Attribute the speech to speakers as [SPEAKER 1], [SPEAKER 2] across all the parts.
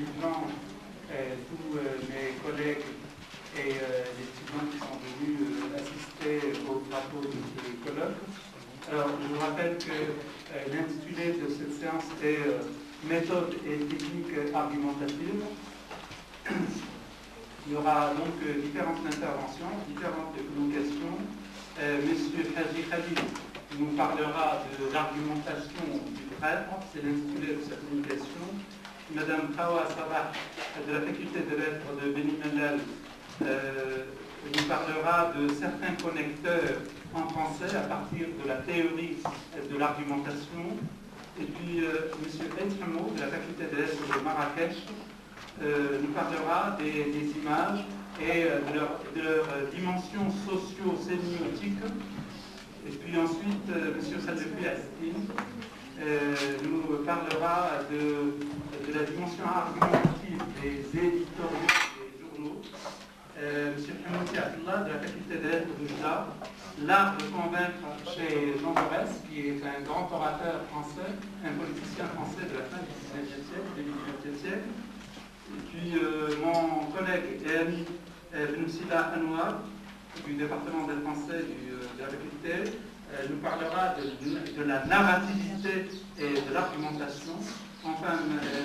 [SPEAKER 1] vivement euh, tous euh, mes collègues et euh, les étudiants qui sont venus assister au travaux de ce colloque. Alors, je vous rappelle que l'intitulé de cette séance est Méthode et technique argumentative. Il y aura donc différentes interventions, différentes communications. Monsieur Haji Khalid nous parlera de l'argumentation du prêtre, c'est l'intitulé de sa communication. Madame Kawa Sabah de la faculté de lettres de Beni euh, nous parlera de certains connecteurs en français à partir de la théorie de l'argumentation. Et puis euh, M. Entremo de la faculté de lettres de Marrakech euh, nous parlera des, images et euh, de leur, leur dimension socio-sémiotique. Et puis ensuite, M. Sadefi Astine nous parlera de de la dimension argumentative des éditoriaux des journaux, euh, M. Hamouti Abdullah de la faculté de Juda, l'art de convaincre chez Jean Jaurès, qui est un grand orateur français, un politicien français de la fin du XIXe siècle, début du XXe siècle, et puis euh, mon collègue et ami euh, Benousila Anouar, du département des Français du, euh, de la faculté, euh, nous parlera de, la narrativité et de l'argumentation Enfin,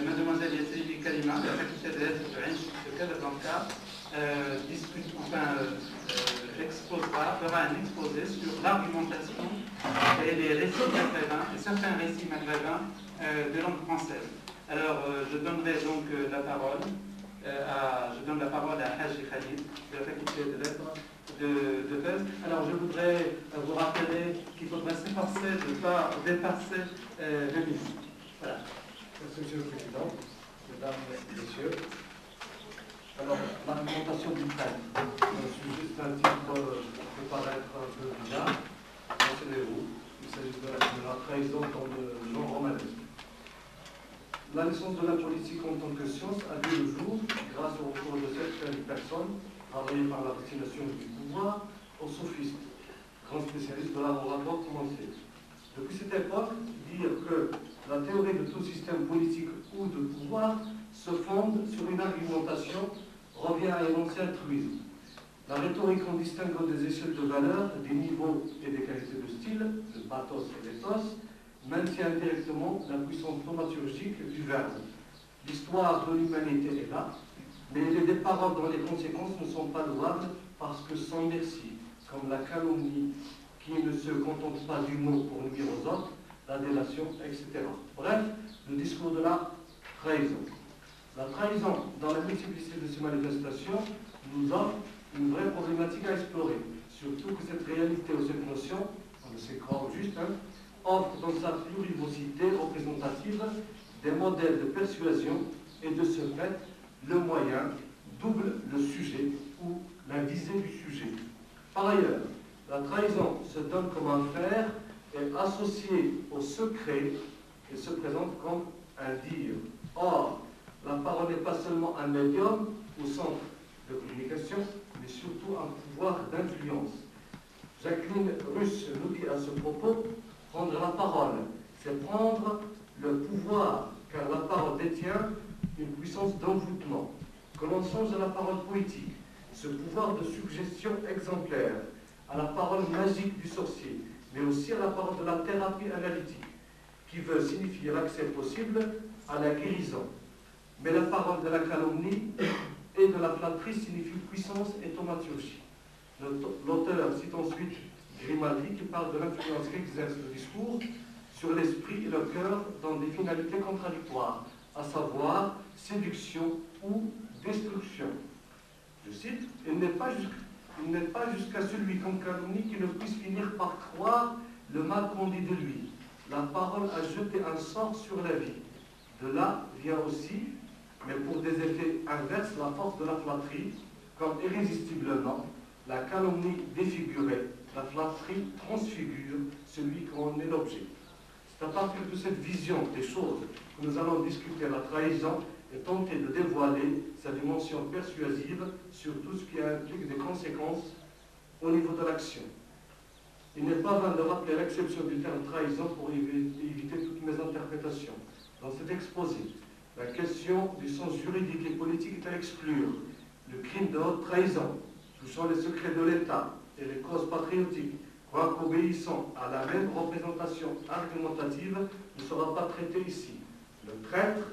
[SPEAKER 1] mademoiselle Yassili Kalima, de la faculté des lettres de de Casablanca, euh, enfin, euh, euh, fera un exposé sur l'argumentation et les récits maghrébins, et certains récits maghrébins de langue française. Alors, je donnerai donc la parole à, je donne la parole à Haji Khalid, de la faculté des lettres de, de. Alors, je voudrais vous rappeler qu'il faudrait s'efforcer de ne pas dépasser le minutes. Voilà.
[SPEAKER 2] Monsieur le Président, Mesdames et Messieurs. Alors, l'argumentation du. Je suis juste un titre qui peut paraître un peu bizarre. Renseignez-vous. Il s'agit de, la trahison dans le genre romanesque. La naissance de la politique en tant que science a vu le jour grâce au recours de certaines personnes travaillées par la destination du pouvoir aux sophistes, grands spécialistes de la laboratoire commencé. Depuis cette époque, dire que la théorie de tout système politique ou de pouvoir se fonde sur une argumentation, revient à énoncer altruisme. La rhétorique en distingue des échelles de valeur, des niveaux et des qualités de style, le pathos et l'éthos, maintient directement la puissance thaumaturgique du verbe. L'histoire de l'humanité est là, mais les paroles dont les conséquences ne sont pas louables parce que sans merci, comme la calomnie qui ne se contente pas du mot pour nuire aux autres, la délation, etc. Bref, le discours de la trahison. La trahison, dans la multiplicité de ces manifestations, nous offre une vraie problématique à explorer. Surtout que cette réalité ou cette notion, on ne sait croire juste, hein, offre dans sa plurivocité représentative des modèles de persuasion et de ce fait, le moyen double le sujet ou la visée du sujet. Par ailleurs, la trahison se donne comme un fer est associé au secret et se présente comme un dire. Or, la parole n'est pas seulement un médium ou centre de communication, mais surtout un pouvoir d'influence. Jacqueline Russe nous dit à ce propos, prendre la parole, c'est prendre le pouvoir, car la parole détient une puissance d'envoûtement. Que l'on à la parole poétique, ce pouvoir de suggestion exemplaire, à la parole magique du sorcier, mais aussi à la parole de la thérapie analytique, qui veut signifier l'accès possible à la guérison. Mais la parole de la calomnie et de la flatterie signifie puissance et thaumaturgie. L'auteur cite ensuite Grimaldi qui parle de l'influence qu'exerce le discours sur l'esprit et le cœur dans des finalités contradictoires, à savoir séduction ou destruction. Je cite, il n'est pas il n'est pas jusqu'à celui qu'on calomnie qui ne puisse finir par croire le mal qu'on dit de lui. La parole a jeté un sort sur la vie. De là vient aussi, mais pour des effets inverses, la force de la flatterie, comme irrésistiblement la calomnie défigurée, la flatterie transfigure celui qu'on est l'objet. C'est à partir de cette vision des choses que nous allons discuter la trahison et tenter de dévoiler sa dimension persuasive sur tout ce qui implique des conséquences au niveau de l'action. Il n'est pas vain de rappeler l'exception du terme trahison pour éviter toutes mes interprétations. Dans cet exposé, La question du sens juridique et politique est à exclure. Le crime de haute trahison, touchant les secrets de l'État et les causes patriotiques, quoique obéissant à la même représentation argumentative, ne sera pas traité ici. Le traître,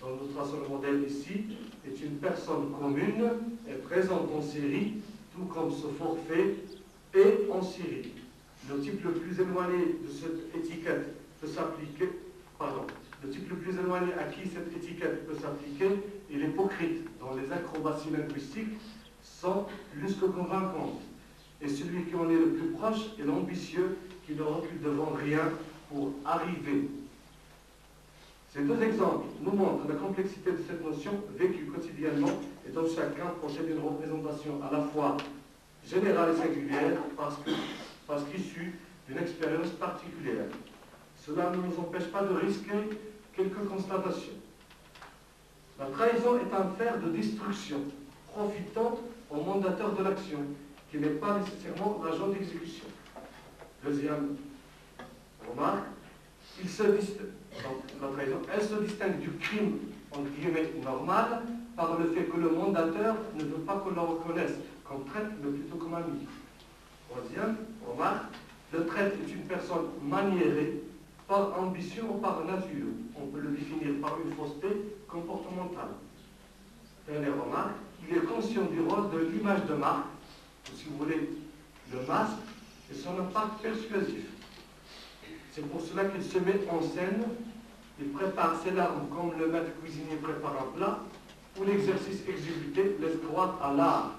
[SPEAKER 2] dans notre le modèle ici, est une personne commune et présente en Syrie, tout comme ce forfait est en Syrie. Le type le plus éloigné de cette étiquette peut s'appliquer, pardon, le type le plus éloigné à qui cette étiquette peut s'appliquer est l'hypocrite, dont les acrobaties linguistiques sont plus que convaincantes. Et celui qui en est le plus proche est l'ambitieux qui ne recule devant rien pour arriver. Ces deux exemples nous montrent la complexité de cette notion vécue quotidiennement et dont chacun possède une représentation à la fois générale et singulière parce qu'issue d'une expérience particulière. Cela ne nous empêche pas de risquer quelques constatations. La trahison est un fer de destruction, profitant au mandateur de l'action, qui n'est pas nécessairement l'agent d'exécution. Deuxième remarque, il se distingue, la trahison, elle se distingue du crime, entre guillemets, normal, par le fait que le mandateur ne veut pas qu'on le reconnaisse, qu'on traite, mais plutôt comme ami. Troisième remarque, le traite est une personne maniérée, par ambition ou par nature. On peut le définir par une fausseté comportementale. Dernière remarque, il est conscient du rôle de l'image de marque, ou si vous voulez, le masque, et son impact persuasif. C'est pour cela qu'il se met en scène, il prépare ses larmes comme le maître cuisinier prépare un plat, où l'exercice exécuté laisse croire à l'art.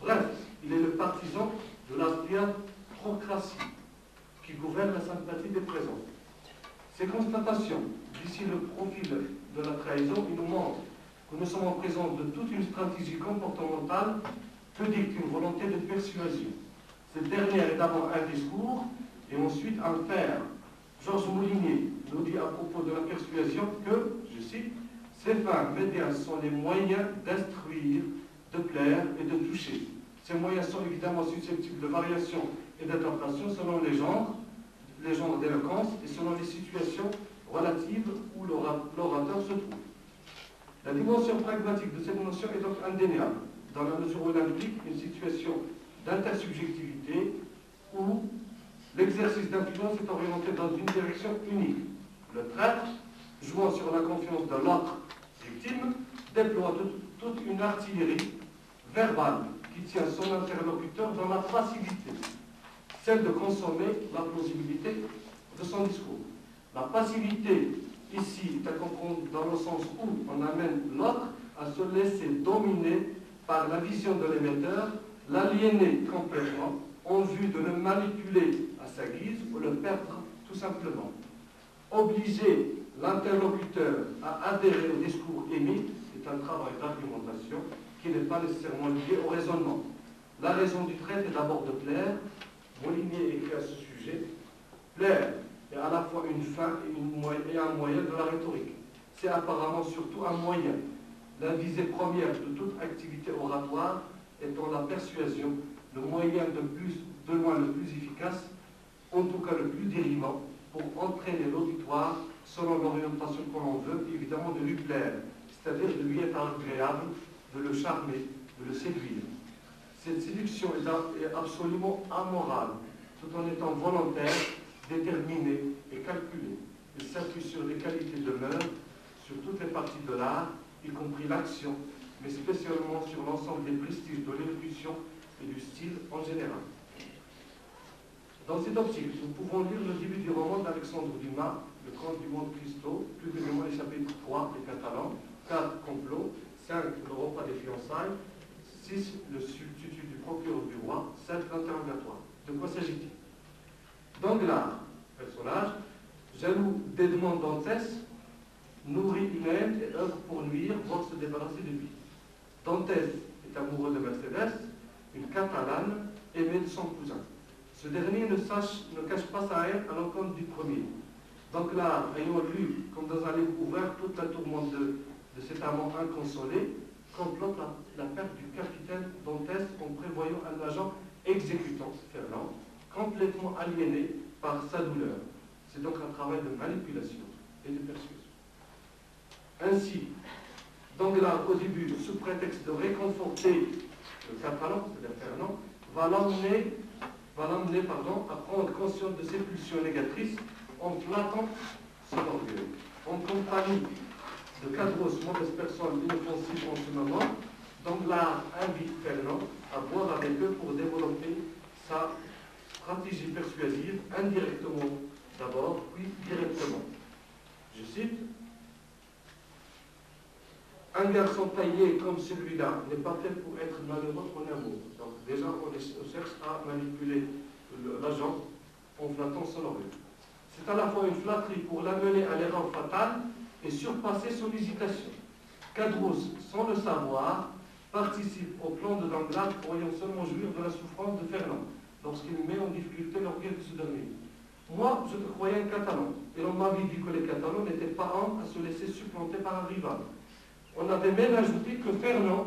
[SPEAKER 2] Bref, il est le partisan de la théâtrocratie qui gouverne la sympathie des présents. Ces constatations, d'ici le profil de la trahison, nous montrent que nous sommes en présence de toute une stratégie comportementale que dicte une volonté de persuasion. Cette dernière est d'abord un discours et ensuite un faire. Georges Moulinier nous dit à propos de la persuasion que, je cite, ces fins médias sont les moyens d'instruire, de plaire et de toucher. Ces moyens sont évidemment susceptibles de variations et d'adaptation selon les genres, les genres d'éloquence et selon les situations relatives où l'orateur se trouve. La dimension pragmatique de cette notion est donc indéniable, dans la mesure où elle implique une situation d'intersubjectivité où l'exercice d'influence est orienté dans une direction unique. Le traître, jouant sur la confiance de l'autre victime, déploie toute une artillerie verbale qui tient son interlocuteur dans la passivité celle de consommer la plausibilité de son discours. La passivité, ici, est à comprendre dans le sens où on amène l'autre à se laisser dominer par la vision de l'émetteur, l'aliéner complètement, en vue de le manipuler guise ou le perdre tout simplement. Obliger l'interlocuteur à adhérer au discours émis est un travail d'argumentation qui n'est pas nécessairement lié au raisonnement. La raison du trait est d'abord de plaire, Molinier écrit à ce sujet, plaire est à la fois une fin et, un moyen de la rhétorique. C'est apparemment surtout un moyen. La visée première de toute activité oratoire étant la persuasion, le moyen de, plus, de loin le plus efficace, en tout cas le plus dérivant, pour entraîner l'auditoire selon l'orientation que l'on veut, évidemment de lui plaire, c'est-à-dire de lui être agréable, de le charmer, de le séduire. Cette séduction est absolument amorale, tout en étant volontaire, déterminée et calculée. Elle s'appuie sur les qualités de l'œuvre, sur toutes les parties de l'art, y compris l'action, mais spécialement sur l'ensemble des prestiges de l'élocution et du style en général. Dans cette optique, nous pouvons lire le début du roman d'Alexandre Dumas, Le Comte du Monde Christo, plus précisément les chapitres 3, les Catalans, 4, Complot, 5, Le repas des fiançailles, 6, Le substitut du procureur du roi, 7, L'interrogatoire. De quoi s'agit-il? Danglars, personnage, jaloux d'Edmond Dantès, nourrit une haine et œuvre pour nuire, voire se débarrasser de lui. Dantès est amoureux de Mercedes, une catalane aimée de son cousin. Ce dernier ne, cache pas sa haine à l'encontre du premier. Danglars, ayant lu, comme dans un livre ouvert, toute la tourmente de, cet amant inconsolé, complote la, perte du capitaine Dantès en prévoyant un agent exécutant, Ferland, complètement aliéné par sa douleur. C'est donc un travail de manipulation et de persuasion. Ainsi, Donc là, au début, sous prétexte de réconforter le catalan, c'est-à-dire Fernand, va l'emmener va l'emmener à prendre conscience de ses pulsions négatrices en flattant son orgueil. En compagnie de Cadros, mauvaise personne inoffensive en ce moment, Danglars invite Fernand à boire avec eux pour développer sa stratégie persuasive indirectement d'abord, puis directement. Je cite un garçon taillé comme celui-là n'est pas fait pour être malheureux en amour. Déjà, on, cherche à manipuler l'agent en flattant son orgueil. C'est à la fois une flatterie pour l'amener à l'erreur fatale et surpasser son hésitation. Cadros, sans le savoir, participe au plan de Danglars croyant seulement jouir de la souffrance de Fernand lorsqu'il met en difficulté l'orgueil de ce dernier. Moi, je te croyais un catalan, et l'on m'avait dit que les catalans n'étaient pas aptes à se laisser supplanter par un rival. On avait même ajouté que Fernand,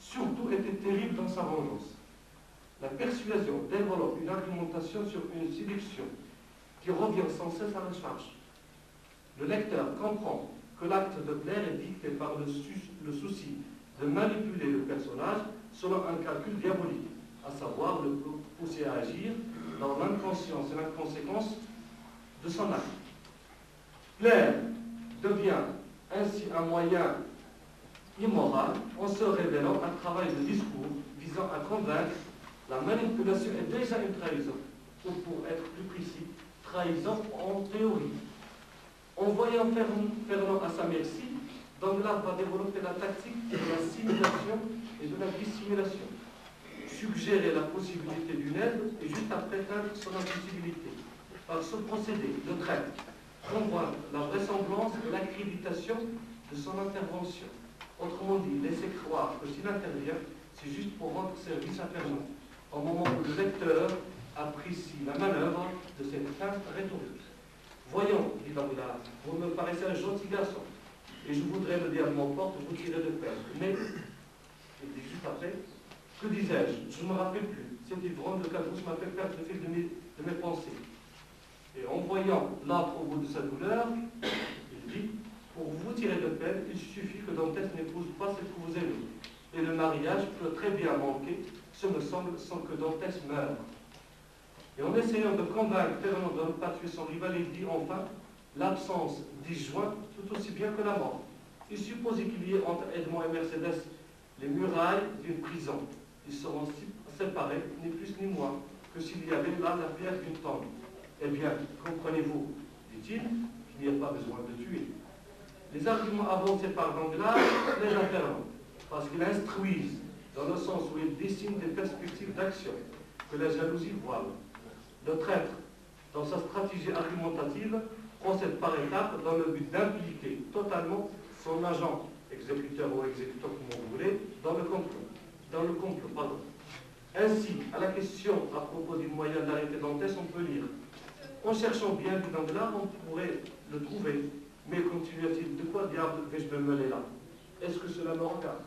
[SPEAKER 2] surtout, était terrible dans sa vengeance. La persuasion développe une argumentation sur une séduction qui revient sans cesse à la charge. Le lecteur comprend que l'acte de plaire est dicté par le, souci de manipuler le personnage selon un calcul diabolique, à savoir le pousser à agir dans l'inconscience et l'inconséquence de son acte. Plaire devient ainsi un moyen immoral en se révélant un travail de discours visant à convaincre. La manipulation est déjà une trahison, ou pour être plus précis, trahison en théorie. En voyant Fernand à sa merci, Danglars va développer la tactique de la simulation et de la dissimulation. Suggérer la possibilité d'une aide et juste après teindre son impossibilité. Par ce procédé de traite, voit la vraisemblance et l'accréditation de son intervention. Autrement dit, laisser croire que s'il intervient, c'est juste pour rendre service à Fernand, au moment où le lecteur apprécie la manœuvre de cette fin rhétorique. Voyons, dit Danglars, vous me paraissez un gentil garçon, et je voudrais le dire à mon porte, vous tirer de peine. Mais, il dit juste après, que disais-je? Je ne me rappelle plus. Cet ivrogne de Cadrousse m'a fait perdre le fil de mes, de mes pensées. Et en voyant l'âtre au bout de sa douleur, il dit pour vous tirer de peine, il suffit que Dantès n'épouse pas celle que vous aimez. Et le mariage peut très bien manquer, ce me semble, sans que Dantès meure. Et en essayant de convaincre Fernand de ne son rival, il dit enfin l'absence disjoint tout aussi bien que la mort. Il suppose qu'il y ait entre Edmond et Mercedes les murailles d'une prison. Ils seront séparés, ni plus ni moins, que s'il y avait là la pierre d'une tombe. Eh bien, comprenez-vous, dit-il, qu'il n'y a pas besoin de tuer. Les arguments avancés par Danglars les affirment, parce qu'ils instruisent dans le sens où ils dessinent des perspectives d'action que la jalousie voile. Le traître, dans sa stratégie argumentative, procède par étapes dans le but d'impliquer totalement son agent, exécuteur ou exécuteur comme vous voulez, dans le complot. Dans le complot pardon. Ainsi, à la question à propos du moyen d'arrêter Dantès, on peut lire En cherchant bien du Danglars, on pourrait le trouver mais continua-t-il, de quoi diable vais-je me mêler là? Est-ce que cela me regarde?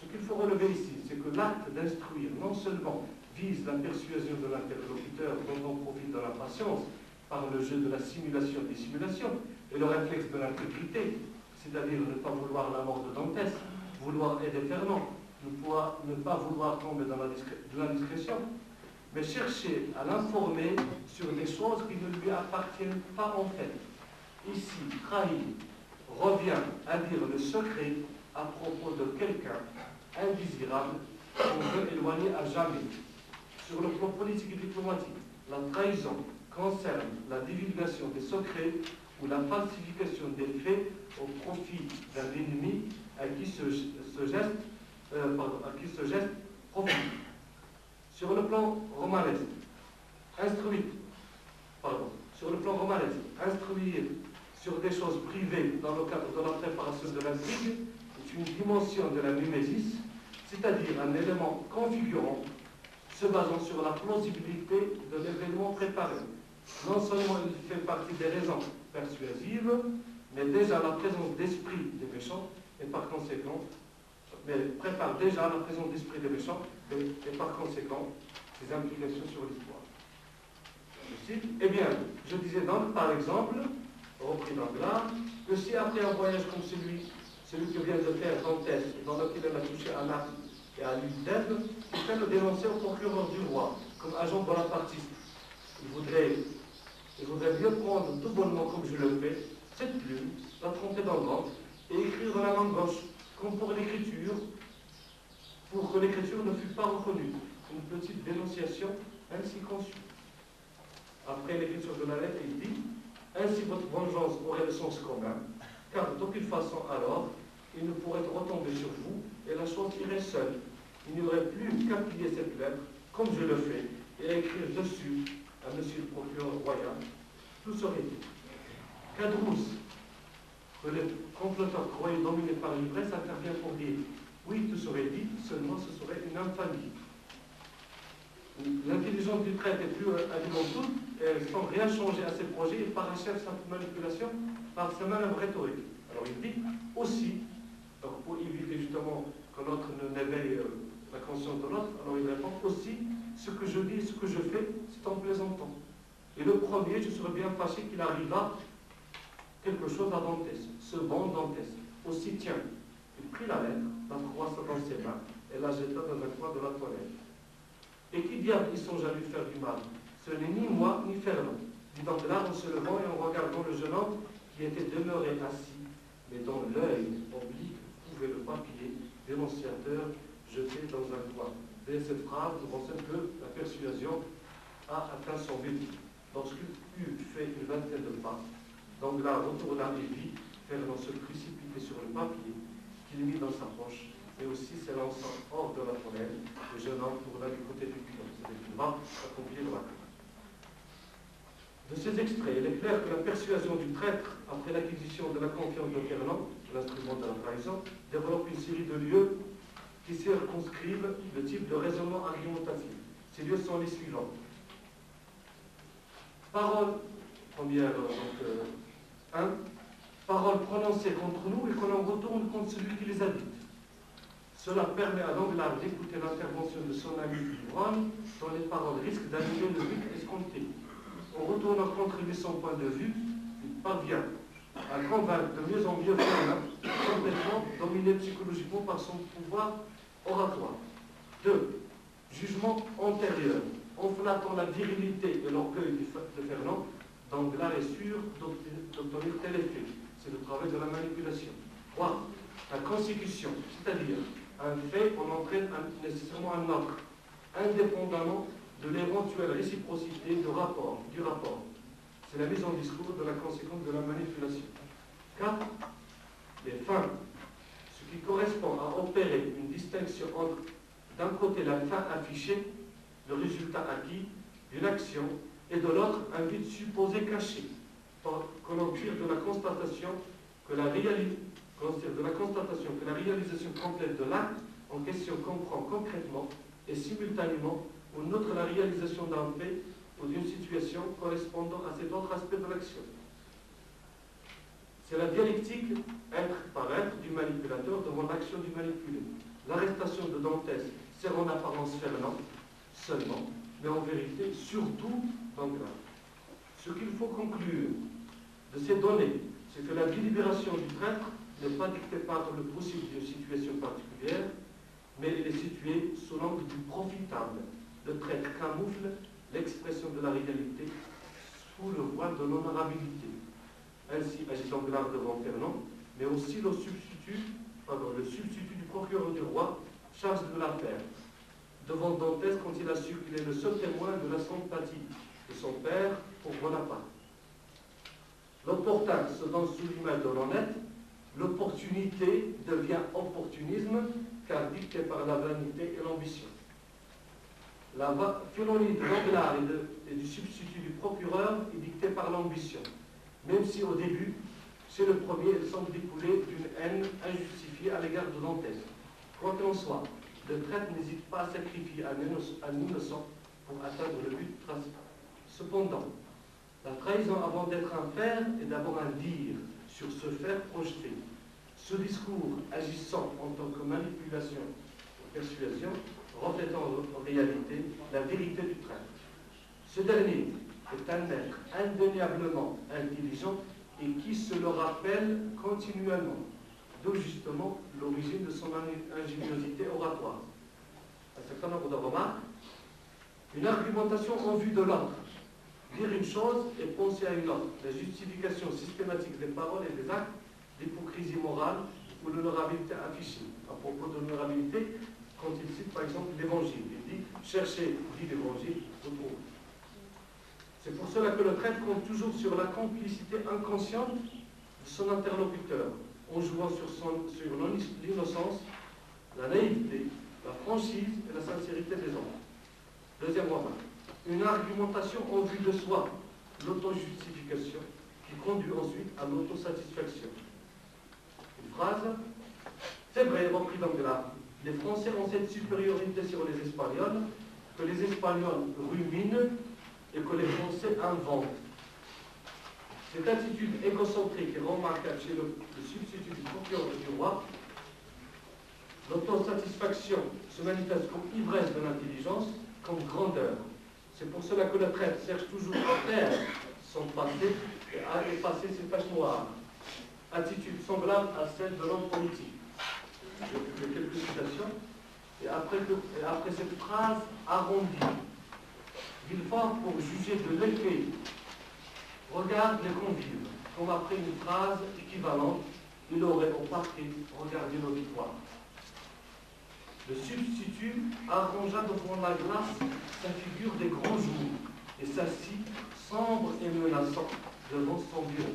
[SPEAKER 2] Ce qu'il faut relever ici, c'est que l'acte d'instruire non seulement vise la persuasion de l'interlocuteur dont on profite dans la patience par le jeu de la simulation des simulations et le réflexe de l'intégrité, c'est-à-dire ne pas vouloir la mort de Dantès, vouloir aider Fernand, ne, pas vouloir tomber dans la de l'indiscrétion, mais chercher à l'informer sur des choses qui ne lui appartiennent pas en fait. Ici trahi revient à dire le secret à propos de quelqu'un indésirable qu'on veut éloigner à jamais. Sur le plan politique et diplomatique, la trahison concerne la divulgation des secrets ou la falsification des faits au profit d'un ennemi à qui ce, geste, euh, à qui ce geste profite. Sur le plan romanesque, instruire, pardon, sur le plan romanesque, instruire sur des choses privées dans le cadre de la préparation de l'intrigue est une dimension de la mimésis, c'est-à-dire un élément configurant se basant sur la plausibilité de l'événement préparé. Non seulement il fait partie des raisons persuasives, mais déjà la présence d'esprit des méchants, et par conséquent, mais prépare déjà la présence d'esprit des méchants, et, par conséquent, ses implications sur l'histoire. Eh bien, je disais donc, par exemple, repris Danglars, que si après un voyage comme celui celui que vient de faire Dantès, dans lequel elle a touché à Naples et à l'Utène, il fait le dénoncer au procureur du roi, comme agent bonapartiste. Il voudrait, il voudrait mieux prendre tout bonnement comme je le fais, cette plume, la tromper dans le ventre, et écrire dans la langue gauche, comme pour l'écriture, pour que l'écriture ne fût pas reconnue. Une petite dénonciation ainsi conçue. Après l'écriture de la lettre, il dit Ainsi votre vengeance aurait le sens commun, car d'aucune façon alors, il ne pourrait retomber sur vous et la chose irait seule. Il n'y aurait plus qu'à plier cette lettre, comme je le fais, et écrire dessus à monsieur le procureur royal. Tout serait dit. Cadrousse, que le comploteur croyait dominé par l'ivresse, intervient pour dire Oui, tout serait dit, seulement ce serait une infamie. L'intelligence du prêtre est plus et elle semble rien changer à ses projets et parachève sa manipulation par sa manœuvre rhétorique. Alors il dit aussi, pour éviter justement que l'autre n'éveille euh, la conscience de l'autre, alors il répond aussi, ce que je dis, ce que je fais, c'est en plaisantant. Et le premier, je serais bien fâché qu'il arriva quelque chose à Dantès, ce bon Dantès. Aussi, tiens, il prit la lettre, la croissa dans ses mains et la jeta dans un coin de la toilette. Et qui diable il songe à lui faire du mal? Ce n'est ni moi ni Fernand, dit Danglars en se levant et en regardant le jeune homme qui était demeuré assis, mais dont l'œil oblique pouvait le papier dénonciateur jeté dans un coin. Dès cette phrase, nous pensons que la persuasion a atteint son but. Lorsqu'il eut fait une vingtaine de pas, Danglars retourna et vit Fernand se précipiter sur le papier qu'il mit dans sa poche et aussi s'élançant hors de la forêt, le jeune homme tourna du côté du pion. C'était une va accomplir le De ces extraits, il est clair que la persuasion du traître, après l'acquisition de la confiance de Fernand, l'instrument de la trahison, développe une série de lieux qui circonscrivent le type de raisonnement argumentatif. Ces lieux sont les suivants. Parole, première, donc, euh, un, parole prononcée contre nous et que l'on retourne contre celui qui les habite. Cela permet à Danglars d'écouter l'intervention de son ami Brown, dont les paroles risquent d'annuler le but escompté. En retournant contre lui son point de vue, il parvient à convaincre de mieux en mieux complètement dominé psychologiquement par son pouvoir oratoire. Deux, jugement antérieur. En flattant la virilité et l'orgueil de Fernand, Danglars est sûr d'obtenir tel effet. C'est le travail de la manipulation. Trois, la consécution, c'est-à-dire un fait on entraîne nécessairement un autre, indépendamment de l'éventuelle réciprocité de rapport, du rapport. C'est la mise en discours de la conséquence de la manipulation. 4. Les fins. Qui correspond à opérer une distinction entre, d'un côté, la fin affichée, le résultat acquis d'une action, et de l'autre, un but supposé caché, que l'on tire de la constatation que la de la constatation que la réalisation complète de l'acte en question comprend concrètement et simultanément ou outre la réalisation d'un fait ou d'une situation correspondant à cet autre aspect de l'action. C'est la dialectique être par être du manipulateur devant l'action du manipulé. L'arrestation de Dantès sert en apparence Fernand seulement, mais en vérité surtout Danglars. Ce qu'il faut conclure de ces données, c'est que la délibération du traître n'est pas dictée par le possible d'une situation particulière, mais elle est située sous l'angle du profitable. Le traître camoufle l'expression de la réalité sous le voile de l'honorabilité. Ainsi agit Danglars devant Fernand, mais aussi le substitut, le substitut du procureur du roi, charge de l'affaire, devant Dantès quand il assure qu'il est le seul témoin de la sympathie de son père pour Bonaparte. L'opportun se donne sous l'image de l'honnête, l'opportunité devient opportunisme car dictée par la vanité et l'ambition. La félonie de Danglars et, du substitut du procureur est dictée par l'ambition, même si au début, chez le premier, elle semble découler d'une haine injustifiée à l'égard de Dantès. Quoi qu'il en soit, le traître n'hésite pas à sacrifier un innocent pour atteindre le but tracé. Cependant, la trahison avant d'être un faire est d'abord un dire sur ce faire projeté. Ce discours agissant en tant que manipulation ou persuasion, reflétant en réalité la vérité du traître. Ce dernier est un être indéniablement intelligent et qui se le rappelle continuellement. d'où justement l'origine de son ingéniosité oratoire. Un certain nombre de remarques. Une argumentation en vue de l'autre. Dire une chose et penser à une autre. La justification systématique des paroles et des actes, l'hypocrisie morale ou l'honorabilité affichée. À propos de l'honorabilité, quand il cite par exemple l'évangile, il dit cherchez, dit l'évangile, vous C'est pour cela que le prêtre compte toujours sur la complicité inconsciente de son interlocuteur, en jouant sur, sur l'innocence, la naïveté, la franchise et la sincérité des hommes. Deuxième remarque, une argumentation en vue de soi, l'auto-justification, qui conduit ensuite à l'autosatisfaction. Une phrase, c'est vrai, repris d'Angela, les Français ont cette supériorité sur les Espagnols que les Espagnols ruminent et que les Français inventent. Cette attitude égocentrique est remarquable chez le, substitut du procureur du roi. L'autosatisfaction se manifeste comme ivresse de l'intelligence, comme grandeur. C'est pour cela que le prêtre cherche toujours à faire son passé et à effacer ses taches noires. Attitude semblable à celle de l'homme politique de quelques citations. Et après, après cette phrase arrondie, Villefort, pour juger de l'effet, regarde les convives, comme après une phrase équivalente, il aurait au parquet regardé l'auditoire. Le substitut arrangea devant la glace sa figure des grands jours et s'assit, sombre et menaçant, devant son bureau.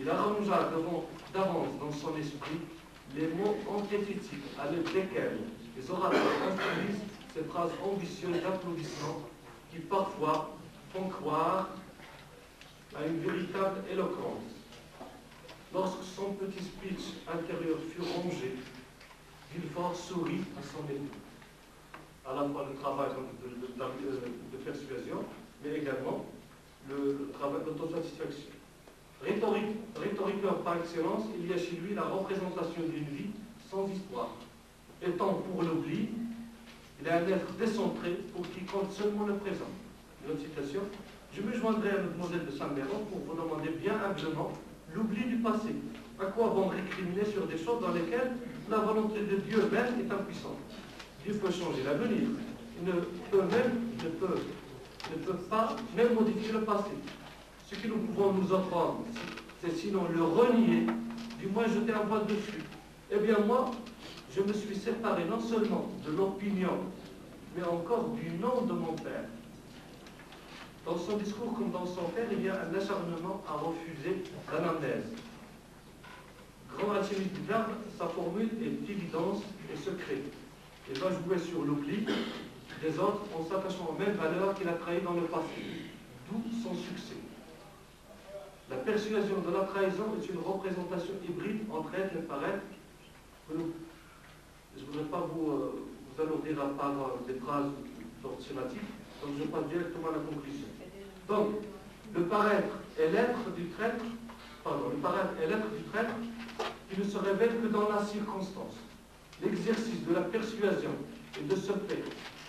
[SPEAKER 2] Il arrangea d'avance dans son esprit les mots antithétiques à l'aide desquels les orateurs introduisent ces phrases ambitieuses d'applaudissement qui parfois font croire à une véritable éloquence. Lorsque son petit speech intérieur fut rongé, Villefort sourit à son époux. À la fois le travail de, persuasion, mais également le, le travail d'autosatisfaction. Rhétorique, rhétoriqueur par excellence, il y a chez lui la représentation d'une vie sans histoire. Étant pour l'oubli, il est un être décentré pour qui compte seulement le présent. Une autre citation. Je me joindrai à modèle de Saint-Méron pour vous demander bien humblement l'oubli du passé. À quoi bon récriminer sur des choses dans lesquelles la volonté de Dieu même est impuissante? Dieu peut changer l'avenir. Il ne peut même, ne peut, ne peut pas même modifier le passé ce que nous pouvons nous apprendre, c'est sinon le renier, du moins jeter un voile dessus. Eh bien moi, je me suis séparé non seulement de l'opinion, mais encore du nom de mon père. Dans son discours comme dans son père, il y a un acharnement à refuser l'anamnèse. Grand alchimiste du verbe, sa formule est évidence et secret. Il va jouer sur l'oubli des autres en s'attachant aux mêmes valeurs qu'il a trahies dans le passé. D'où son succès. La persuasion de la trahison est une représentation hybride entre être et paraître. Je ne voudrais pas vous, euh, vous alourdir à part des phrases d'ordre schématique, donc je passe directement à la conclusion. Donc, le paraître est l'être du traître, pardon, le paraître est l'être du traître qui ne se révèle que dans la circonstance. L'exercice de la persuasion est de ce fait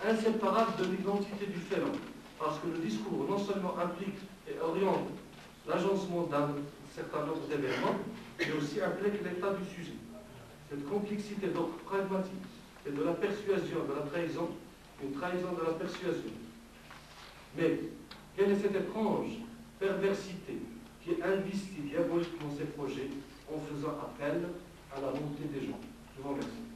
[SPEAKER 2] inséparable de l'identité du phénomène, parce que le discours non seulement implique et oriente l'agencement d'un certain nombre d'événements, mais aussi implique l'état du sujet. Cette complexité d'ordre pragmatique et de la persuasion, de la trahison, une trahison de la persuasion. Mais quelle est cette étrange perversité qui investit diaboliquement ces projets en faisant appel à la montée des gens? Je vous remercie.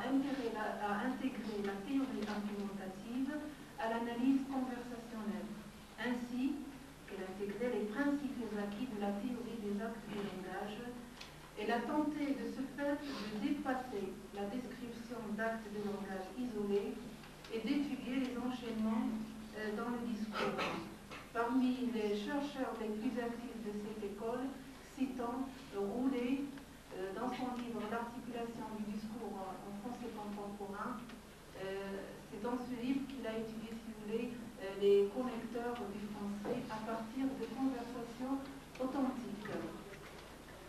[SPEAKER 3] A intégré la théorie argumentative à l'analyse conversationnelle, ainsi qu'elle intégrait les principes acquis de la théorie des actes du langage elle a tenté de ce fait de dépasser la description d'actes de langage isolés et d'étudier les enchaînements euh, dans le discours. Parmi les chercheurs les plus actifs de cette école, citant Roulet euh, dans son livre L'articulation du discours contemporain, euh, c'est dans ce livre qu'il a étudié, si vous voulez, les connecteurs du français à partir de conversations authentiques.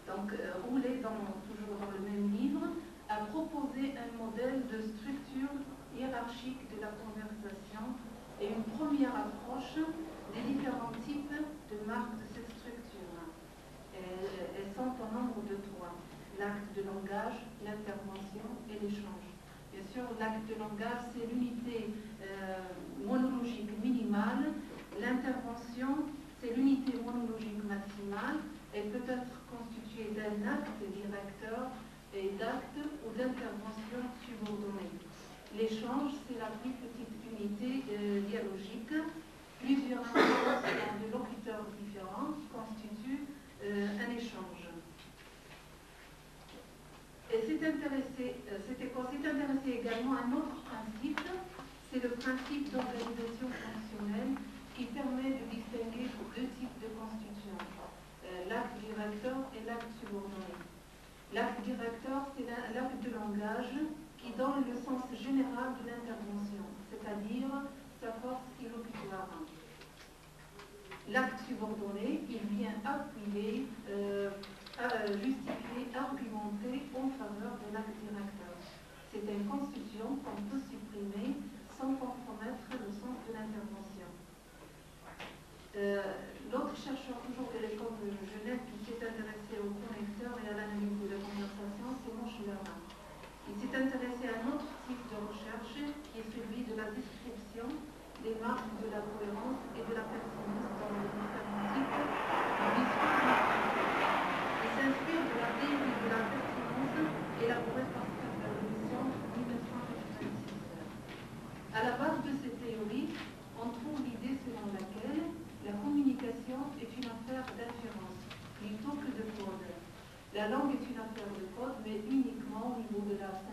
[SPEAKER 3] Donc, euh, Roulet, toujours dans le même livre, a proposé un modèle de structure hiérarchique de la conversation et une première approche des différents types de marques de cette structure. Elles, sont au nombre de trois. L'acte de langage, l'intervention et l'échange. Sûr, l'acte de langage, c'est l'unité euh, monologique minimale. L'intervention, c'est l'unité monologique maximale. Elle peut être constituée d'un acte directeur et d'actes ou d'intervention subordonnée. L'échange, c'est la plus petite unité euh, dialogique. Plusieurs interventions de locuteurs différents constituent euh, un échange. Et c'est intéressé, euh, intéressé également à un autre principe, c'est le principe d'organisation fonctionnelle qui permet de distinguer deux types de constitution l'acte directeur et l'acte subordonné. L'acte directeur, c'est l'acte de langage qui donne le sens général de l'intervention, c'est-à-dire sa force illocutoire. L'acte subordonné, il vient appuyer, euh, justifier, argumenter en faveur de l'acte. C'est une constitution qu'on peut supprimer sans compromettre le sens de l'intervention. Euh, L'autre chercheur toujours de l'école de Genève qui s'est intéressé aux connecteurs et à l'analyse de la conversation, c'est Monchelin. Il s'est intéressé à un autre type de recherche qui est celui de la description des marques de la cohérence et de la pertinence dans les différents types de discours. Il s'inspire de la théorie de la pertinence élaborée par la Révolution 1986. À la base de cette théorie, on trouve l'idée selon laquelle la communication est une affaire d'inférence plutôt que de code. La langue est une affaire de code, mais uniquement au niveau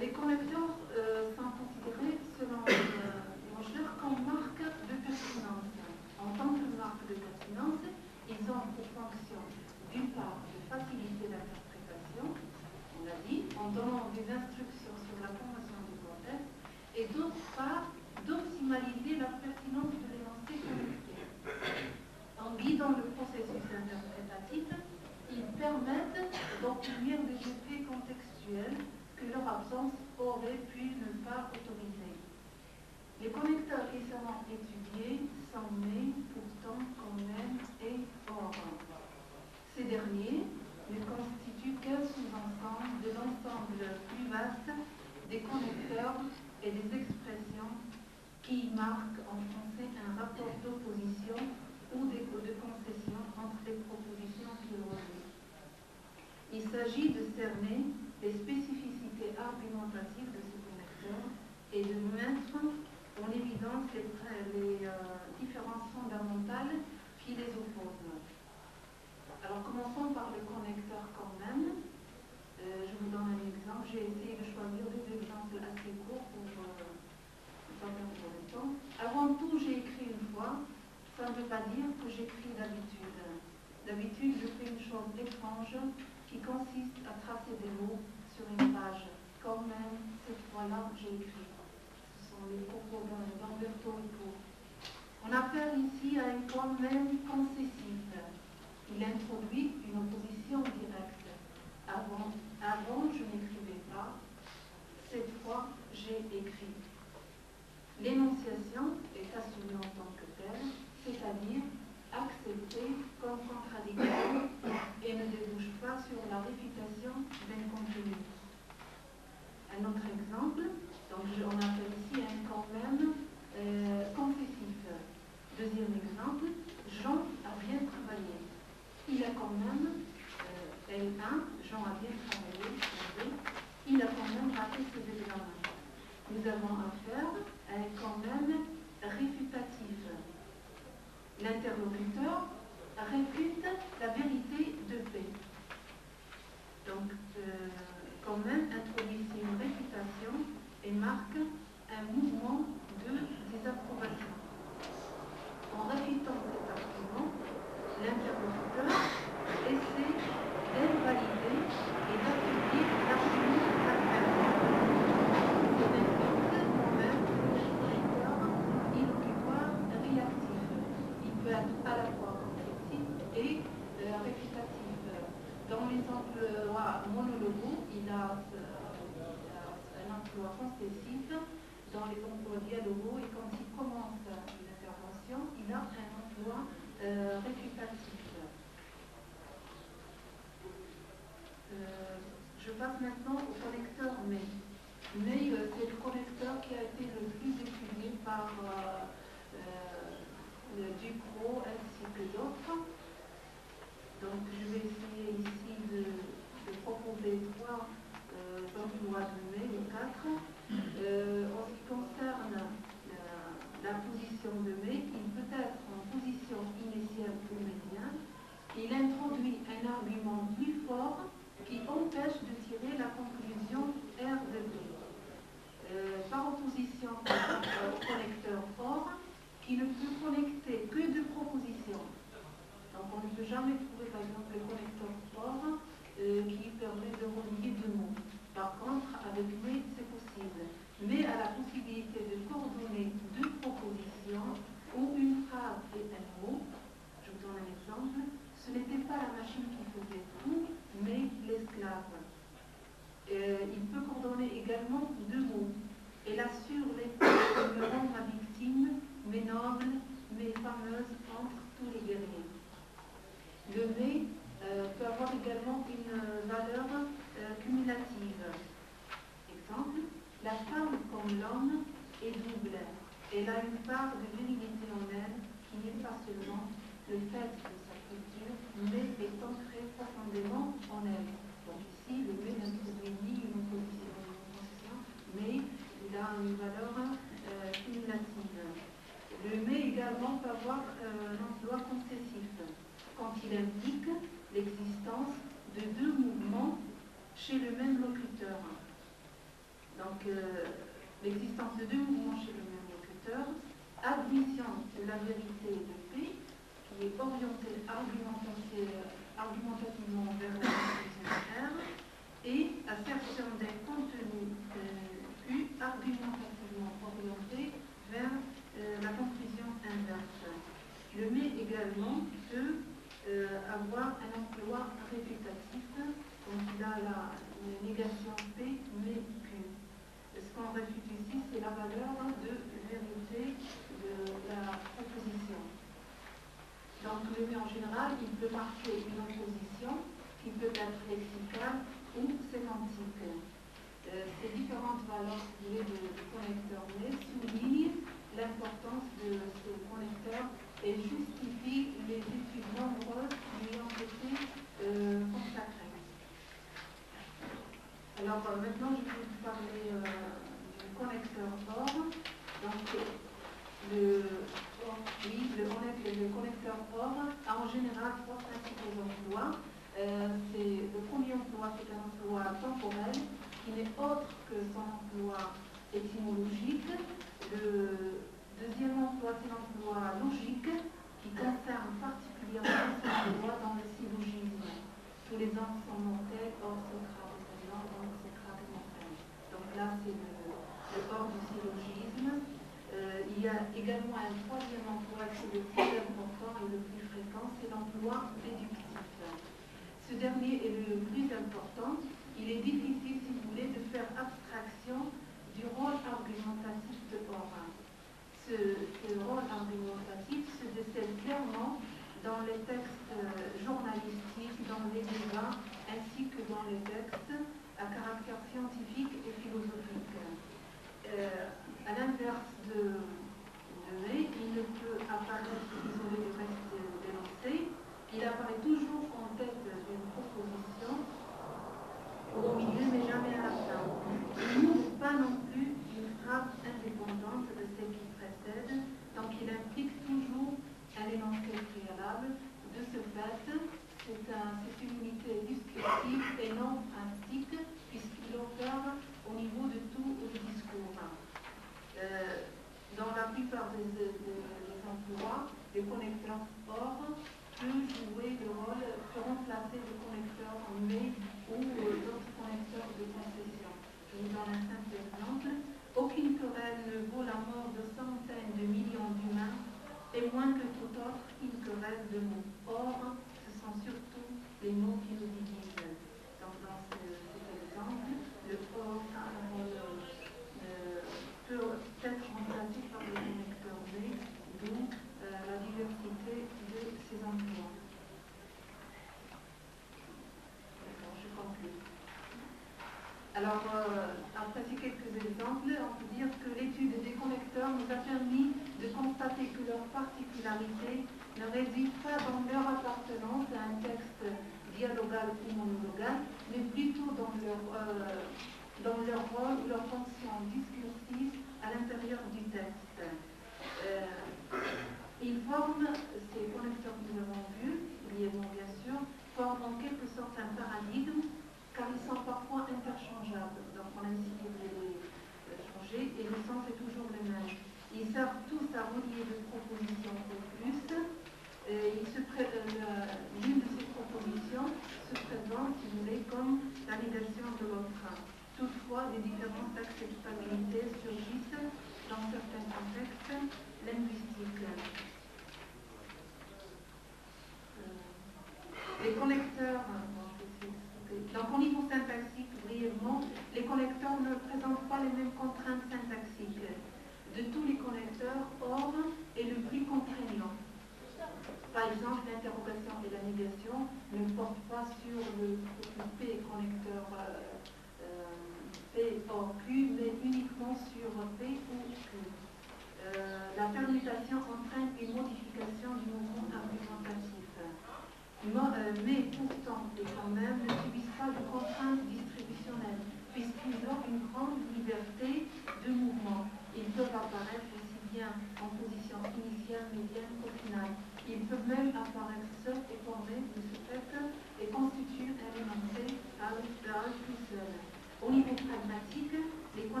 [SPEAKER 3] les connecteurs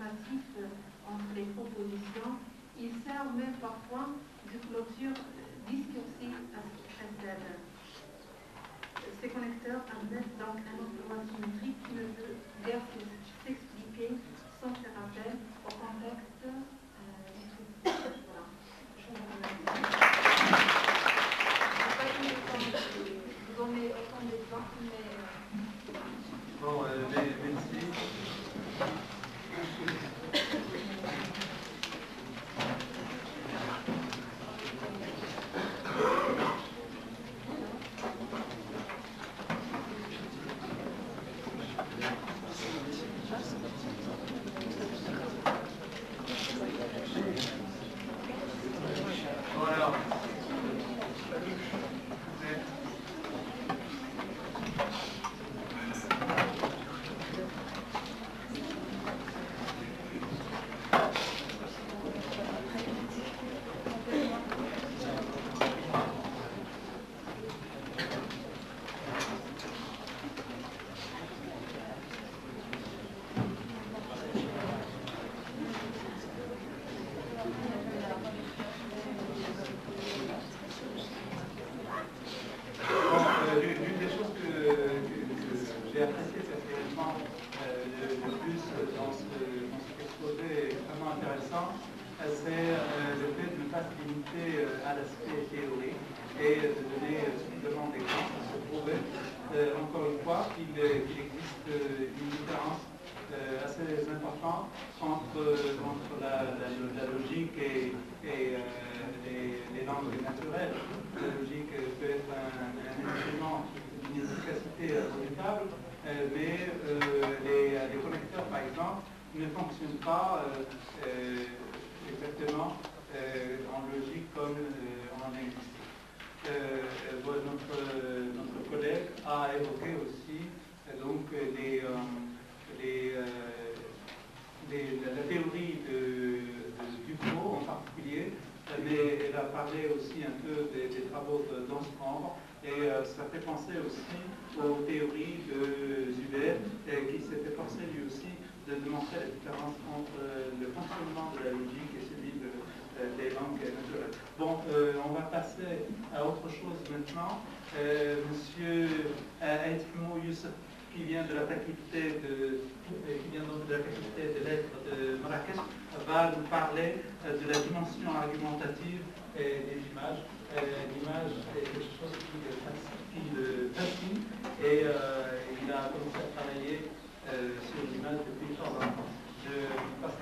[SPEAKER 3] Euh, entre les propositions. Il sert même parfois de clôture euh, discursive à ce. Euh, Ces connecteurs admettent donc un emploi symétrique qui ne veut guère
[SPEAKER 1] la différence entre le fonctionnement de la logique et celui des langues naturelles. Bon, on va passer à autre chose maintenant. Monsieur Aïtmo Youssef qui vient de la faculté de, qui vient donc de la faculté de lettres de Marrakech, va nous parler de la dimension argumentative et des images. L'image est quelque chose qui, le fascine et il a commencé à travailler sur l'image depuis fort longtemps. Je passe.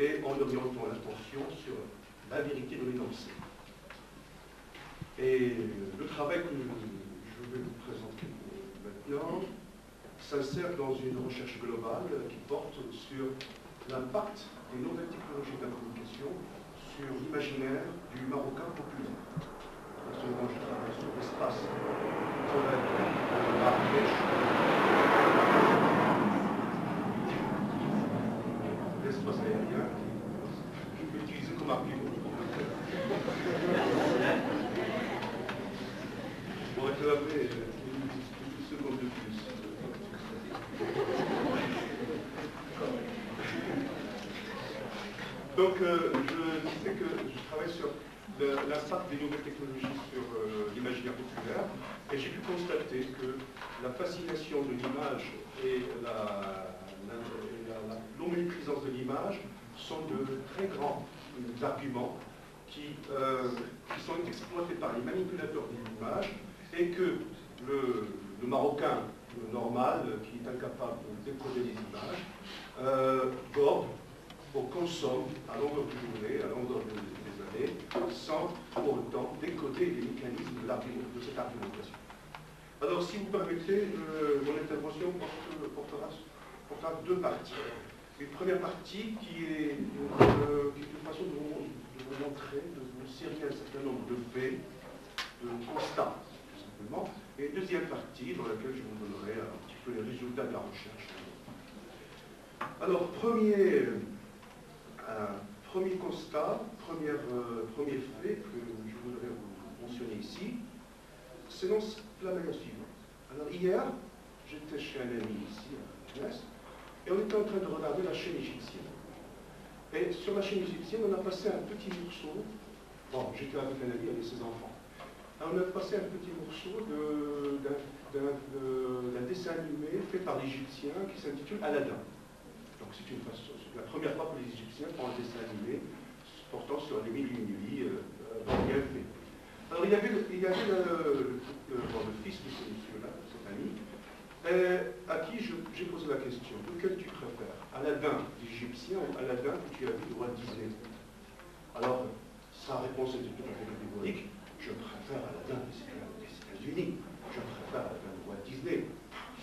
[SPEAKER 4] et en orientant l'attention sur la vérité de l'énoncé. Et le travail que je vais vous présenter maintenant s'insère dans une recherche globale qui porte sur l'impact des nouvelles technologies de la communication sur l'imaginaire du Marocain populaire. Personnellement, je travaille sur l'espace l'espace aérien, utiliser comme argument. Je pourrais réclamer une seconde de plus. Donc, euh, je disais que je travaille sur l'impact des nouvelles technologies sur euh, l'imaginaire populaire, et j'ai pu constater que la fascination de l'image et la l'omniprésence de l'image sont de très grands arguments qui, euh, sont exploités par les manipulateurs de et que le, Marocain normal, qui est incapable de décoder les images, euh, borde ou consomme à longueur de journée, à longueur des sans pour autant décoder les mécanismes de, cette argumentation. Alors, si vous permettez, mon intervention portera portera deux parties. Une première partie qui est, euh, une façon de vous, montrer, de vous servir un certain nombre de faits, de constats, tout simplement. Et une deuxième partie dans laquelle je vous donnerai un petit peu les résultats de la recherche. Alors, premier, euh, premier constat, premier, euh, premier fait que je voudrais vous mentionner ici, c'est dans la manière suivante. Alors, hier, j'étais chez un ami ici, à Metz, et on était en train de regarder la chaîne égyptienne. Et sur la chaîne égyptienne, on a passé un petit morceau. Bon, j'étais avec un ami avec ses enfants. on a passé un petit morceau d'un dessin animé fait par l'Égyptien qui s'intitule Aladdin. C'est une façon, la première fois que les Égyptiens font un dessin animé portant sur les mille et une nuits. Alors il y avait, il y avait le, fils de ce monsieur-là, cet ami, euh, à qui j'ai posé la question, lequel tu préfères Aladdin l'Égyptien ou Aladdin que tu as vu Walt Disney Alors, sa réponse était tout à fait catégorique, je préfère Aladdin des États-Unis, je préfère Aladdin Walt Disney.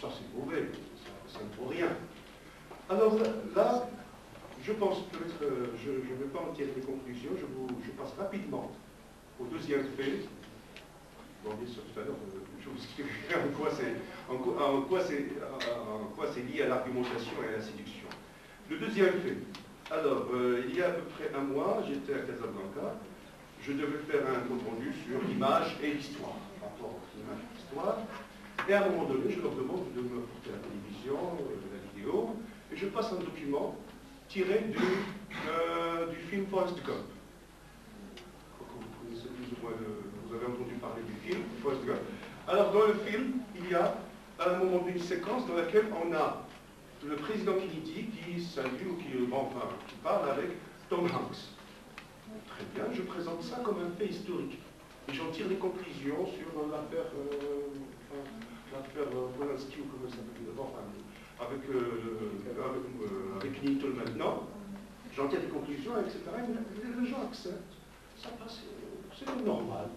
[SPEAKER 4] Ça c'est mauvais, ça, ne vaut rien. Alors là, je pense euh, je ne vais pas en tirer des conclusions, je, vous, passe rapidement au deuxième fait, bon, bien sûr, tout à l'heure, euh, je vous expliquerai en quoi c'est lié à l'argumentation et à la séduction. Le deuxième fait. Alors, euh, il y a à peu près un mois, j'étais à Casablanca, je devais faire un compte rendu sur l'image et l'histoire, rapport et l'histoire, et à un moment donné, je leur demande de me porter la télévision, euh, la vidéo, je passe un document tiré du, du film Forrest Gump vous avez entendu parler du film, Alors dans le film, il y a un moment d'une séquence dans laquelle on a le président Kennedy qui salue ou qui, enfin, qui parle avec Tom Hanks. Très bien, je présente ça comme un fait historique. Et j'en tire des conclusions sur l'affaire euh, euh, ou comment ça s'appelle enfin, avec, euh, avec, Clinton maintenant. J'en tire des conclusions, etc. Et les gens acceptent. Ça passe c'est normal.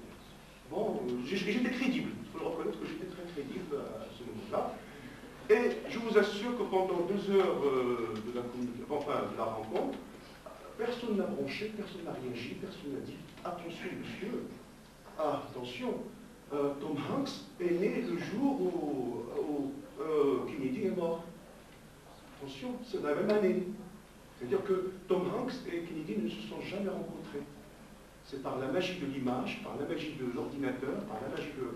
[SPEAKER 4] Bon, j'étais crédible, il faut le reconnaître que j'étais très crédible à ce moment-là. Et je vous assure que pendant deux heures euh, de, la, rencontre, personne n'a bronché, personne n'a réagi, personne n'a dit attention monsieur, ah, attention, euh, Tom Hanks est né le jour où, euh, Kennedy est mort. Attention, c'est la même année. C'est-à-dire que Tom Hanks et Kennedy ne se sont jamais rencontrés c'est par la magie de l'image, par la magie de l'ordinateur, par la magie de,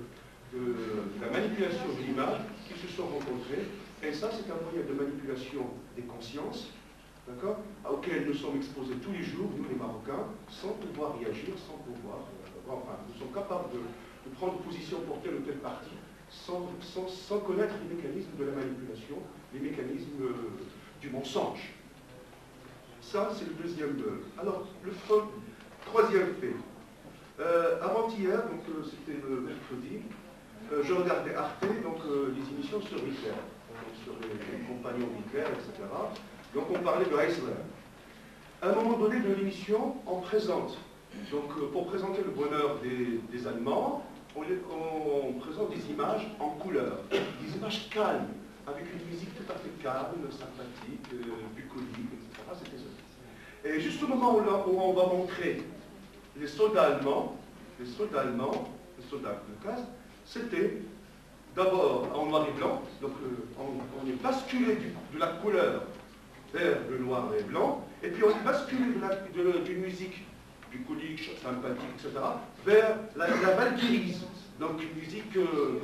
[SPEAKER 4] la manipulation de l'image qu'ils se sont rencontrés. Et ça, c'est un moyen de manipulation des consciences, d'accord, auquel nous sommes exposés tous les jours, nous les Marocains, sans pouvoir réagir, sans pouvoir... Euh, enfin, nous sommes capables de, prendre position pour tel ou tel parti, sans, connaître les mécanismes de la manipulation, les mécanismes euh, du mensonge. Ça, c'est le deuxième. Alors, le Troisième fait. Euh, avant-hier, donc euh, c'était le mercredi, je regardais Arte, donc les émissions sur Hitler, sur les, compagnons d'Hitler, etc. Donc on parlait de Heisler. À un moment donné de l'émission, on présente, donc pour présenter le bonheur des, Allemands, on, présente des images en couleur, des images calmes, avec une musique tout à fait calme, sympathique, bucolique, etc. C'était ça. Et juste au moment où, on va montrer les soldats allemands, les soldats allemands, les soldats de casse, c'était d'abord en noir et blanc, donc euh, on, est basculé de la couleur vers le noir et blanc, et puis on est basculé de, musique bucolique, sympathique, etc., vers la, la valkyrise, donc une musique euh,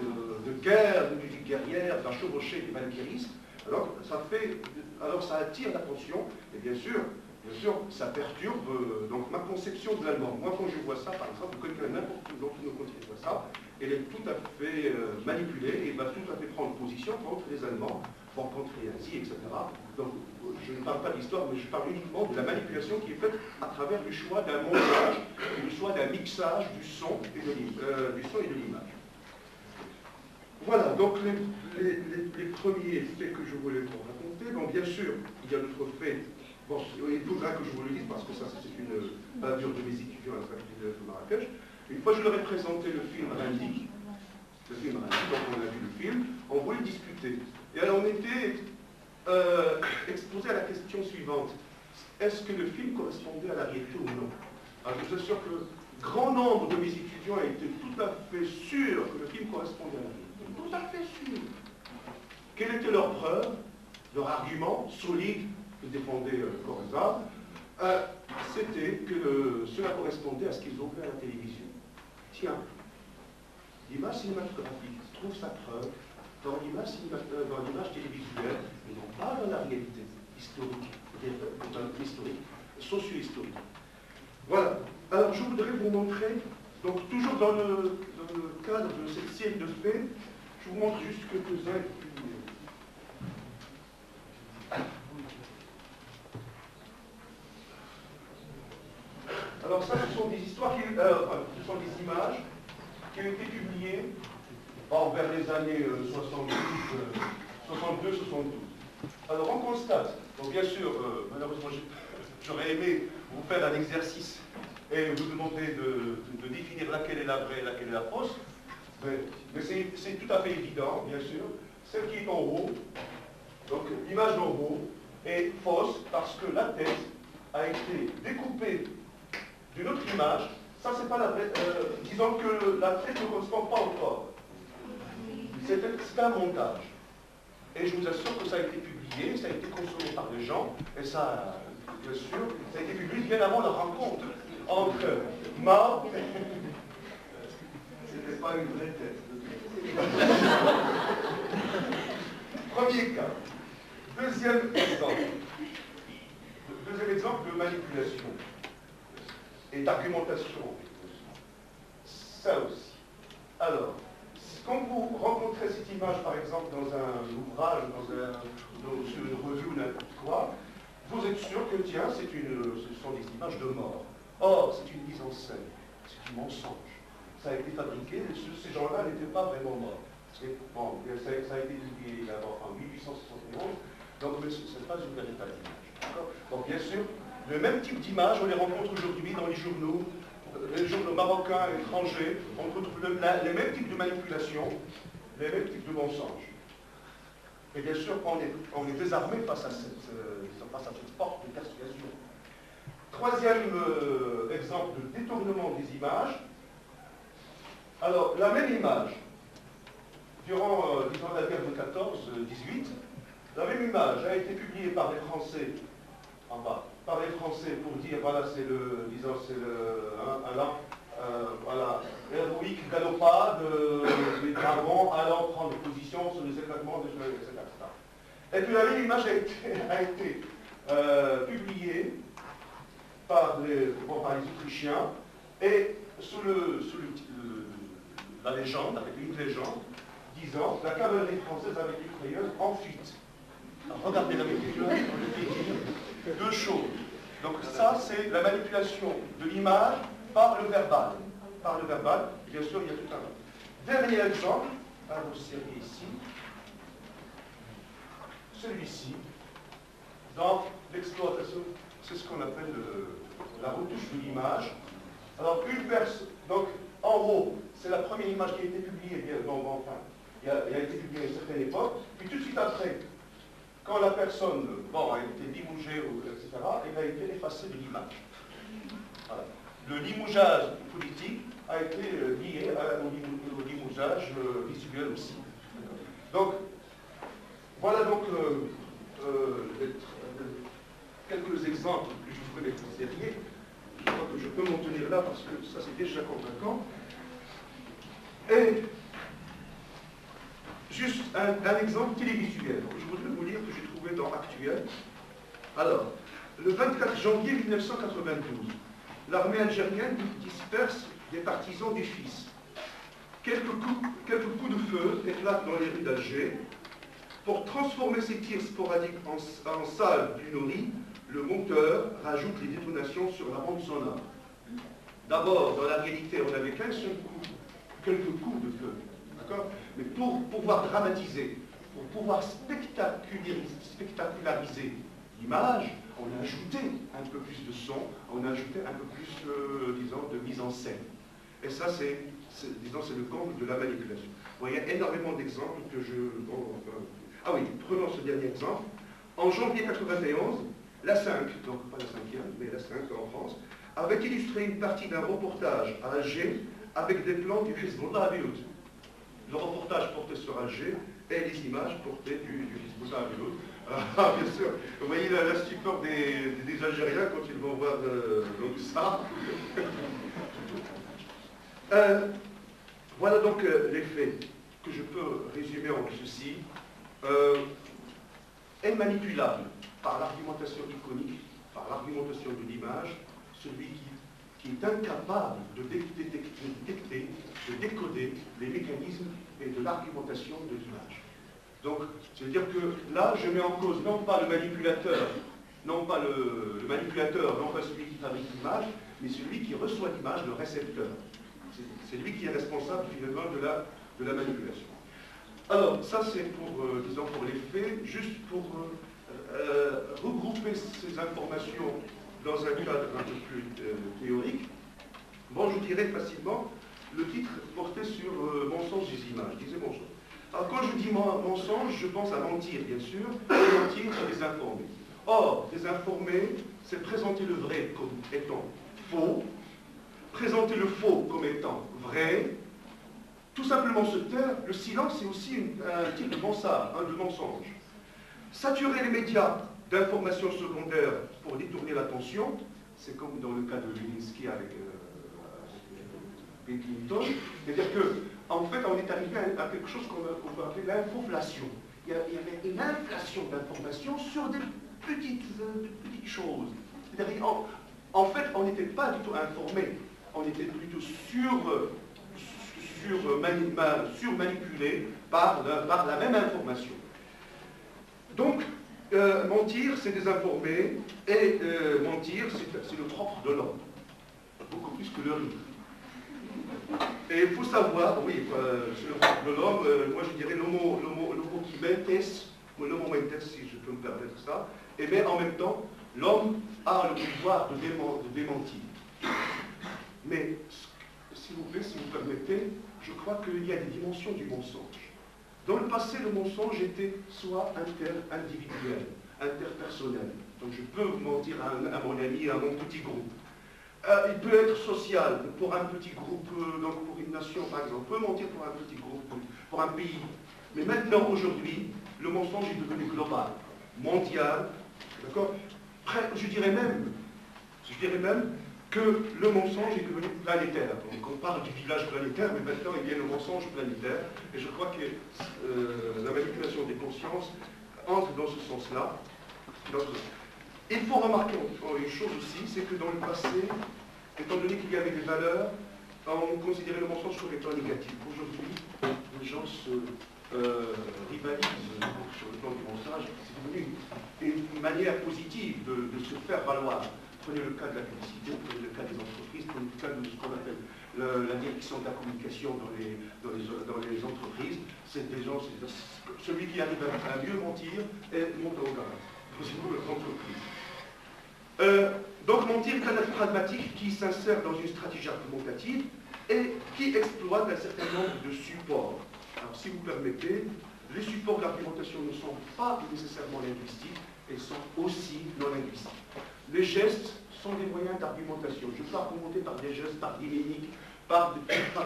[SPEAKER 4] de, guerre, une musique guerrière, d'un chevauché des valkyristes. Alors ça fait, alors ça attire l'attention, et bien sûr, Bien sûr, ça perturbe euh, donc, ma conception de l'allemand. Moi, quand je vois ça, par exemple, quelqu'un n'importe où dans nos voit ça, elle est tout à fait euh, manipulée et va tout à fait prendre position contre les Allemands, contre les nazis, etc. je ne parle pas d'histoire, mais je parle uniquement de la manipulation qui est faite à travers le choix d'un montage, le choix d'un mixage du son et de euh, l'image. Voilà, donc les, premiers faits que je voulais vous raconter. Donc, bien sûr, il y a d'autres faits Bon, il faudra que je vous le dise parce que ça, c'est une bavure de mes étudiants à la de Marrakech. Une fois, je leur ai présenté le film Rindy, le film Rindy, donc on a vu le film, on voulait discuter. Et alors, on était euh, exposé à la question suivante. Est-ce que le film correspondait à la réalité ou non alors, Je vous assure que grand nombre de mes étudiants étaient tout à fait sûrs que le film correspondait à la réalité. Tout à fait sûrs. Quelle était leur preuve, leur argument solide que défendait euh, euh, c'était que cela correspondait à ce qu'ils ont fait à la télévision. Tiens, l'image cinématographique trouve sa preuve dans l'image euh, télévisuelle, mais non pas dans la réalité historique, historique, socio-historique. Voilà. Alors je voudrais vous montrer, donc toujours dans le, dans le cadre de cette série de faits, je vous montre juste quelques-uns Alors ça, ce sont des histoires qui, euh, ce sont des images qui a été publié vers les années 62, 62. Alors on constate, bien sûr, malheureusement j'aurais aimé vous faire un exercice et vous demander de, définir laquelle est la vraie et laquelle est la fausse, mais, c'est tout à fait évident, bien sûr. Celle qui est en haut, donc l'image en haut, est fausse parce que la tête a été découpée d'une autre image. Ça, c'est pas la vraie. Euh, disons que la tête ne correspond pas au corps. C'est un montage. Et je vous assure que ça a été publié, ça a été consommé par des gens, et ça, bien sûr, ça a été publié bien avant la rencontre entre Ma. C'était pas une vraie tête. Premier cas. Deuxième exemple. Deuxième exemple de manipulation et d'argumentation. Ça aussi. Alors, quand vous rencontrez cette image, par exemple, dans un ouvrage, dans, un, sur une revue ou n'importe quoi, vous êtes sûr que, tiens, une, ce sont des images de mort. Or, c'est une mise en scène, c'est un mensonge. Ça a été fabriqué, ces gens-là n'étaient pas vraiment morts. Bon, ça, a été publié en 1871, donc ce n'est pas une véritable image. Donc bien sûr, le même type d'image, on les rencontre aujourd'hui dans les journaux, euh, les journaux marocains, étrangers, on retrouve les mêmes types de manipulations, les mêmes types de mensonges. Et bien sûr, on est, on est désarmé face à cette, euh, face à cette porte de persuasion. Troisième euh, exemple de détournement des images. Alors, la même image, durant, euh, disons, la guerre de 14-18, la même image a été publiée par les Français, en bas, par les Français pour dire, voilà, c'est le, disons, c'est le, euh, voilà, héroïque galopade des dragons allant prendre position sur les éclatements des choses, etc., Et puis la même image a été, été publiée par les, Autrichiens et sous, la légende, avec une légende, disant la cavalerie française avec mitrailleuse en fuite. regardez la mitrailleuse, deux choses. Donc ça, c'est la manipulation de l'image par le verbal. Par le verbal, bien sûr, il y a tout un... Dernier exemple, à vous servir ici, celui-ci, dans l'exploitation, c'est ce qu'on appelle la retouche de l'image. Alors, une personne, donc en haut, c'est la première image qui a été publiée, bien, bon, enfin, il a, été publiée à une certaine époque, puis tout de suite après, quand la personne bon, a été limogée, etc., elle a été effacée de l'image. Le limogeage politique a été euh, lié au, limogeage euh, visuel aussi. Donc, voilà donc euh, quelques exemples que je voudrais vous servir. Je crois que je peux m'en tenir là parce que ça c'est déjà convaincant. Et juste un, exemple télévisuel. Je voudrais vous lire que j'ai trouvé dans Actuel. Alors, le 24 janvier 1992, l'armée algérienne disperse des partisans du fils. Quelques coups, de feu éclatent dans les rues d'Alger. Pour transformer ces tirs sporadiques en, en salles le monteur rajoute les détonations sur la bande sonore. D'abord, dans la réalité, on n'avait qu'un seul coup, quelques coups de feu. Mais pour pouvoir dramatiser, pour pouvoir spectaculariser l'image, on a ajouté un peu plus de son, on a ajouté un peu plus, euh, disons, de mise en scène. Et ça, c'est, disons, c'est le comble de la manipulation. il y a énormément d'exemples que je... ah oui, prenons ce dernier exemple. En janvier 91, la 5, donc pas la cinquième, mais la 5 en France, avait illustré une partie d'un reportage à Alger avec des plans du Hezbollah à. Le reportage portait sur Alger et les images portaient du, du Hezbollah à. Ah, bien sûr, vous voyez la, stupeur des, Algériens quand ils vont voir euh, ça. Euh, voilà donc euh, les faits que je peux résumer en ceci. est manipulable par l'argumentation iconique, par l'argumentation de l'image, celui qui, est incapable de détecter, de décoder les mécanismes et de l'argumentation de l'image. Donc, c'est-à-dire que là, je mets en cause non pas le manipulateur, non pas le, manipulateur, non pas celui qui fabrique l'image, mais celui qui reçoit l'image, le récepteur. C'est lui qui est responsable finalement de la, de la manipulation. Alors, ça c'est pour, euh, disons, pour les faits, juste pour euh, euh, regrouper ces informations dans un cadre un peu plus théorique. Bon, je dirais facilement, le titre portait sur mensonge des images, disait mensonge. Alors quand je dis mensonge, je pense à mentir, bien sûr, et mentir, c'est désinformer. Or, désinformer, c'est présenter le vrai comme étant faux, présenter le faux comme étant vrai, tout simplement se taire, le silence est aussi un type de mensonge, un de mensonge. Saturer les médias d'informations secondaires pour détourner l'attention, c'est comme dans le cas de Lewinsky avec euh, Bill Clinton, c'est-à-dire qu'en en fait, on est arrivé à, quelque chose qu'on peut appeler l'inflation. Il, y avait une inflation d'informations sur des petites, euh, petites choses. En, en, fait, on n'était pas du tout informé, on était plutôt sur sur, manipulé par, par, la même information. Donc, euh, mentir, c'est désinformer, et euh, mentir, c'est le propre de l'homme, beaucoup plus que le rire. Et il faut savoir, oui, euh, le l'homme, moi je dirais mot qui mentes, le mot mentes, si je peux me permettre ça, et mais en même temps, l'homme a le pouvoir de, démentir. Mais, s'il vous plaît, si vous permettez, je crois qu'il y a des dimensions du mensonge. Dans le passé, le mensonge était soit inter-individuel, interpersonnel. Donc je peux mentir à, mon ami, à mon petit groupe. Euh, il peut être social, pour un petit groupe, euh, donc pour une nation par exemple. On peut mentir pour un petit groupe, pour un pays. Mais maintenant, aujourd'hui, le mensonge est devenu global, mondial, d'accord? Je dirais même, je dirais même que le mensonge est devenu planétaire. Donc on parle du village planétaire, mais maintenant il y a le mensonge planétaire. Et je crois que euh, la manipulation des consciences entre dans ce sens-là. Il faut remarquer une chose aussi, c'est que dans le passé, étant donné qu'il y avait des valeurs, on considérait le mensonge comme étant négatif. Aujourd'hui, les gens se euh, rivalisent sur le plan du mensonge. C'est devenu une manière positive de se faire valoir. Prenez le cas de la publicité, prenez le cas des entreprises, prenez le cas de ce qu'on appelle la direction de la communication dans les, entreprises. C'est celui qui arrive à, mieux mentir est monte au garage dans une entreprise. Euh, donc est un acte pragmatique qui s'insère dans une stratégie argumentative et qui exploite un certain nombre de supports. Alors si vous permettez, les supports d'argumentation ne sont pas nécessairement linguistiques, ils sont aussi non linguistiques. Les gestes sont des moyens d'argumentation. Je peux argumenter par des gestes, par des mimiques, par,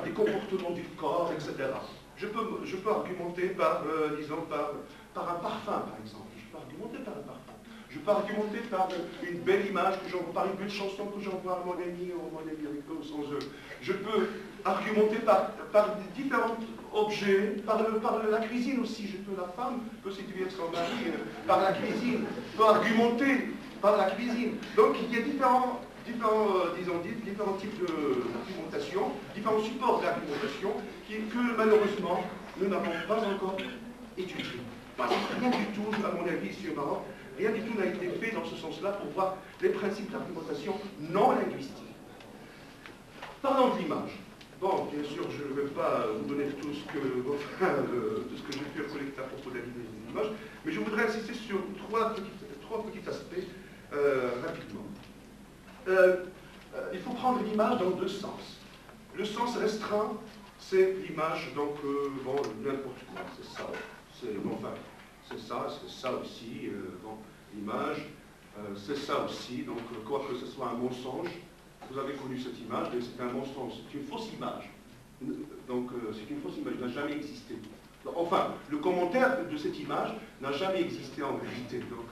[SPEAKER 4] des comportements du corps, etc. Je peux, je peux argumenter par, euh, disons, par, par un parfum, par exemple. Je peux argumenter par un parfum. Je peux argumenter par une belle image, que par une belle chanson que j'envoie à mon ami ou mon ami avec sans eux. Je peux argumenter par, par différents objets, par, la cuisine aussi. Je peux, la femme peut séduire son mari euh, par la cuisine, peut argumenter par la cuisine. Donc il y a différents, différents, euh, disons, différents types d'argumentation, différents supports d'argumentation que malheureusement nous n'avons pas encore étudiés. Parce rien du tout, à mon avis, au Maroc, rien du tout n'a été fait dans ce sens-là pour voir les principes d'argumentation non linguistiques. Parlons de l'image. Bon, bien sûr, je ne vais pas vous donner tout ce que, que j'ai pu collecter à propos de l'image, mais je voudrais insister sur trois petits, trois petits aspects euh, rapidement. Euh, euh, il faut prendre l'image dans deux sens. Le sens restreint, c'est l'image, donc, bon, n'importe quoi, c'est ça. C'est, enfin, c'est ça, c'est ça aussi, bon, l'image, c'est ça aussi, donc, quoi que ce soit un mensonge, vous avez connu cette image, mais c'est un mensonge, c'est une fausse image. Donc, c'est une fausse image, n'a jamais existé. Enfin, le commentaire de cette image n'a jamais existé en vérité. Donc,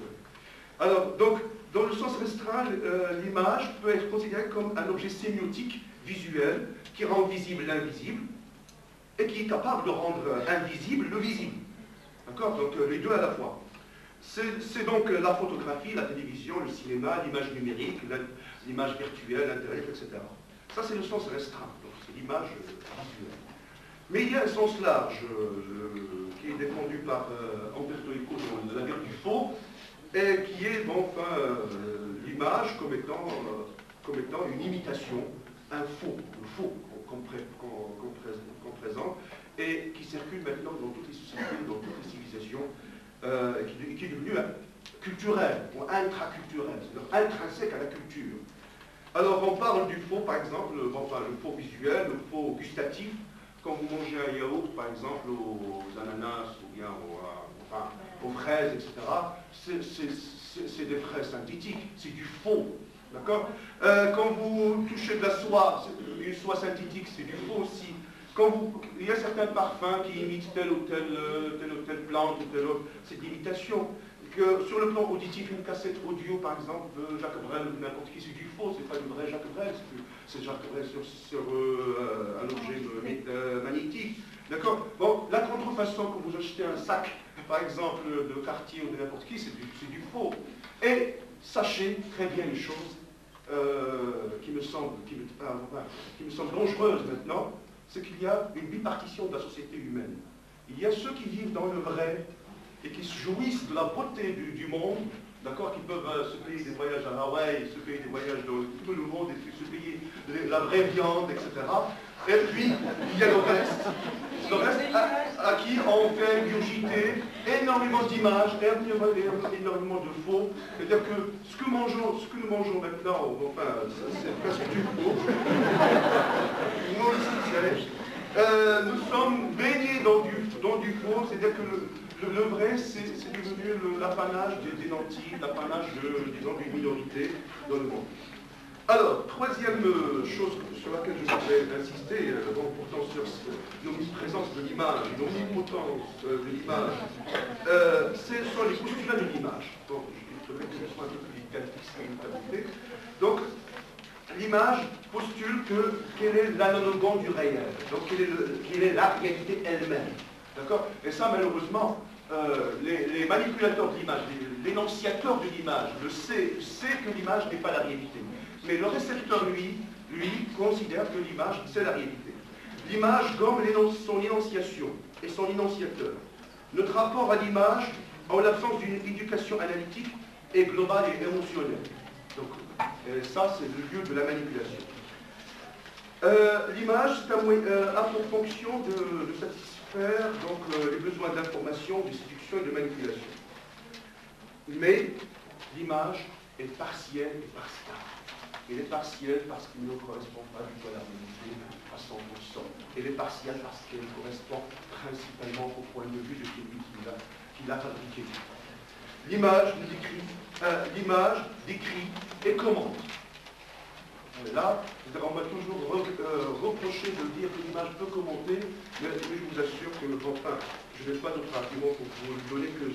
[SPEAKER 4] alors, donc, dans le sens restreint, euh, l'image peut être considérée comme un objet sémiotique visuel qui rend visible l'invisible et qui est capable de rendre invisible le visible. D'accord Donc euh, les deux à la fois. C'est donc la photographie, la télévision, le cinéma, l'image numérique, l'image virtuelle, Internet, etc. Ça, c'est le sens restreint, c'est l'image visuelle. Mais il y a un sens large euh, qui est défendu par Umberto Eco dans La guerre du faux, et qui est bon, enfin, euh, l'image euh, comme étant une imitation, un faux, le faux, qu'on présente, et qui circule maintenant dans toutes les sociétés, dans toutes les civilisations, euh, qui, est devenu culturel ou intraculturel, c'est-à-dire intrinsèque à la culture. Alors on parle du faux, par exemple, enfin, le faux visuel, le faux gustatif, quand vous mangez un yaourt, par exemple, aux ananas ou bien aux, aux fraises, etc., c'est des fraises synthétiques, c'est du faux. D'accord? Euh, Quand vous touchez de la soie, une soie synthétique, c'est du faux aussi. Quand vous, il y a certains parfums qui imitent telle ou telle, euh, telle, ou telle plante, ou telle autre, c'est de l'imitation. Que sur le plan auditif, une cassette audio, par exemple, de Jacques Brel ou n'importe qui, c'est du faux, c'est pas du vrai Jacques Brel, c'est Jacques Brel sur, sur euh, un objet magnétique. D'accord? Bon, la contrefaçon, quand vous achetez un sac, par exemple, de quartier ou de n'importe qui, c'est du, du faux. Et sachez très bien les choses euh, qui, me semble, qui, me, qui me semble dangereuse maintenant, c'est qu'il y a une bipartition de la société humaine. Il y a ceux qui vivent dans le vrai et qui jouissent de la beauté du, monde, d'accord, qui peuvent euh, se payer des voyages à Hawaï, se payer des voyages dans tout le monde, et se payer la vraie viande, etc. Et puis, il y a le reste. Le reste à, qui on fait biogiter énormément d'images, énormément de faux. C'est-à-dire que ce que, nous mangeons maintenant, enfin, c'est presque du faux. nous, euh, nous sommes baignés dans du, faux, c'est-à-dire que le, vrai, c'est devenu l'apanage des, des nantis, l'apanage de, disons, d'une minorité dans le monde. Alors, troisième euh, chose sur laquelle je voudrais insister, euh, pourtant sur l'omniprésence de l'image, l'omnipotence euh, de l'image, ce sont les postulats de l'image. Bon, je que ce soit un peu plus Donc, l'image postule que quel est l'analogon du réel, donc quelle est, la réalité elle-même. D'accord? Et ça, malheureusement, les, les, manipulateurs de l'image, l'énonciateur de l'image, le sait, sait que l'image n'est pas la réalité. Mais le récepteur, lui, lui, considère que l'image, c'est la réalité. L'image gomme son énonciation et son énonciateur. Notre rapport à l'image, en l'absence d'une éducation analytique, est global et émotionnel. Donc, euh, ça, c'est le lieu de la manipulation. Euh, l'image euh, a pour fonction de, satisfaire donc, les besoins d'information, de séduction et de manipulation. Mais l'image est partielle et partiale. Elle est partielle parce qu'il ne correspond pas du tout à la réalité à 100%. Elle est partielle parce qu'elle correspond principalement au point de vue de celui qui l'a fabriquée. L'image décrit, euh, l'image décrit et commente. Là, on m'a toujours euh, reproché de dire que l'image peut commenter, mais, je vous assure que, enfin, je n'ai pas d'autre argument pour vous donner que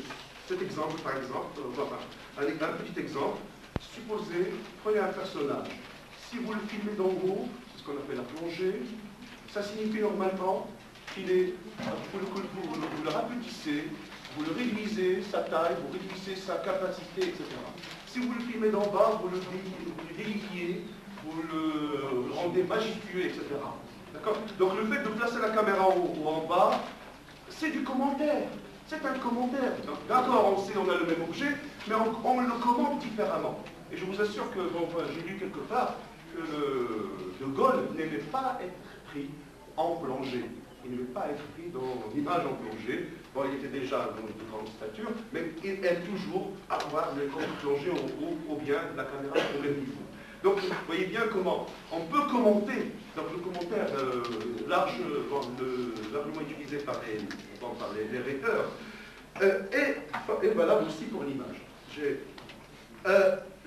[SPEAKER 4] cet exemple, par exemple, euh, enfin, un petit exemple, supposez, prenez un personnage. Si vous le filmez d'en haut, c'est ce qu'on appelle la plongée, ça signifie normalement qu'il est, vous le, vous, vous le rapetissez, vous le réduisez, sa taille, vous réduisez sa capacité, etc. Si vous le filmez d'en bas, vous le, déliez, vous le rendez majestueux, etc. D'accord? Donc le fait de placer la caméra en haut ou en bas, c'est du commentaire. C'est un commentaire. D'accord, on sait on a le même objet, mais on, on le commente différemment. Et je vous assure que, bon, j'ai lu quelque part que De Gaulle n'aimait pas être pris en plongée. Il n'aimait pas être pris dans l'image en plongée. Bon, il était déjà dans de grande stature, mais il aime toujours avoir les corps plongés au, bien la caméra au même niveau. Donc, vous voyez bien comment on peut commenter, donc le commentaire euh, large, largement utilisé par les, par les, les euh, et, et, valable aussi pour l'image.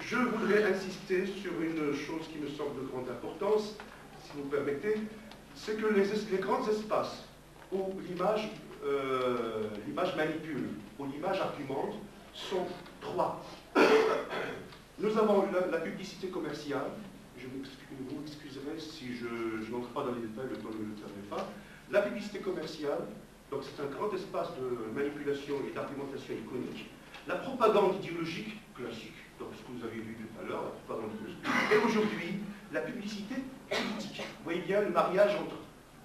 [SPEAKER 4] Je voudrais insister sur une chose qui me semble de grande importance, si vous permettez, c'est que les, grands espaces où euh, l'image manipule, où l'image argumente, sont trois. Nous avons la, publicité commerciale, je vous excuserai si je, n'entre pas dans les détails, le temps ne le permet pas. La publicité commerciale, donc c'est un grand espace de manipulation et d'argumentation iconique. La propagande idéologique classique, ce que vous avez vu tout à l'heure, Et aujourd'hui, la publicité politique. Vous voyez bien le mariage entre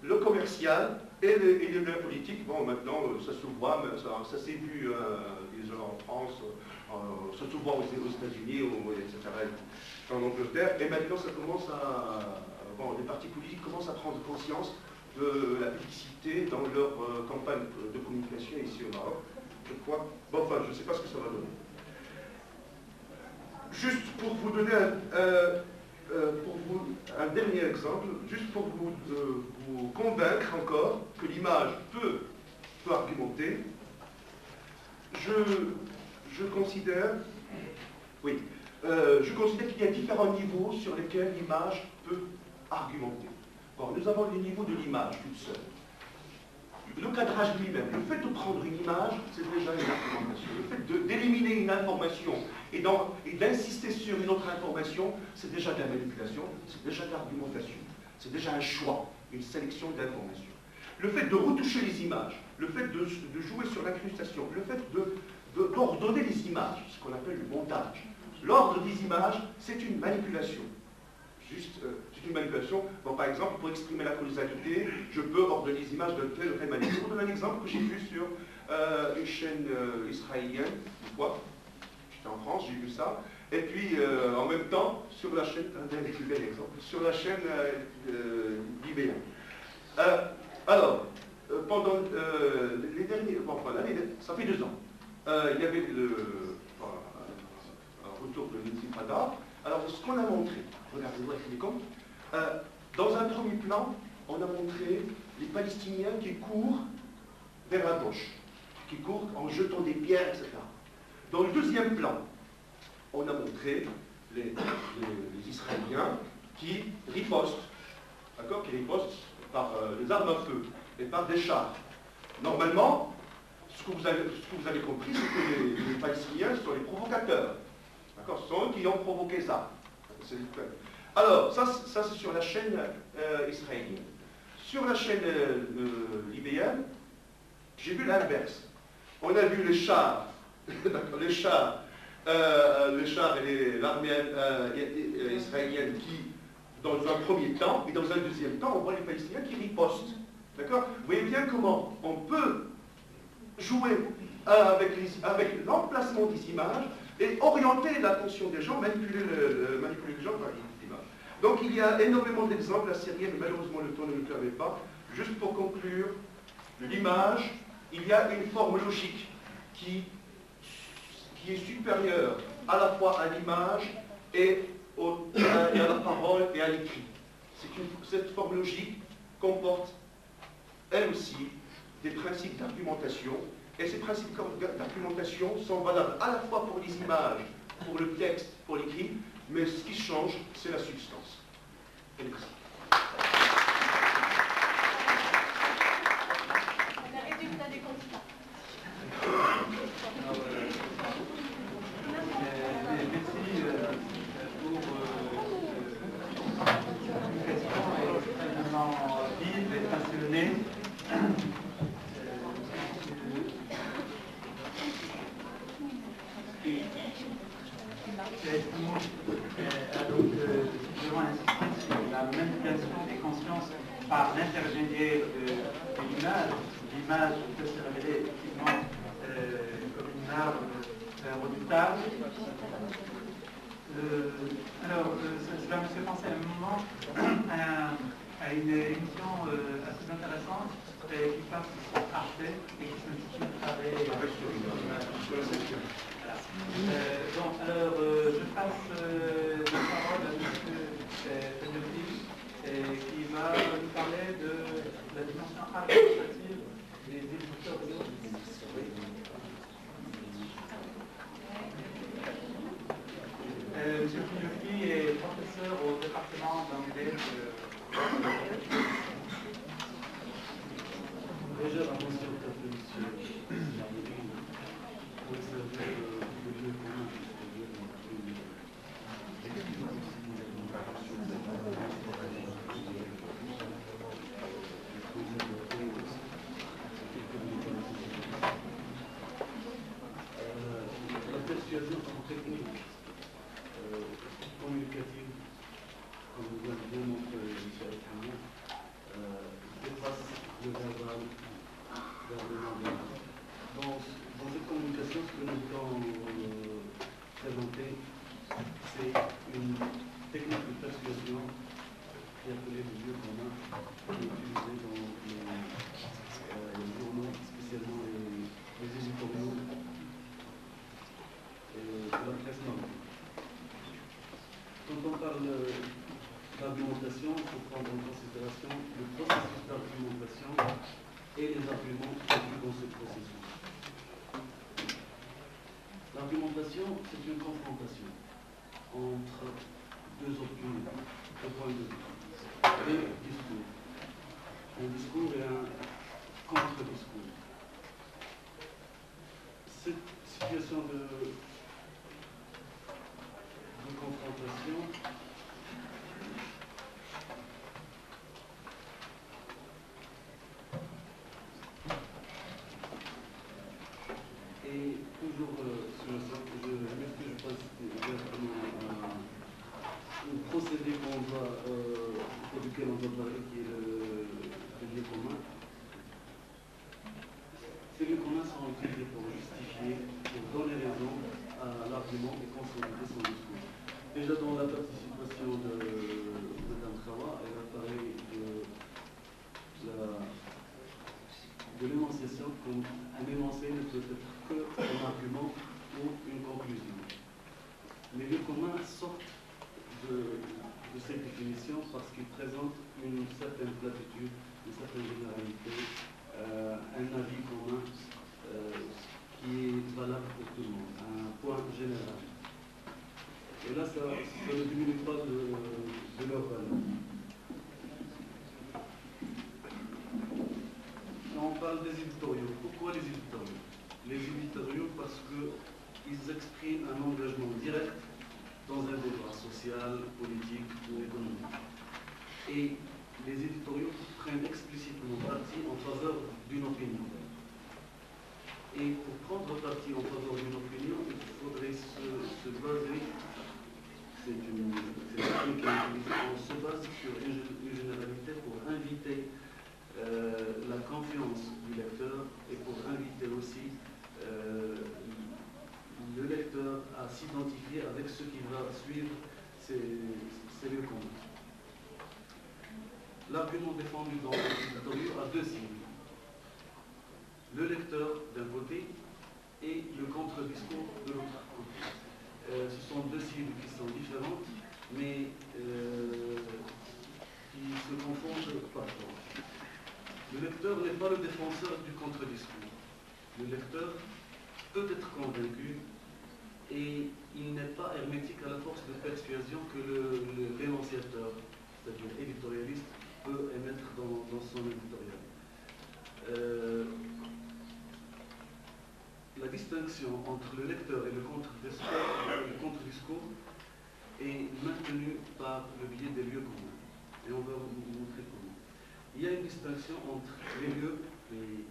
[SPEAKER 4] le commercial et le, et politique. Bon, maintenant, euh, ça se voit, ça, s'est vu euh, déjà en France, euh, ça se voit aux, États-Unis, etc., en Angleterre, et maintenant ça commence à bon, les partis politiques commencent à prendre conscience de la publicité dans leur campagne de communication ici au Maroc. Je crois, bon, enfin, je ne sais pas ce que ça va donner. Juste pour vous donner vous, un dernier exemple, juste pour vous, vous convaincre encore que l'image peut, argumenter, je, considère, oui, euh, je considère qu'il y a différents niveaux sur lesquels l'image peut argumenter. Nous avons les niveaux de l'image toute seule. Le cadrage lui-même, le fait de prendre une image, c'est déjà une argumentation. Le fait d'éliminer une information et d'insister sur une autre information, c'est déjà de la manipulation, c'est déjà de l'argumentation. C'est déjà un choix, une sélection d'informations. Le fait de retoucher les images, le fait de, jouer sur l'incrustation, le fait d'ordonner les images, ce qu'on appelle le montage, L'ordre des images, c'est une manipulation. Juste, euh, une manipulation. Par exemple, pour exprimer la causalité, je peux ordonner les images de telle ou telle manière. Je vous donne un exemple que j'ai vu sur euh, une chaîne euh, israélienne, une fois. J'étais en France, j'ai vu ça. Et puis, en même temps, sur la chaîne, un des exemple, sur la chaîne libéenne. alors, pendant les derniers, bon, ça fait deux ans, il y avait le autour de l'intifada. Alors, ce qu'on a montré, regardez-vous les comptes, euh, dans un premier plan, on a montré les Palestiniens qui courent vers la gauche, qui courent en jetant des pierres, etc. Dans le deuxième plan, on a montré les, Israéliens qui ripostent, d'accord, qui ripostent par euh, des armes à feu et par des chars. Normalement, ce que vous avez, compris, c'est que les, les Palestiniens sont les provocateurs. D'accord Ce sont eux qui ont provoqué ça. Alors, ça, c'est sur la chaîne euh, israélienne. Sur la chaîne euh, euh, libyenne, j'ai vu l'inverse. On a vu les chars, les chars, les chars et l'armée israélienne qui, dans un premier temps, et dans un deuxième temps, on voit les Palestiniens qui ripostent. D'accord? Vous voyez bien comment on peut jouer avec l'emplacement des images et orienter l'attention des gens, manipuler, manipuler les gens. Donc il y a énormément d'exemples à Syrie, mais malheureusement le temps ne nous permet pas. Juste pour conclure, l'image, il y a une forme logique qui, qui est supérieure à la fois à l'image et, à la parole et à l'écrit. Cette forme logique comporte, elle aussi, des principes d'argumentation et ces principes d'argumentation sont valables à la fois pour les images, pour le texte, pour l'écrit, mais ce qui change, c'est la substance.
[SPEAKER 2] De, de confrontation et toujours euh, sur le site, je m'excuse, je passe directement à un procédé qu'on va, euh, duquel on va parler, qui est le, le lieu commun. Ces lieux communs sont utilisés pour justifier, pour donner raison à l'argument et consolider son discours. Déjà dans la participation de Mme Khawa, elle a parlé de la de l'énonciation comme un énoncé ne peut être que un argument ou une conclusion. Les lieux communs sortent de, cette définition parce qu'ils présentent une certaine platitude, une certaine généralité, euh, un avis commun euh, qui est valable pour tout le monde, un point général. Et là, ça, ça ne diminue pas de, de leur valeur. on parle des éditoriaux. Pourquoi les éditoriaux? Les éditoriaux parce qu'ils expriment un engagement direct dans un débat social, politique ou économique. Et les éditoriaux prennent explicitement parti en faveur d'une opinion. Et pour prendre parti en faveur d'une opinion, il faudrait se, se baser, c'est une on se base sur une, généralité pour inviter euh, la confiance du lecteur et pour inviter aussi le lecteur à s'identifier avec ce qui va suivre ces, ces lieux communs. L'argument défendu dans l'éditorial a deux cibles. Le lecteur d'un côté et le contre-discours de l'autre côté. Euh, ce sont deux cibles qui sont différentes, mais euh, qui se confondent parfois. Le lecteur n'est pas le défenseur du contre-discours. Le lecteur peut être convaincu et il n'est pas hermétique à la force de persuasion que l'énonciateur, c'est-à-dire éditorialiste, peut émettre dans, dans son éditorial. Euh, la distinction entre le lecteur et le contre-discours contre est maintenue par le biais des lieux communs. Et on va vous montrer comment. Il y a une distinction entre les lieux, les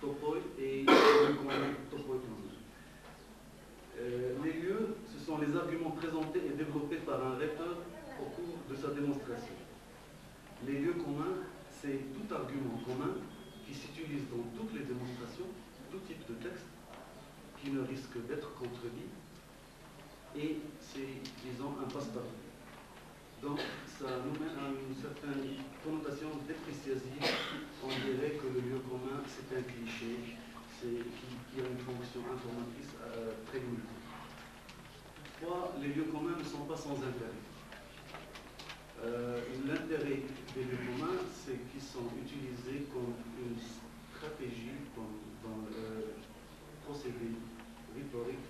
[SPEAKER 2] topoi, et topoi euh, les lieux, ce sont les arguments présentés et développés par un recteur au cours de sa démonstration. Les lieux communs, c'est tout argument commun qui s'utilise dans toutes les démonstrations, tout type de texte, qui ne risque d'être contredit, et c'est, disons, un passe-partout. Donc, ça nous mène à une certaine connotation dépréciative. On dirait que le lieu commun, c'est un cliché qui, qui, a une fonction informatrice euh, très limitée. Trois, les lieux communs ne sont pas sans intérêt. Euh, L'intérêt des lieux communs, c'est qu'ils sont utilisés comme une stratégie, comme dans le procédé rhétorique,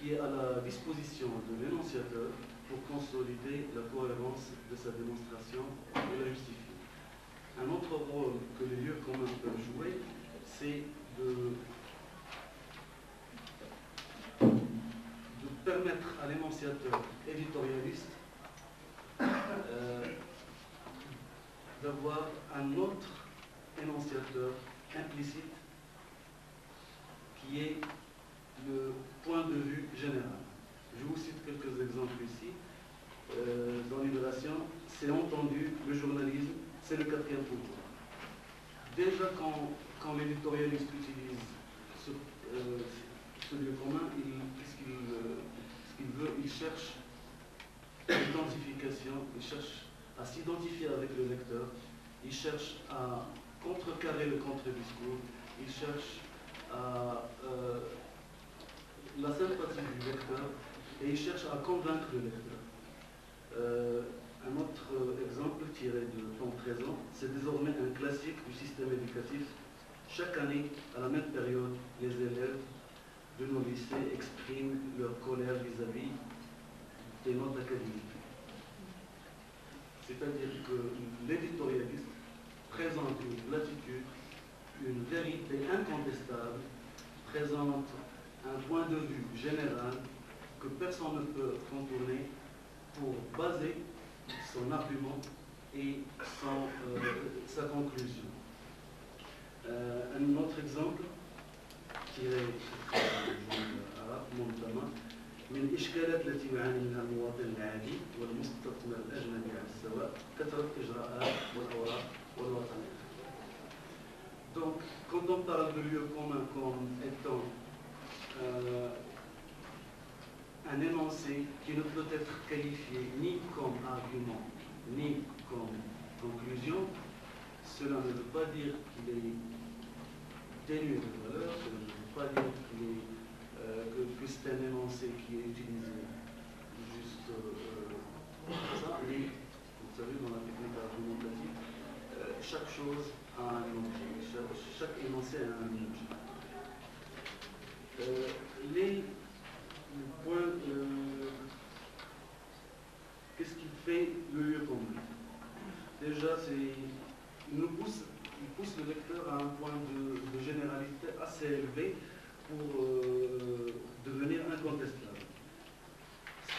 [SPEAKER 2] qui est à la disposition de l'énonciateur pour consolider la cohérence de sa démonstration et la justifier. Un autre rôle que les lieux communs peuvent jouer, c'est de, permettre à l'énonciateur éditorialiste euh, d'avoir un autre énonciateur implicite qui est le point de vue général. Je vous cite quelques exemples ici. Euh, dans Libération, c'est entendu, le journalisme, c'est le quatrième pouvoir. Déjà, quand, quand l'éditorialiste utilise ce, euh, ce, lieu commun, qu'est-ce qu'il qu veut Il cherche l'identification, il cherche à s'identifier avec le lecteur, il cherche à contrecarrer le contre-discours, il cherche à euh, la sympathie du lecteur et il cherche à convaincre le lecteur. Euh, un autre exemple tiré de temps présent, c'est désormais un classique du système éducatif. Chaque année, à la même période, les élèves de nos lycées expriment leur colère vis-à-vis des notes académiques. C'est-à-dire que l'éditorialiste présente une platitude, une vérité incontestable, présente un point de vue général que personne ne peut contourner pour baser son argument et son, euh, sa conclusion. Euh, un autre exemple tiré arabe notamment من الإشكالات التي يعاني منها المواطن العادي والمستثمر الأجنبي على السواء كثرة الإجراءات والأوراق والوطنية. Donc, quand on parle de lieu commun comme étant euh, un énoncé qui ne peut être qualifié ni comme argument, ni comme conclusion, cela ne veut pas dire qu'il est dénué de valeur, cela ne veut pas dire euh, que, c'est un énoncé qui est utilisé juste euh, ça, mais vous savez, dans la technique argumentative, euh, chaque chose a un objet, chaque, énoncé a un objet. Le point, qu'est-ce qui fait le lieu commun? Déjà, il nous pousse, il pousse le lecteur à un point de, généralité assez élevé pour euh, devenir incontestable.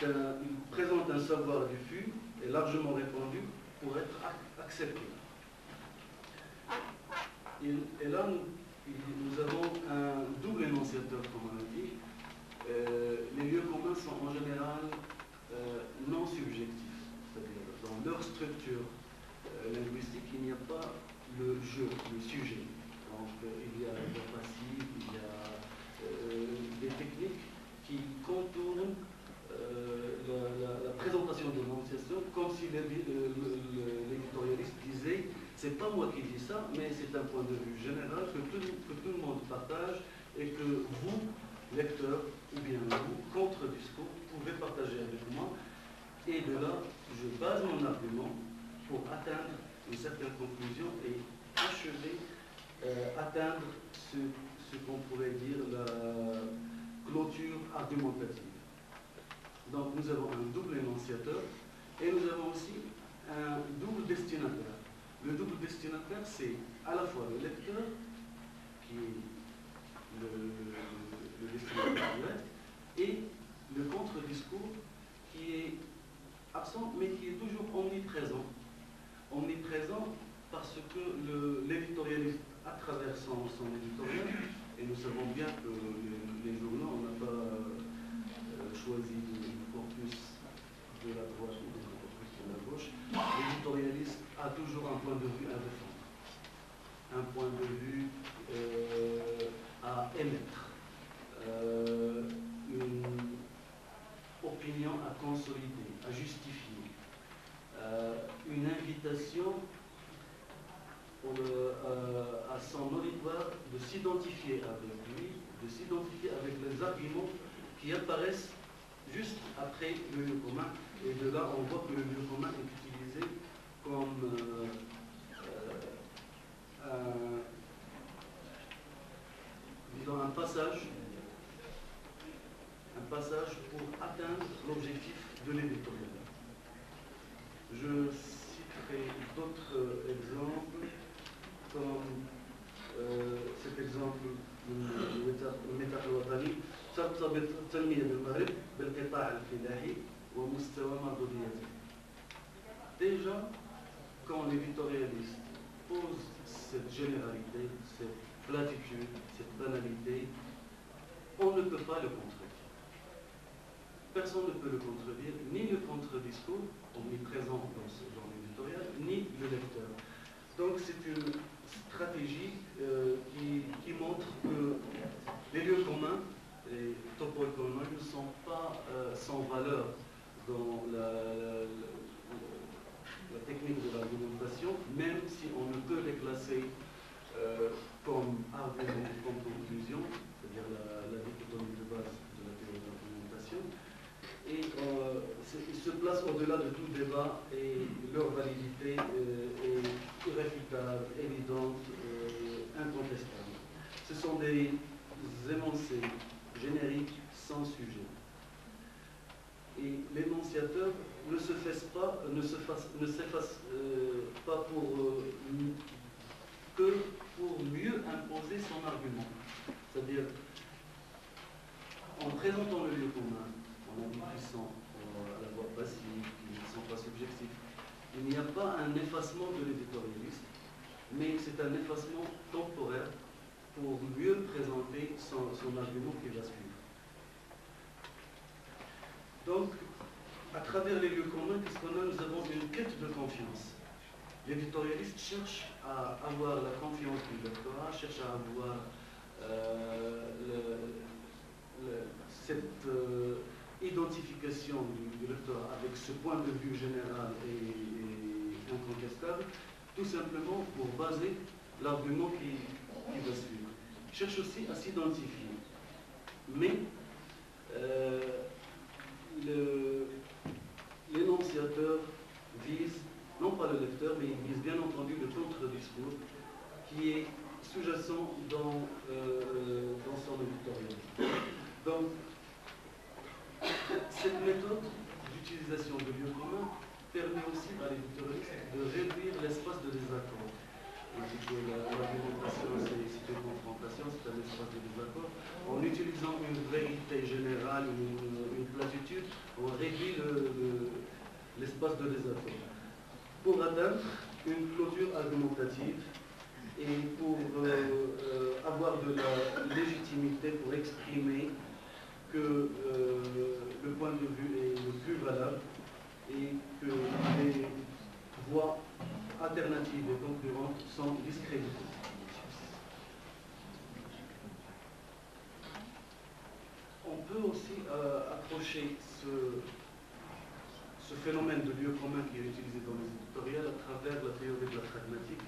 [SPEAKER 2] il présente un savoir diffus et largement répandu pour être accepté. Et, là, nous, nous, avons un double énonciateur, comme on a dit, euh, les lieux communs sont en général euh, non subjectifs, c'est-à-dire dans leur structure euh, linguistique, il n'y a pas le jeu, le sujet. Donc il y a le passif, il y a des techniques qui contournent la, présentation de l'énonciation comme si l'éditorialiste disait c'est pas moi qui dis ça, mais c'est un point de vue général que tout, que tout le monde partage et que vous, lecteur ou bien vous, contre-discours, pouvez partager avec moi. Et de là, je base mon argument pour atteindre une certaine conclusion et achever, euh, atteindre ce, ce qu'on pourrait dire la clôture argumentative. Donc nous avons un double énonciateur et nous avons aussi un double destinataire. Le double destinataire, c'est à la fois le lecteur, qui est le, le et le contre-discours qui est absent mais qui est toujours omniprésent. Omniprésent parce que l'éditorialiste, à travers son, éditorial, et nous savons bien que les, journaux, on n'a pas euh, choisi le corpus de la droite ou le corpus de la gauche, l'éditorialiste a toujours un point de vue à défendre, un point de vue euh, à émettre. Euh, une opinion à consolider, à justifier, euh, une invitation euh, à son auditoire de s'identifier avec lui, de s'identifier avec les arguments qui apparaissent juste après le lieu commun. Et de là, on voit que le lieu commun est utilisé comme disons, un passage un passage pour atteindre l'objectif de l'éditorial. Je citerai d'autres exemples, comme euh, cet exemple الميثاق الوطني ترتبط التنمية بالمغرب بالقطاع الفلاحي ومستوى مردوديته. Déjà, quand l'éditorialiste pose cette généralité, cette platitude, cette banalité, on ne peut pas le contrer personne ne peut le contredire, ni le contre-discours, omniprésent dans ce genre éditorial, ni le lecteur. Donc c'est une stratégie euh, qui, montre que les lieux communs, les topo-économiques ne sont pas euh, sans valeur dans la, technique de l'argumentation, même si on ne peut les classer euh, comme argument comme conclusion, c'est-à-dire la, la dichotomie de base de la théorie de l'argumentation. Et euh, ils se placent au-delà de tout débat et leur validité euh, est irréfutable, évidente, incontestable. Ce sont des énoncés génériques sans sujet. Et l'énonciateur ne se fasse pas, s'efface euh, pas que pour mieux imposer son argument. C'est-à-dire, en présentant le lieu commun, aboutissant euh, à la voie passive, qui ne sont pas subjectifs, il n'y a pas un effacement de l'éditorialiste, mais c'est un effacement temporaire pour mieux présenter son, son argument qui va suivre. Donc, à travers les lieux communs, qu'est-ce qu'on a Nous avons une quête de confiance. L'éditorialiste cherche à avoir la confiance du lectorat, cherche à avoir euh, le- le- cette euh, identification du, lectorat avec ce point de vue général et, et incontestable, tout simplement pour baser l'argument qui, va suivre. Cherche aussi à s'identifier. Mais euh, l'énonciateur vise, non pas le lecteur, mais il vise bien entendu le contre-discours qui est sous-jacent dans, euh, dans son éditorial. Donc, cette méthode d'utilisation de lieux communs permet aussi à l'éditorialiste de réduire l'espace de désaccord. C'est une confrontation, c'est un espace de désaccord. En utilisant une vérité générale, une, une platitude, on réduit le- le- l'espace de désaccord. Pour atteindre une clôture argumentative et pour euh, euh, avoir de la légitimité pour exprimer que euh, le point de vue est le plus valable et que les voies alternatives et concurrentes sont discréditées. On peut aussi euh, approcher ce, ce phénomène de lieu commun qui est utilisé dans les éditoriales à travers la théorie de la pragmatique,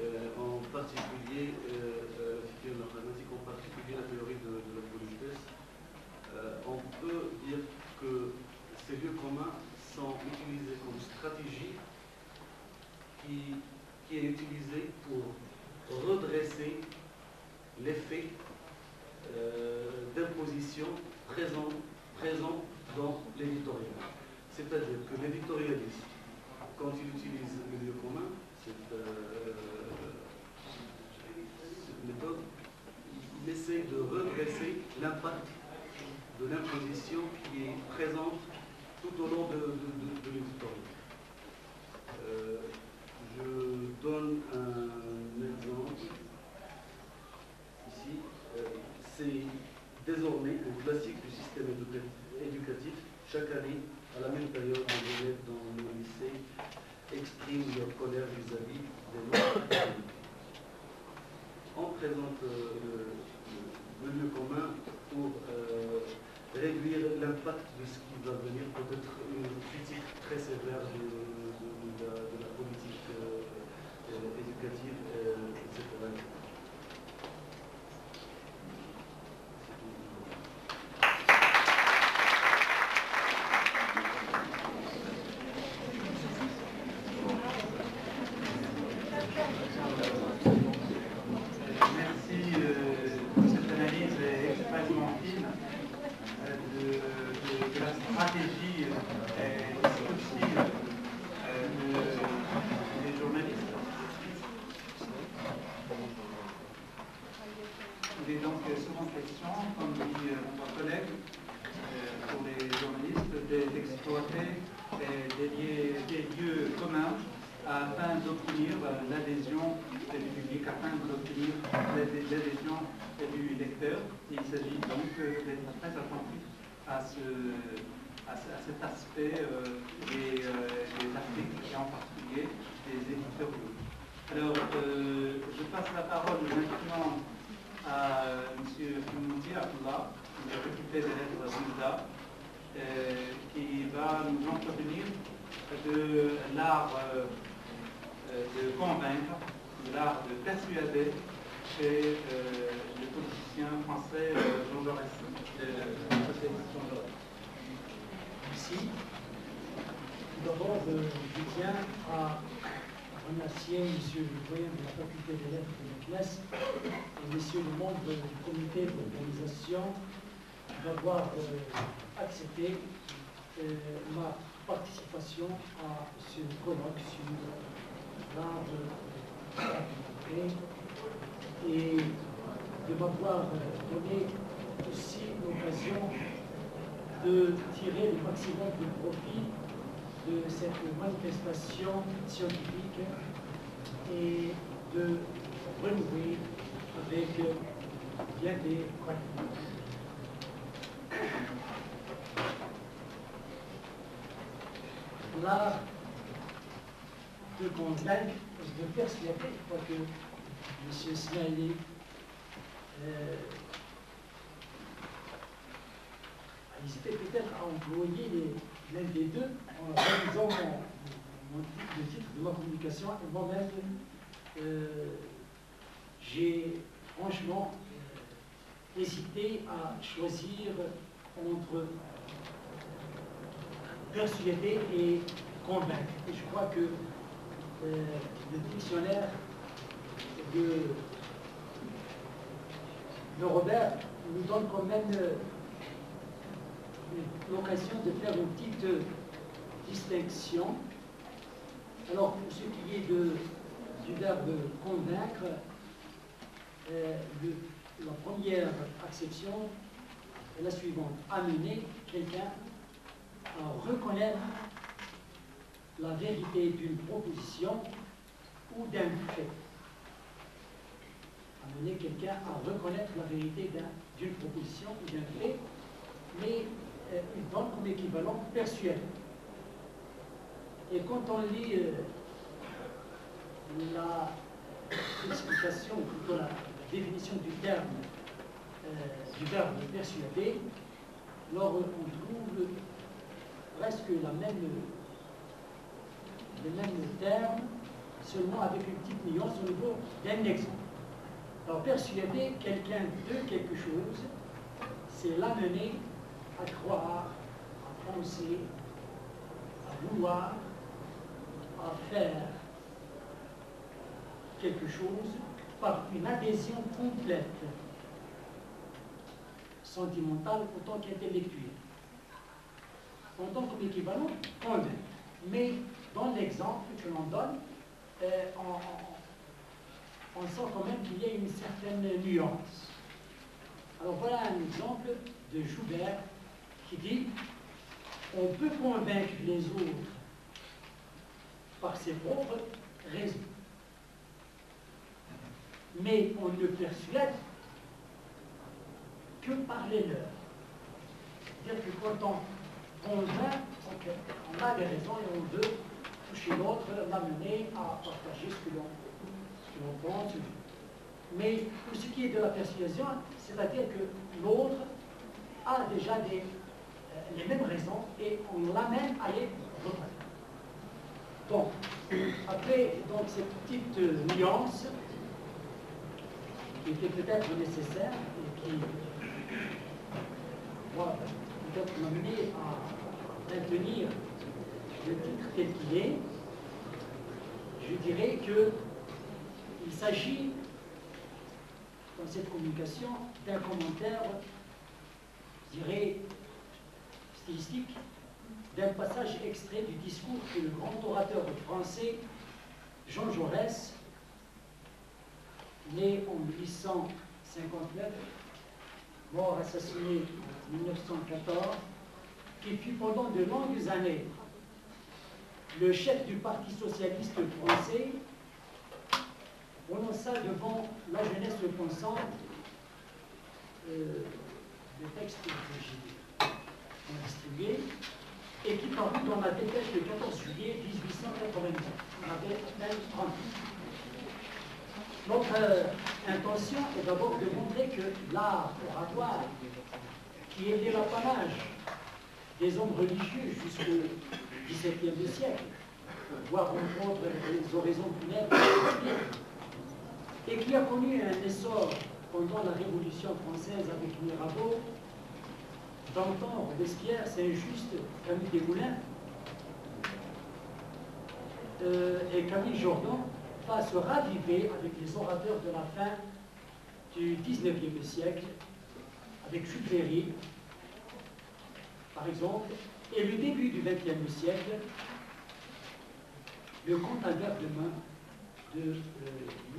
[SPEAKER 2] euh, en particulier, euh, la de en particulier la théorie de, de la politesse. Euh, on peut dire que ces lieux communs sont utilisés comme stratégie qui, qui est utilisée pour redresser l'effet euh, d'imposition présent, dans l'éditorial. C'est-à-dire que l'éditorialiste, quand il utilise le lieu commun, cette, euh, méthode, il essaie de redresser l'impact de l'imposition qui est présente tout au long de- de l'éditorial. Euh, je donne un exemple ici. Euh, c'est désormais un classique du système éduca- éducatif. Chaque année, à la même période, les élèves dans nos lycées expriment leur colère vis-à-vis des normes académiques. On présente euh, le, le- le lieu commun pour euh, réduire l'impact de ce qui va venir, peut-être une critique très sévère de, de- de la, de la politique euh, euh, éducative, euh, etc.
[SPEAKER 1] Merci euh, pour cette analyse extrêmement fine euh, de, de- de la stratégie euh, discursive euh, de- des journalistes. Il est donc souvent question, comme dit euh, mon collègue, euh, pour les journalistes, de- d'exploiter euh, des, lieux- des lieux communs afin d'obtenir euh, l'adhésion du public, afin d'obtenir l'adhé- l'adhésion du lecteur. Il s'agit donc euh, d'être très à, ce, à, ce- à cet aspect euh, des, euh, des articles et en particulier des éditoriaux. Alors, euh, je passe la parole maintenant à M. Fimoudi Abdullah, qui a des lettres Zunda, euh, qui va nous entretenir de l'art de convaincre, de l'art de persuader chez le politicien français Jean Jaurès, le Jaurès.
[SPEAKER 5] Merci. D'abord, je tiens à remercier M. le doyen de la faculté des lettres de la classe et messieurs les membres du comité d'organisation d'avoir accepté ma participation à ce colloque sur l'art de et de m'avoir donné aussi l'occasion de tirer le maximum de profit de cette manifestation scientifique et de renouer avec bien des. L'art de convaincre, de persuader, je crois que M. Smiley hésité peut-être à employer l'un des deux en réalisant mon, le titre de ma communication et moi-même euh, j'ai franchement euh, hésité à choisir entre persuader et convaincre. Et je crois que euh, le dictionnaire de, Robert nous donne quand même l'occasion de faire une petite distinction. Alors, pour ce qui est du verbe convaincre, euh, la première acception est la suivante. Amener quelqu'un à reconnaître la vérité d'une proposition ou d'un fait. Amener quelqu'un à reconnaître la vérité d'une proposition ou d'un fait, mais euh, il donne comme équivalent persuader. Et quand on lit euh, la l'explication, ou plutôt la définition du terme, euh, du verbe persuader, alors on trouve presque même, les mêmes termes, seulement avec une petite nuance au niveau d'un exemple. Alors persuader quelqu'un de quelque chose, c'est l'amener à croire, à penser, à vouloir, à faire quelque chose par une adhésion complète, sentimentale autant qu'intellectuelle. En tant qu'équivalent, convaincre. Mais dans l'exemple que l'on donne, euh, on, sent quand même qu'il y a une certaine nuance. Alors voilà un exemple de Joubert qui dit on peut convaincre les autres par ses propres raisons. Mais on ne persuade que par les leurs. C'est-à-dire que quand on convainc, on a des raisons et on veut toucher l'autre, l'amener à partager ce que l'on pense. Mais pour ce qui est de la persuasion, c'est-à-dire que l'autre a déjà des, les mêmes raisons et on l'amène à les reprendre. Donc, après donc, cette petite euh, nuance qui était peut-être nécessaire et qui va peut-être m'amener à maintenir le titre tel qu'il est, je dirais qu'il s'agit dans cette communication d'un commentaire, je dirais, d'un passage extrait du discours que le grand orateur français Jean Jaurès, né en 1859, mort assassiné en 1914, qui fut pendant de longues années le chef du Parti socialiste français, prononça devant la jeunesse pensante euh, le texte que j'ai et qui parut dans ma dépêche le 14 juillet 1890. On avait même 30 Notre euh, intention est d'abord de montrer que l'art oratoire, qui était l'apanage des hommes religieux jusqu'au XVIIe siècle, voire rencontre les horizons funèbres, et qui a connu un essor pendant la Révolution française avec Mirabeau, Danton, Robespierre, Saint-Just, Camille Desmoulins euh, et Camille Jordan va se raviver avec les orateurs de la fin du XIXe siècle, avec Jules Ferry, par exemple, et le début du XXe siècle, le compte à de main de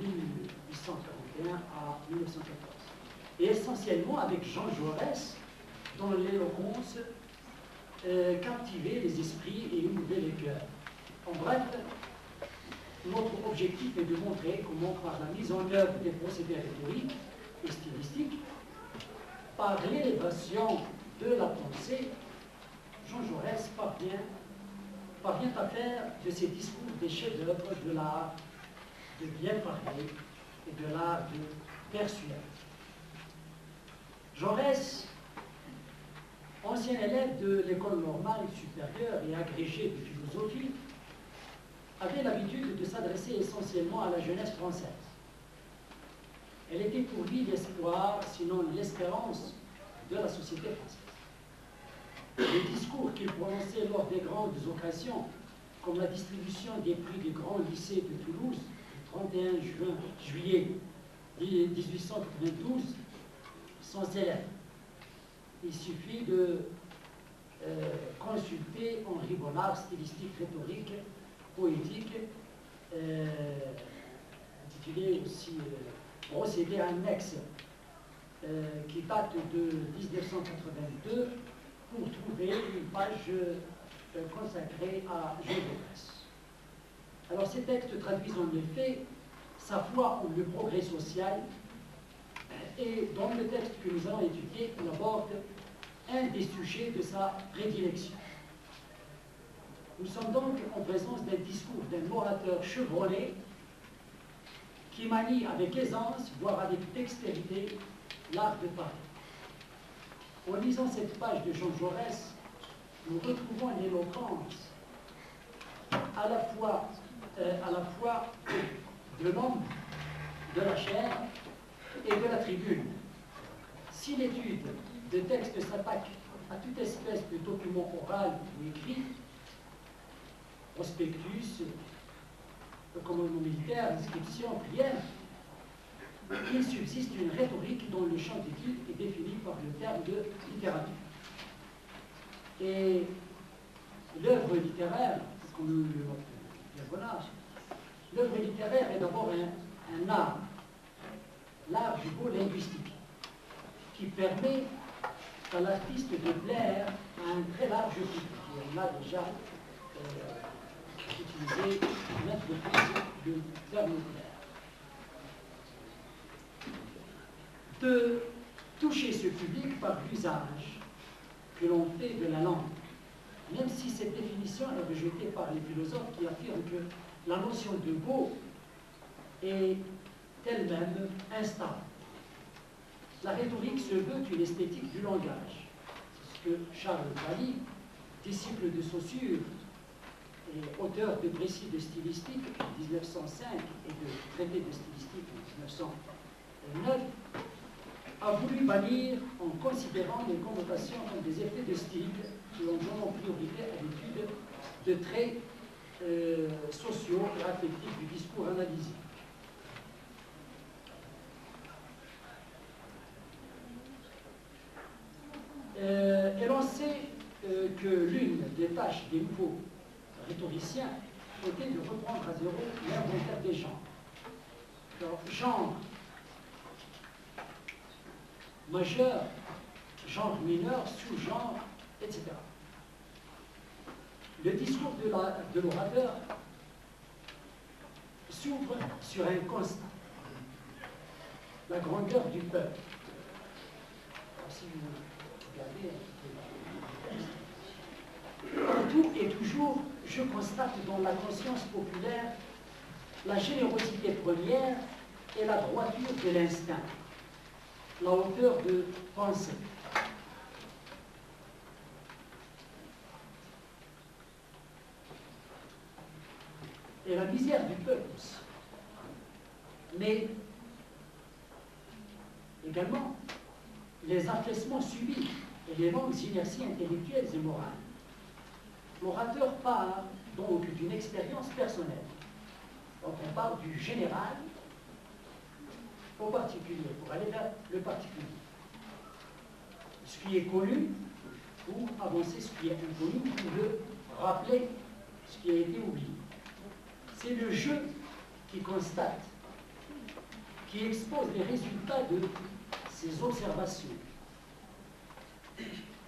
[SPEAKER 5] 1841 euh, à 1914. Et essentiellement avec Jean Jaurès, dont l'éloquence euh, captivait les esprits et émouvait les cœurs. En bref, notre objectif est de montrer comment, par la mise en œuvre des procédés rhétoriques et stylistiques, par l'élévation de la pensée, Jean Jaurès parvient, parvient à faire de ses discours des chefs-d'œuvre de l'art de bien parler et de l'art de persuader. Jaurès, ancien élève de l'école normale supérieure et agrégé de philosophie, avait l'habitude de s'adresser essentiellement à la jeunesse française. Elle était pour lui l'espoir, sinon l'espérance de la société française. Les discours qu'il prononçait lors des grandes occasions, comme la distribution des prix du grand lycée de Toulouse, le 31 juin, juillet 1892, sont célèbres. Il suffit de euh, consulter Henri Bonnard, stylistique rhétorique, poétique, euh, intitulé aussi euh, Procédé annexe, euh, qui date de 1982, pour trouver une page consacrée à Jean Alors ces textes traduisent en effet sa foi en le progrès social et dans le texte que nous allons étudier, il aborde un des sujets de sa prédilection. Nous sommes donc en présence d'un discours d'un orateur chevronné qui manie avec aisance, voire avec dextérité, l'art de parler. En lisant cette page de Jean Jaurès, nous retrouvons l'éloquence à la fois, euh, à la fois de l'homme, de la chair et de la tribune. Si l'étude de textes s'attaque à toute espèce de document oral ou écrit, prospectus, commandement militaire, inscription, prière, il subsiste une rhétorique dont le champ d'étude est défini par le terme de littérature. Et l'œuvre littéraire, comme le l'œuvre littéraire est d'abord un art, l'art du beau linguistique, qui permet à l'artiste de plaire à un très large public. on a déjà euh, utiliser mettre le terme De toucher ce public par l'usage que l'on fait de la langue, même si cette définition est rejetée par les philosophes qui affirment que la notion de beau est elle-même instable. La rhétorique se veut une esthétique du langage. C'est ce que Charles Pally, disciple de Saussure, et auteur de précis de stylistique en 1905 et de traité de stylistique en 1909, a voulu bannir en considérant les connotations comme des effets de style qui ont en priorité à l'étude de traits euh, sociaux et affectifs du discours analysé. Euh, et l'on sait euh, que l'une des tâches des nouveaux rhétoricien était de reprendre à zéro l'inventaire des genres. Genre majeur, genre mineur, sous-genre, etc. Le discours de l'orateur s'ouvre sur un constat, la grandeur du peuple. Tout et toujours, je constate dans la conscience populaire la générosité première et la droiture de l'instinct, la hauteur de pensée. et la misère du peuple. Mais également les affaissements subis les longues inerties intellectuelles et morales. L'orateur part donc d'une expérience personnelle. Donc on parle du général au particulier, pour aller vers le particulier. Ce qui est connu, pour avancer ce qui est inconnu, pour le rappeler ce qui a été oublié. C'est le jeu qui constate, qui expose les résultats de ses observations,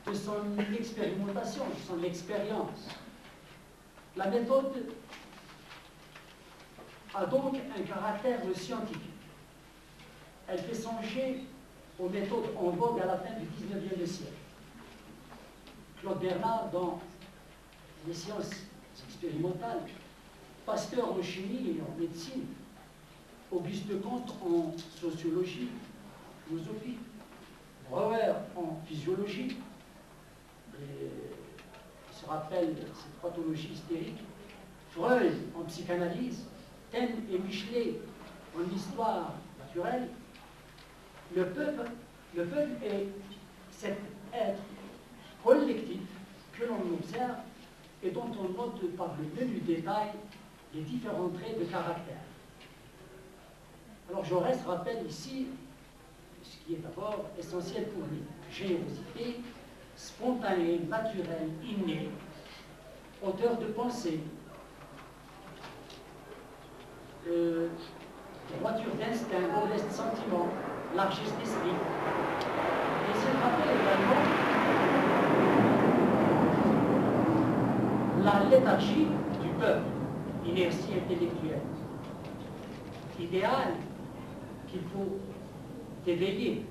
[SPEAKER 5] de son expérimentation, de son expérience. La méthode a donc un caractère scientifique. Elle fait songer aux méthodes en vogue à la fin du XIXe siècle. Claude Bernard, dans les sciences expérimentales, Pasteur en chimie et en médecine, Auguste Comte en sociologie, philosophie, Breuer en physiologie, qui se rappelle cette pathologie hystérique, Freud en psychanalyse, Taine et Michelet en histoire naturelle, le peuple, le peuple est cet être collectif que l'on observe et dont on note par le menu détail les différents traits de caractère. Alors Jaurès rappelle ici ce qui est d'abord essentiel pour lui. Générosité, spontanée, naturelle, innée, hauteur de pensée, euh, droiture d'instinct, modeste sentiment, largesse d'esprit. Et c'est rappelle également la léthargie du peuple, l'inertie intellectuelle. Idéal qu'il faut éveiller,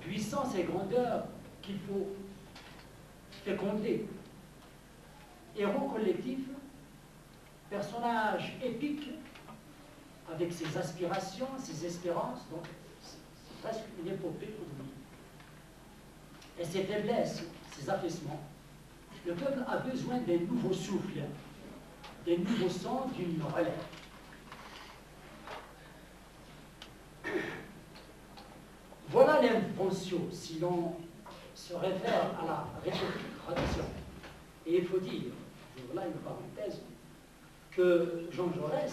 [SPEAKER 5] puissance et grandeur qu'il faut féconder. Héros collectif, personnage épique avec ses aspirations, ses espérances, donc c'est presque une épopée pour lui. Et ses faiblesses, ses affaissements, le peuple a besoin d'un nouveau souffle, des nouveaux sons d'une relève. Voilà l'invention, si l'on se réfère à la rhétorique tradition. Et il faut dire, voilà une parenthèse, que Jean Jaurès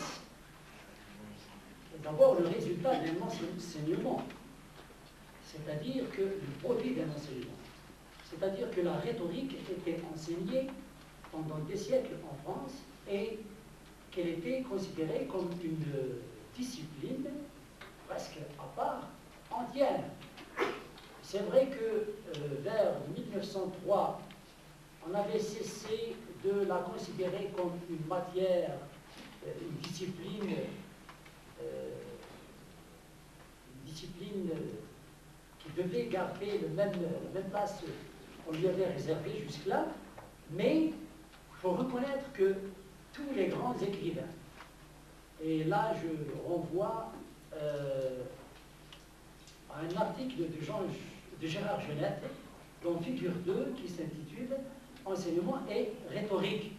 [SPEAKER 5] est d'abord le résultat d'un enseignement, c'est-à-dire que le produit d'un enseignement. C'est-à-dire que la rhétorique était enseignée pendant des siècles en France et qu'elle était considérée comme une discipline presque à part entière. C'est vrai que euh, vers 1903, on avait cessé de la considérer comme une matière, euh, une discipline, euh, une discipline qui devait garder le même, la même place qu'on lui avait réservée jusque-là, mais il faut reconnaître que tous les grands écrivains, et là je renvoie à un article de, Jean, de Gérard Genette, dont figure 2, qui s'intitule Enseignement et rhétorique,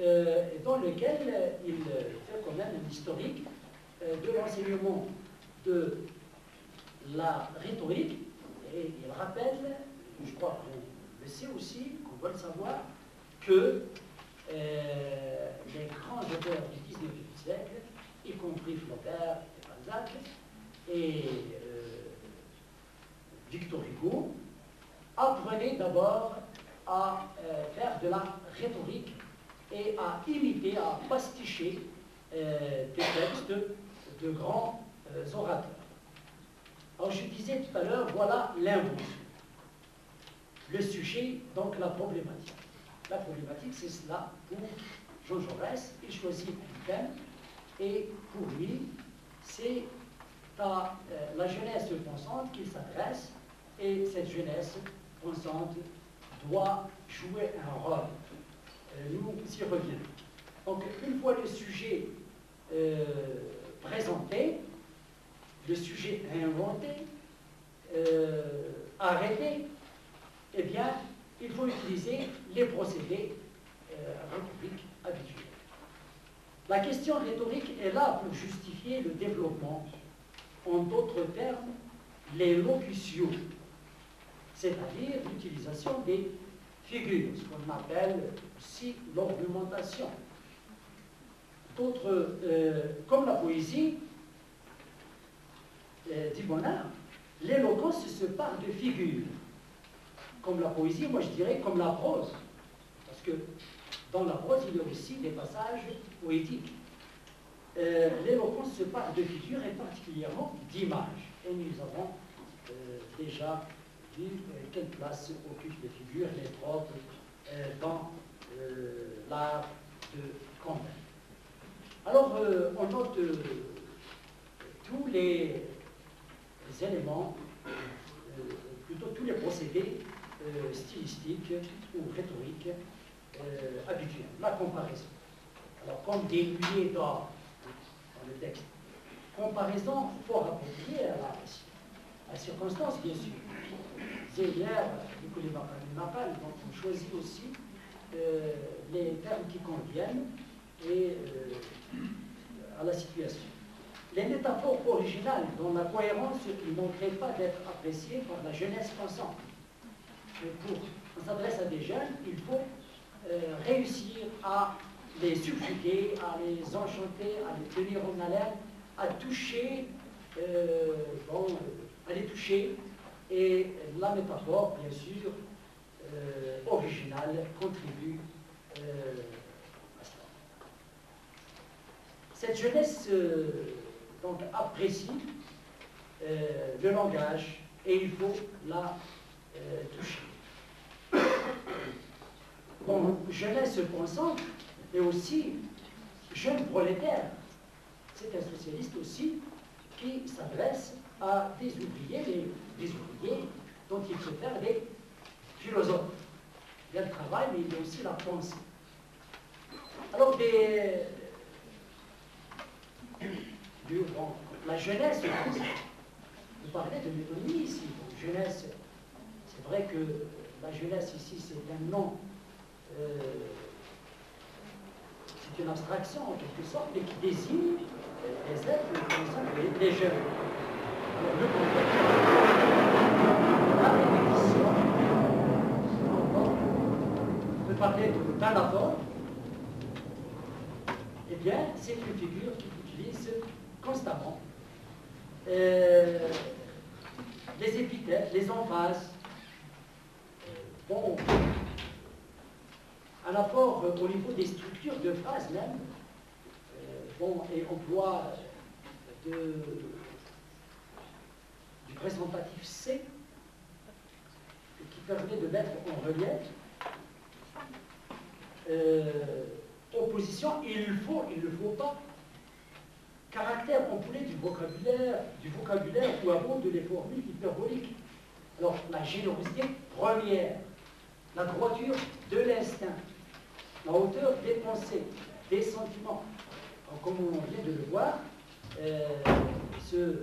[SPEAKER 5] euh, dans lequel il fait quand même un historique euh, de l'enseignement de la rhétorique, et il rappelle, je crois qu'on le sait aussi, qu'on doit le savoir, que les grands auteurs du XIXe siècle, y compris Flaubert et Balzac, et Victor Hugo, apprenez d'abord à euh, faire de la rhétorique et à imiter, à pasticher euh, des textes de grands euh, orateurs. Alors je disais tout à l'heure, voilà l'invention. Le sujet, donc la problématique. La problématique, c'est cela pour Jean Jaurès. Il choisit un thème et pour lui, c'est à la jeunesse pensante qu'il s'adresse et cette jeunesse pensante doit jouer un rôle. Euh, nous y reviendrons. Donc, une fois le sujet euh, présenté, le sujet inventé, euh, arrêté, eh bien, il faut utiliser les procédés euh, habituels. La question rhétorique est là pour justifier le développement, en d'autres termes, les locutions, c'est-à-dire l'utilisation des figures, ce qu'on appelle aussi l'argumentation. Euh, comme la poésie, euh, dit Bonnard, l'éloquence se parle de figures. Comme la poésie, moi je dirais comme la prose. Parce que dans la prose, il y a aussi des passages poétiques. Euh, l'éloquence se parle de figures et particulièrement d'images. Et nous avons euh, déjà vu quelle place occupent les figures, les tropes dans l'art de Condé. Alors, on note tous les éléments, euh, plutôt tous les procédés euh, stylistiques ou rhétoriques euh, habituels. La comparaison. Alors, comme milliers d'or dans le texte, comparaison fort appropriée à la, à la circonstance, bien sûr. Zélière, Nicolas Napal, donc on choisit aussi les termes qui conviennent et à la situation. Les métaphores originales dont la cohérence ne manquerait pas d'être appréciée par la jeunesse pensante. Pour on s'adresse à des jeunes, il faut euh, réussir à les subjuguer, à les enchanter, à les tenir en haleine, à toucher, euh, bon, à les toucher. Et la métaphore, bien sûr, euh, originale, contribue à cela. Cette jeunesse donc apprécie euh, le langage et il faut la euh, toucher. Bon, jeunesse pensante et aussi jeune prolétaire. C'est un socialiste aussi qui s'adresse à des ouvriers, des, ouvriers dont il peut faire des philosophes. Il y a le travail, mais il y a aussi la pensée. Alors, des, la jeunesse, vous parlez de métonymie ici. jeunesse, c'est vrai que la jeunesse ici, c'est un nom, euh, c'est une abstraction en quelque sorte, mais qui désigne les êtres, les, les jeunes. Alors, contexte, la répétition, on peut parler d'anaphore, eh bien, c'est une figure qui utilise constamment euh, les épithètes, les emphases. Bon, un apport au niveau des structures de phrases même, euh, bon, et emploi de, du présentatif C, qui permet de mettre en relief euh, opposition, il faut, il ne faut pas caractère complet du vocabulaire, du vocabulaire où abondent les formules hyperboliques. Alors, la générosité première, la droiture de l'instinct, la hauteur des pensées, des sentiments. comme on vient de le voir, euh, ce euh,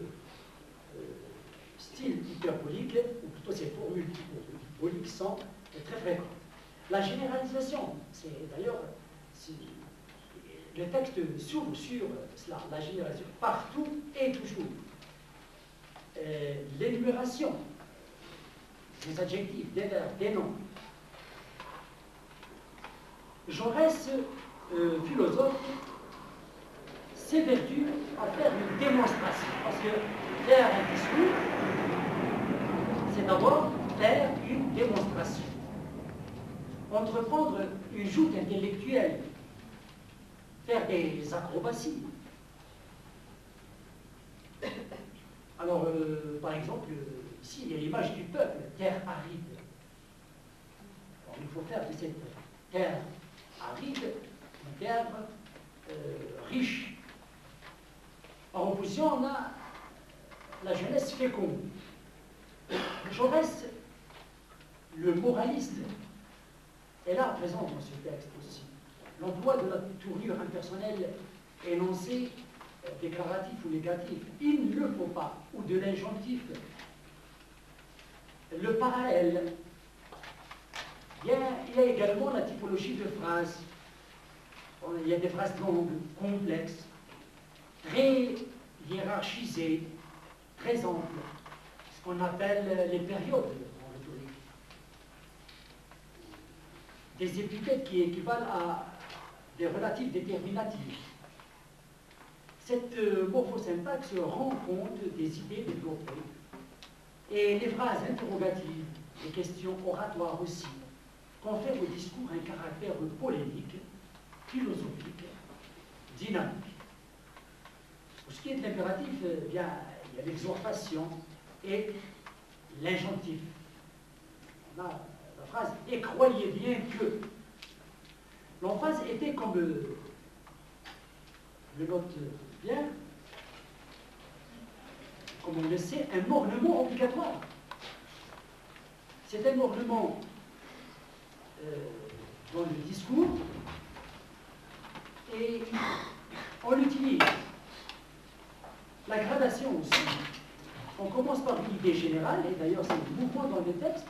[SPEAKER 5] style hyperbolique, ou plutôt ces formules hyperboliques sont très fréquentes. La généralisation, c'est d'ailleurs le texte s'ouvre sur cela, la génération, partout et toujours. Euh, l'énumération des adjectifs, des verbes, des noms. Jaurès, euh, philosophe, s'évertue à faire une démonstration. Parce que faire un discours, c'est d'abord faire une démonstration. Entreprendre une joute intellectuelle faire des acrobaties. Alors, euh, par exemple, ici, il y a l'image du peuple, terre aride. Il faut faire de cette terre aride une terre euh, riche. En opposition, on a la jeunesse féconde. Jaurès, le moraliste, est là présent dans ce texte aussi l'emploi de la tournure impersonnelle énoncée, euh, déclaratif ou négatif, il ne le faut pas, ou de l'injonctif. Le parallèle, il y, a, également la typologie de phrase. il y a des phrases longues, complexes, très hiérarchisées, très amples, ce qu'on appelle les périodes en rhétorique. Des épithètes qui équivalent à des relatifs déterminatifs. Cette euh, morphosyntaxe rend compte des idées développées et les phrases interrogatives, les questions oratoires aussi, confèrent au discours un caractère polémique, philosophique, dynamique. Pour ce qui est de l'impératif, eh il y a l'exhortation et l'injonctif. Et croyez bien que. L'emphase était comme euh, le note bien, comme on le sait, un ornement obligatoire. C'est un ornement euh, dans le discours et on l'utilise. La gradation aussi. On commence par une idée générale, et d'ailleurs c'est le mouvement dans le texte.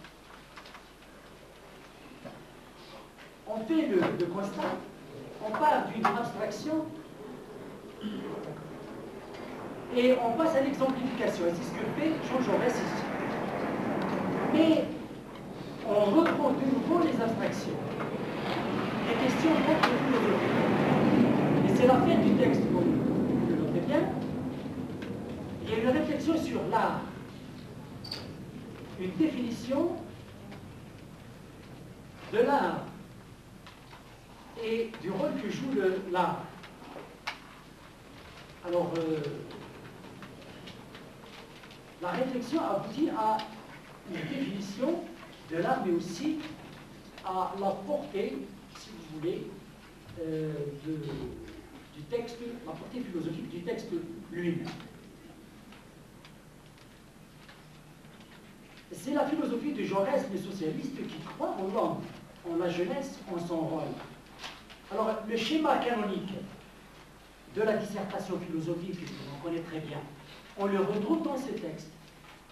[SPEAKER 5] On fait le, constat, on part d'une abstraction et on passe à l'exemplification. Et c'est ce que fait Jean Jaurès ici. Mais on reprend de nouveau les abstractions. Les questions d'être philosophiques. Et c'est la fin du texte, vous le notez bien. Il y a une réflexion sur l'art. Une définition de l'art et du rôle que joue l'art. Alors, euh, la réflexion aboutit à une définition de l'art, mais aussi à la portée, si vous voulez, euh, du texte, la portée philosophique du texte lui-même. C'est la philosophie de Jaurès, le socialiste, qui croit en l'homme, en la jeunesse, en son rôle. Alors, le schéma canonique de la dissertation philosophique, que l'on connaît très bien, on le retrouve dans ces textes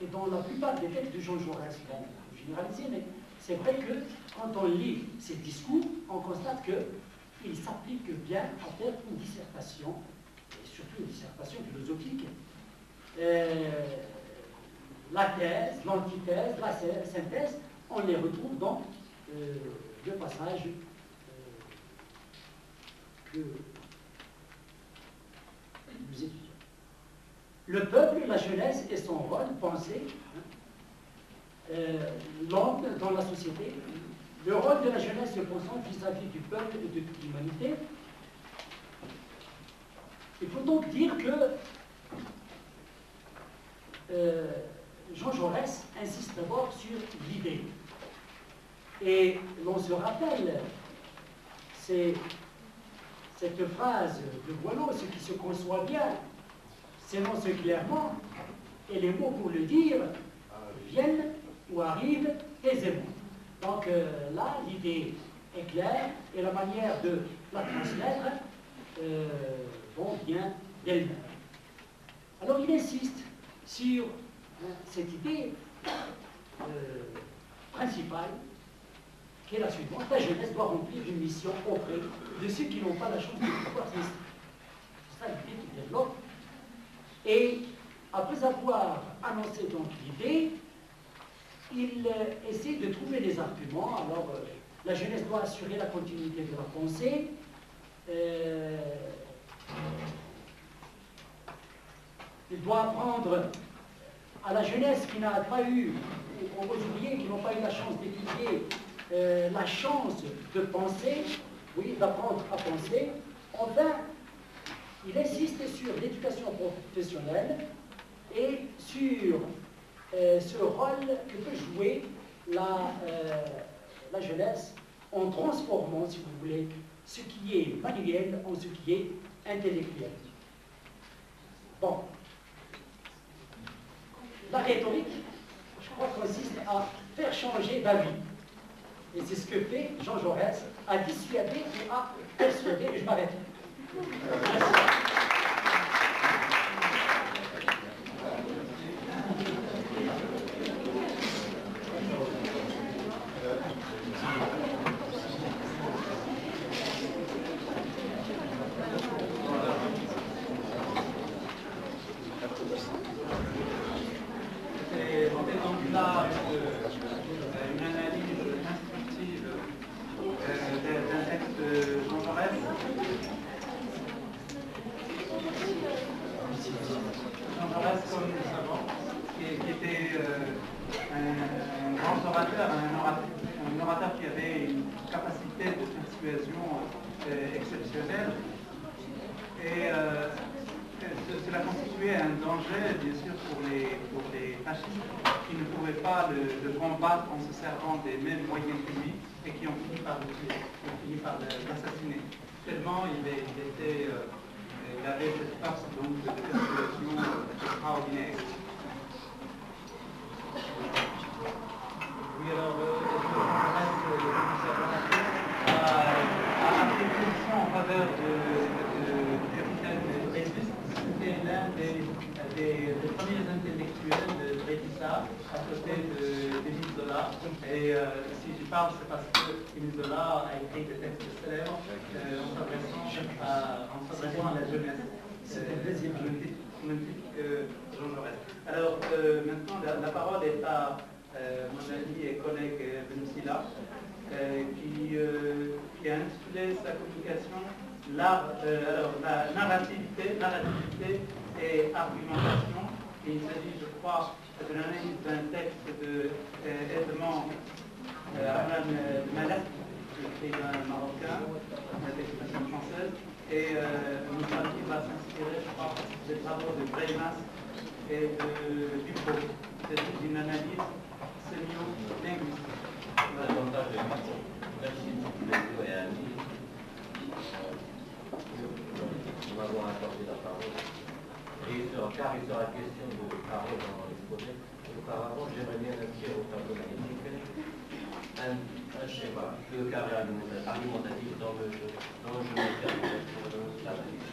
[SPEAKER 5] et dans la plupart des textes de Jean Jaurès. Bon, généraliser, mais c'est vrai que quand on lit ces discours, on constate qu'il s'applique bien à faire une dissertation, et surtout une dissertation philosophique. Euh, la thèse, l'antithèse, la synthèse, on les retrouve dans euh, le passage Le peuple, la jeunesse et son rôle, pensée, hein, euh, dans la société, le rôle de la jeunesse se concentre vis-à-vis du peuple et de l'humanité. Il faut donc dire que euh, Jean Jaurès insiste d'abord sur l'idée. Et l'on se rappelle c'est cette phrase de Boileau, ce qui se conçoit bien, s'énonce clairement, et les mots pour le dire viennent ou arrivent aisément. Donc euh, là, l'idée est claire et la manière de la transmettre euh, bon, vient d'elle-même. Alors il insiste sur cette idée euh, principale, qui est la suivante. La jeunesse doit remplir une mission auprès de ceux qui n'ont pas la chance de pouvoir. C'est ça l'idée qu'il développe. Et après avoir annoncé donc l'idée, il euh, essaie de trouver des arguments. Alors, euh, la jeunesse doit assurer la continuité de la pensée. il doit apprendre à la jeunesse qui n'a pas eu, aux ouvriers qui n'ont pas eu la chance d'étudier, euh, la chance de penser, oui, d'apprendre à penser, enfin, il insiste sur l'éducation professionnelle et sur euh, ce rôle que peut jouer la, euh, la jeunesse en transformant, si vous voulez, ce qui est manuel en ce qui est intellectuel. Bon, la rhétorique, je crois, consiste à faire changer d'avis. Et c'est ce que fait Jean Jaurès, à dissuader et à persuader. Je m'arrête.
[SPEAKER 1] Euh. Et euh, cela constituait un danger, bien sûr, pour les, pour les fascistes qui ne pouvaient pas le, combattre en se servant des mêmes moyens que lui et qui ont fini par l'assassiner. Tellement il, était, il avait cette force donc, de persuasion extraordinaire. Oui, alors, pris position en faveur du capitaine Résus. C'était l'un des, premiers intellectuels de Rétissa, à côté d'Émile Zola. Et si je parle, c'est parce qu'Émile Zola a écrit des textes célèbres en s'adressant à, la jeunesse. C'était le deuxième même titre que Jean Jaurès. Alors, maintenant, la, parole est à mon ami et collègue euh, qui, euh, qui, a intitulé sa communication l'art, euh, la narrativité, et argumentation. Il s'agit, je crois, de l'analyse d'un texte de Edmond Arlan Malak, un Marocain, d'expression française, et euh, qui va s'inspirer, je crois, des travaux de Breimas et de Dupont. C'est une analyse sémio-linguistique.
[SPEAKER 6] De et de m'avoir accordé la parole. Et il sera, car il sera question de parole dans l'exposé. Auparavant, j'aimerais bien inscrire au tableau magnétique un, schéma de carré argumentatif dans le jeu, dont je vais faire la à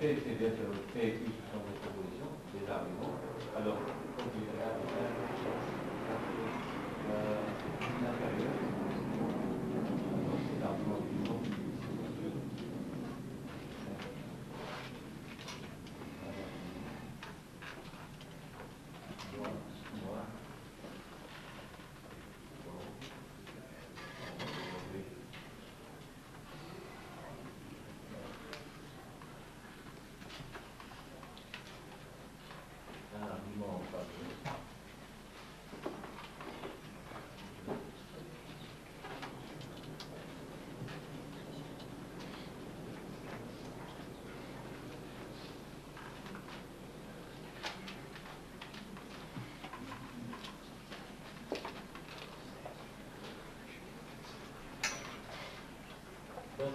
[SPEAKER 6] 5 de pe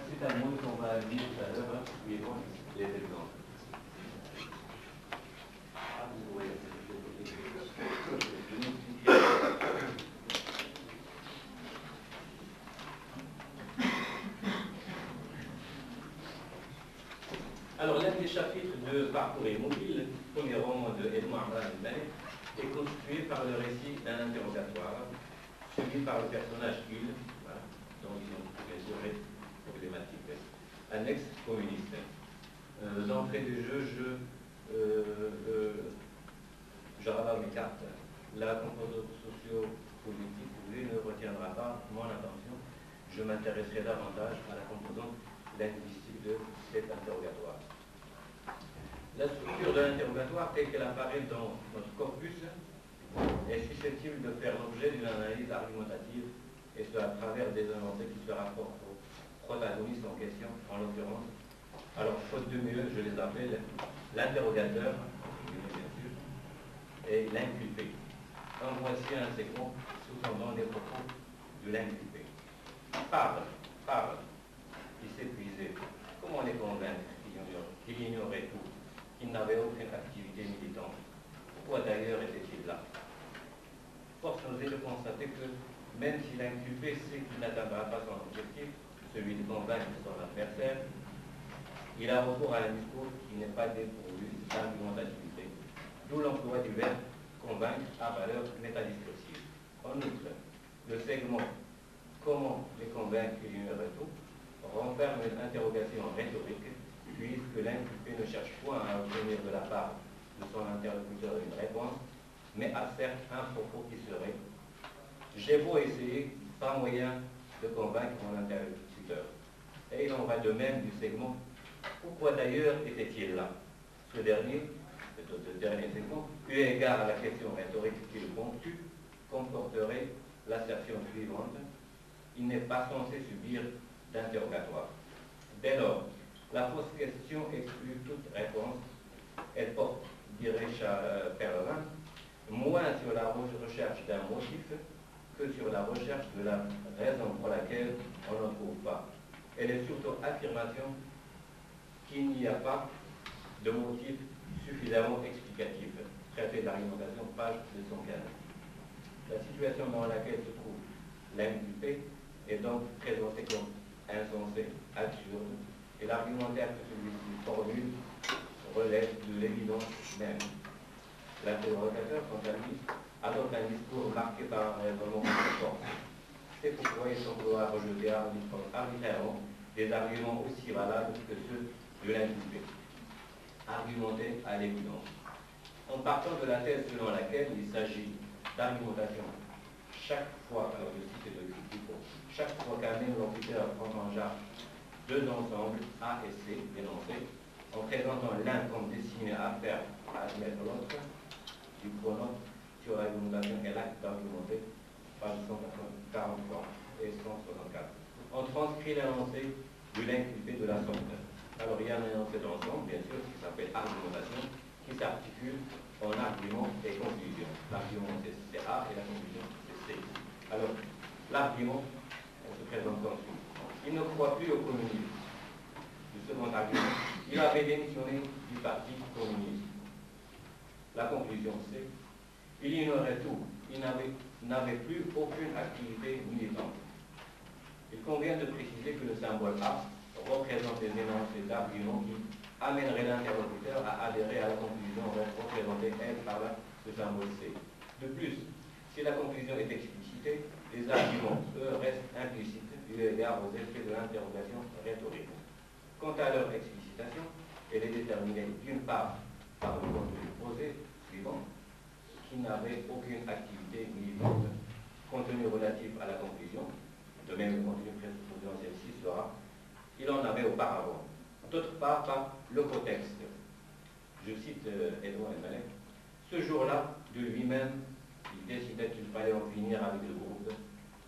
[SPEAKER 6] c'est un mot qu'on va lire tout à l'heure, suivant les exemples. Alors, l'un des chapitres de Parcours immobile, premier roman de Edouard Amran est constitué par le récit d'un interrogatoire, suivi par le personnage Hull, voilà, dont ils ont bien sûr problématique, annexe communiste. Euh, D'entrée jeu, je, euh, euh, mes cartes. La composante socio-politique ne retiendra pas mon attention. Je m'intéresserai davantage à la composante linguistique de cet interrogatoire. La structure de l'interrogatoire, telle qu'elle apparaît dans notre corpus, est susceptible de faire l'objet d'une analyse argumentative, et ce à travers des avancées qui se rapportent protagonistes en question, en l'occurrence. Alors, faute de mieux, je les appelle l'interrogateur, et l'inculpé. En voici un second sous-tendant les propos de l'inculpé. Parle, parle, il s'épuisait. Comment les convaincre qu'il ignorait tout, qu'il n'avait aucune activité militante? Pourquoi d'ailleurs était-il là? Force nous est de constater que même si l'inculpé sait qu'il n'atteindra pas son objectif, celui de convaincre son adversaire, il a recours à un discours qui n'est pas dépourvu d'argumentativité, d'où l'emploi du verbe convaincre à valeur métadiscursive. En outre, le segment Comment les convaincre qu'il ignorait tout renferme une interrogation rhétorique, puisque l'inculpé ne cherche point à obtenir de la part de son interlocuteur une réponse, mais faire un propos qui serait J'ai beau essayer, pas moyen de convaincre mon interlocuteur. Et il en va de même du segment Pourquoi d'ailleurs était-il là? Ce dernier, ce dernier segment, eu égard à la question rhétorique qu'il ponctue, comporterait l'assertion suivante il n'est pas censé subir d'interrogatoire. Dès lors, la fausse question exclut toute réponse. Elle porte, dirait Perlin, moins sur la recherche d'un motif que sur la recherche de la raison pour laquelle on n'en trouve pas. Elle est surtout affirmation qu'il n'y a pas de motif suffisamment explicatif. Traité d'argumentation, page 215. La situation dans laquelle se trouve l'inculpé est donc présenté comme insensé, absurde, et l'argumentaire que celui-ci formule relève de l'évidence même. L'interrogateur, quant à lui, adopte un discours marqué par un raisonnement fort. C'est pourquoi il semble rejeter arbitrairement des arguments aussi valables que ceux de l'inculpé. Argumenter à l'évidence. En partant de la thèse selon laquelle il s'agit d'argumentation chaque fois, alors je cite le chaque fois qu'un locuteur prend en charge deux ensembles, A et C, dénoncés, en présentant l'un comme destiné à faire admettre l'autre, du pronom sur l'argumentation et l'acte d'argumenter, page 143 et 164. On transcrit l'énoncé de l'inculpé de la sorte. Alors il y a un énoncé d'ensemble, bien sûr, qui s'appelle argumentation, qui s'articule en argument et conclusion. L'argument c'est A et la conclusion c'est C. Alors, l'argument il ne croit plus au communisme. Le second argument, il avait démissionné du Parti communiste. La conclusion, c'est il ignorait tout. Il n'avait plus aucune activité militante. Il convient de préciser que le symbole A représente des énoncés d'arguments qui amèneraient l'interlocuteur à adhérer à la conclusion représentée, elle, par le symbole C. De plus, si la conclusion est explicitée, les arguments, eux, restent implicites eu égard aux effets de l'interrogation rhétorique. Quant à leur explicitation, elle est déterminée d'une part par le contenu posé suivant, qui n'avait aucune activité militante, contenu relatif à la conclusion, de même le contenu en celle-ci sera, il en avait auparavant. D'autre part, par le contexte. Je cite euh, Edouard Malek. Ce jour-là, de lui-même, il décidait qu'il fallait en finir avec le groupe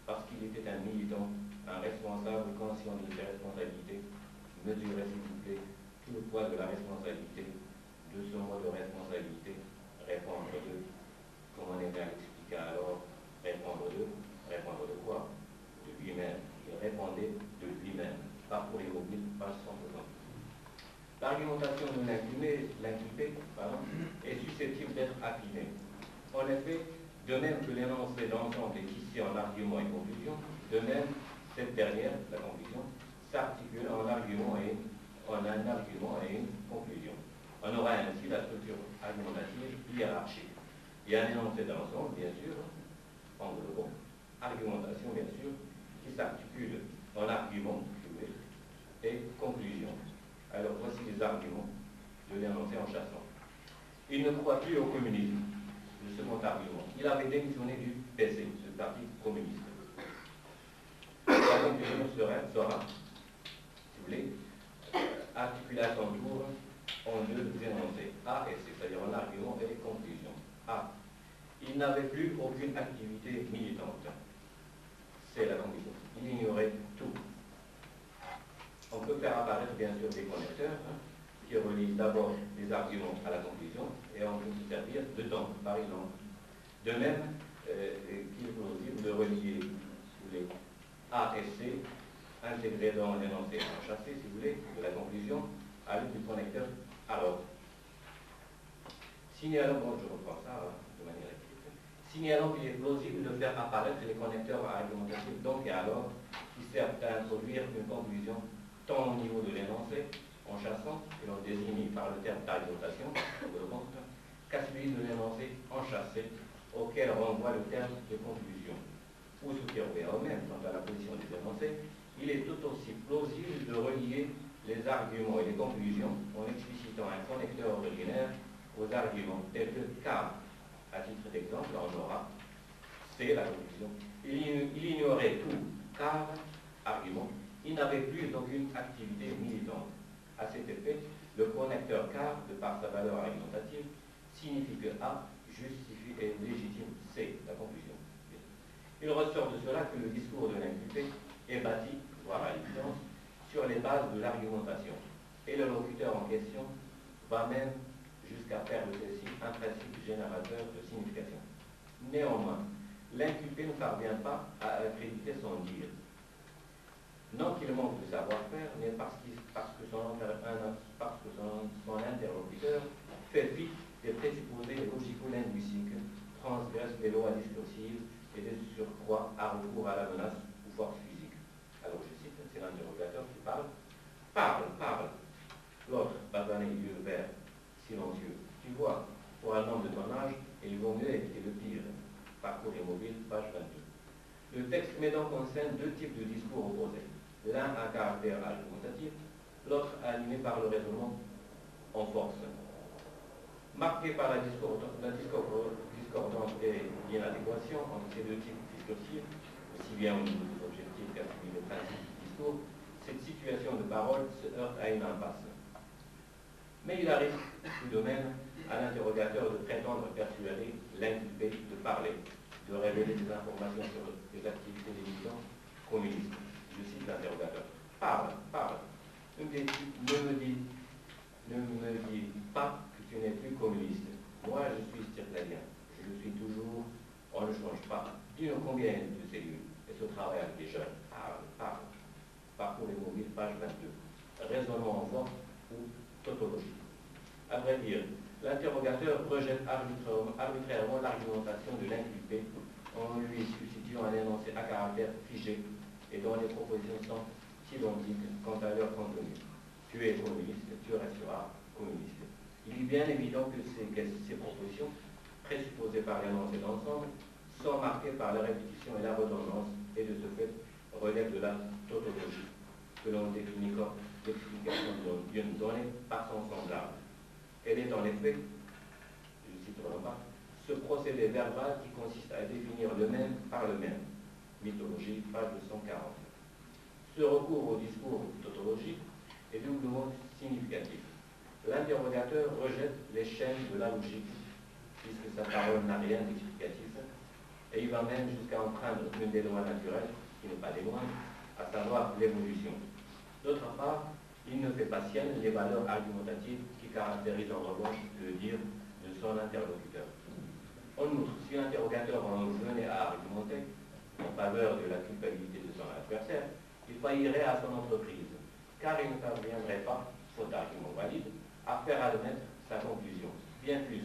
[SPEAKER 6] parce qu'il était un militant un responsable conscient de ses responsabilités, mesurez s'il vous plaît tout le poids de la responsabilité, de ce mot de responsabilité, répondre de, comme on est bien expliqué alors, répondre de, répondre de quoi? De lui-même. Il répondait de lui-même. Parcours immobile, page 160. L'argumentation de l'inculpé est susceptible d'être affinée. En effet, de même que l'énoncé d'ensemble est ici en argument et conclusion, de même cette dernière, la conclusion, s'articule en, argument et, en un argument et une conclusion. On aura ainsi la structure argumentative hiérarchique. Il y a un énoncé d'ensemble, bien sûr, en gros, argumentation, bien sûr, qui s'articule en argument et conclusion. Alors voici les arguments de l'énoncé en chassant. Il ne croit plus au communisme, le second argument. Il avait démissionné du PC, ce parti communiste la conclusion sera, sera, si vous voulez, articulée à tour en deux énoncés, A et C, c'est-à-dire en argument et conclusion. A. Il n'avait plus aucune activité militante. C'est la conclusion. Il ignorait tout. On peut faire apparaître bien sûr des connecteurs hein, qui relient d'abord les arguments à la conclusion et on peut se servir de temps, par exemple. De même euh, qu'il est possible de relier, voulez, a et C, intégrés dans l'énoncé chassé, si vous voulez, de la conclusion, à l'aide du connecteur à l'autre. Signalant, bon, je reprends ça hein, de manière signalant qu'il est plausible de faire apparaître les connecteurs argumentatifs, donc et alors, qui servent à introduire une conclusion tant au niveau de l'énoncé, en chassant, que l'on désigne par le terme d'argumentation, qu'à celui de l'énoncé enchâssé, auquel renvoie le terme de conclusion. Ou au même quant à la position des énoncés, il est tout aussi plausible de relier les arguments et les conclusions en explicitant un connecteur ordinaire aux arguments tels que car, à titre d'exemple, on aura, c'est la conclusion. Il ignorait tout, car, argument, il n'avait plus aucune activité militante. À cet effet, le connecteur car, de par sa valeur argumentative, signifie que A justifie et légitime C, la conclusion. Il ressort cela que le discours de l'inculpé est bâti, voire à l'évidence, sur les bases de l'argumentation. Et le locuteur en question va même jusqu'à faire de ceci un principe générateur de signification. Néanmoins, l'inculpé ne parvient pas à accréditer son dire. Non qu'il manque de savoir-faire, mais parce, parce, que son, parce que son, interlocuteur fait fi des présupposés logico-linguistiques, transgresse les lois discursives et des surcroît à recours à la menace ou force physique. Alors je cite, c'est l'interrogateur qui parle. Parle, parle. L'autre, bavané, yeux verts, silencieux. Tu vois, pour un homme de ton âge, il vaut mieux éviter le pire. Parcours immobile, page 22. Le texte met donc en scène deux types de discours opposés. L'un à caractère argumentatif, l'autre animé par le raisonnement en force. Marqué par la, discordance et l'inadéquation entre ces deux types discursifs, aussi bien au niveau des objectifs qu'à celui des principes du discours, cette situation de parole se heurte à une impasse. Mais il arrive tout de même à l'interrogateur de prétendre persuader l'inculpé de parler, de révéler des informations sur les activités des militants communistes. Je cite l'interrogateur. Parle, parle. Ne me dis, ne me dis pas que tu n'es plus communiste. Moi, je suis stirtalien. Je suis toujours, on ne change pas. Dis-nous combien de cellules et ce travail avec les jeunes. Parle, parle. Parcours les mobiles, page 22. Raisonnement en force ou tautologie. À vrai dire, l'interrogateur rejette arbitrairement l'argumentation de l'inculpé en lui substituant un énoncé à caractère figé et dont les propositions sont identiques quant à leur contenu. Tu es communiste, tu resteras communiste. Il est bien évident que ces, ces propositions, présupposées par l'énoncé d'ensemble, sont marquées par la répétition et la redondance et de ce fait relèvent de la tautologie, que l'on définit comme l'explication d'une donnée par son semblable. Elle est en effet, je cite pas, ce procédé verbal qui consiste à définir le même par le même. Mythologie, page 240. Ce recours au discours tautologique est doublement significatif. L'interrogateur rejette les chaînes de la logique, puisque sa parole n'a rien d'explicatif, et il va même jusqu'à emprunter une des lois naturelles, qui n'est pas des lois, à savoir l'évolution. D'autre part, il ne fait pas sienne les valeurs argumentatives qui caractérisent en revanche le dire de son interlocuteur. En outre, si l'interrogateur en venait à argumenter en faveur de la culpabilité de son adversaire, il faillirait à son entreprise, car il ne parviendrait pas, faute d'argument valide, à faire admettre sa conclusion. Bien plus,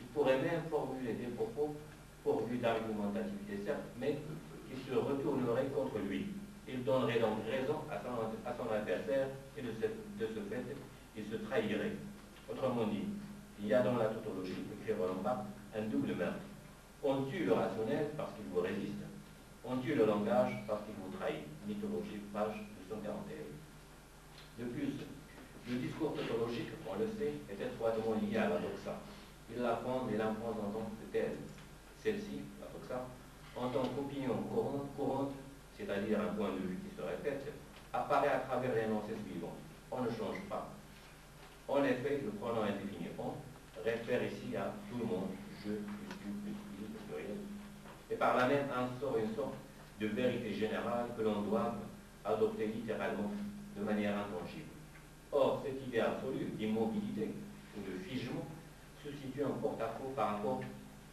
[SPEAKER 6] il pourrait même formuler des propos pourvus d'argumentativité, certes, mais qui se retourneraient contre lui. Il donnerait donc raison à son, et de ce, de ce, fait, il se trahirait. Autrement dit, il y a dans la tautologie, écrit Roland un double meurtre. On tue le rationnel parce qu'il vous résiste, on tue le langage parce qu'il vous trahit. Mythologie, page 241. De plus, le discours tautologique, on le sait, est étroitement lié à la doxa. Il la forme et l'impose en tant que telle. Celle-ci, la doxa, en tant qu'opinion courante c'est-à-dire un point de vue qui se répète, apparaît à travers l'énoncé suivant. On ne change pas. En effet, le pronom indéfini on réfère ici à tout le monde, je, tu, il, pluriel, et par là même instaure une sorte de vérité générale que l'on doit adopter littéralement de manière intangible. Or, cette idée absolue d'immobilité ou de figement se situe en porte-à-faux par rapport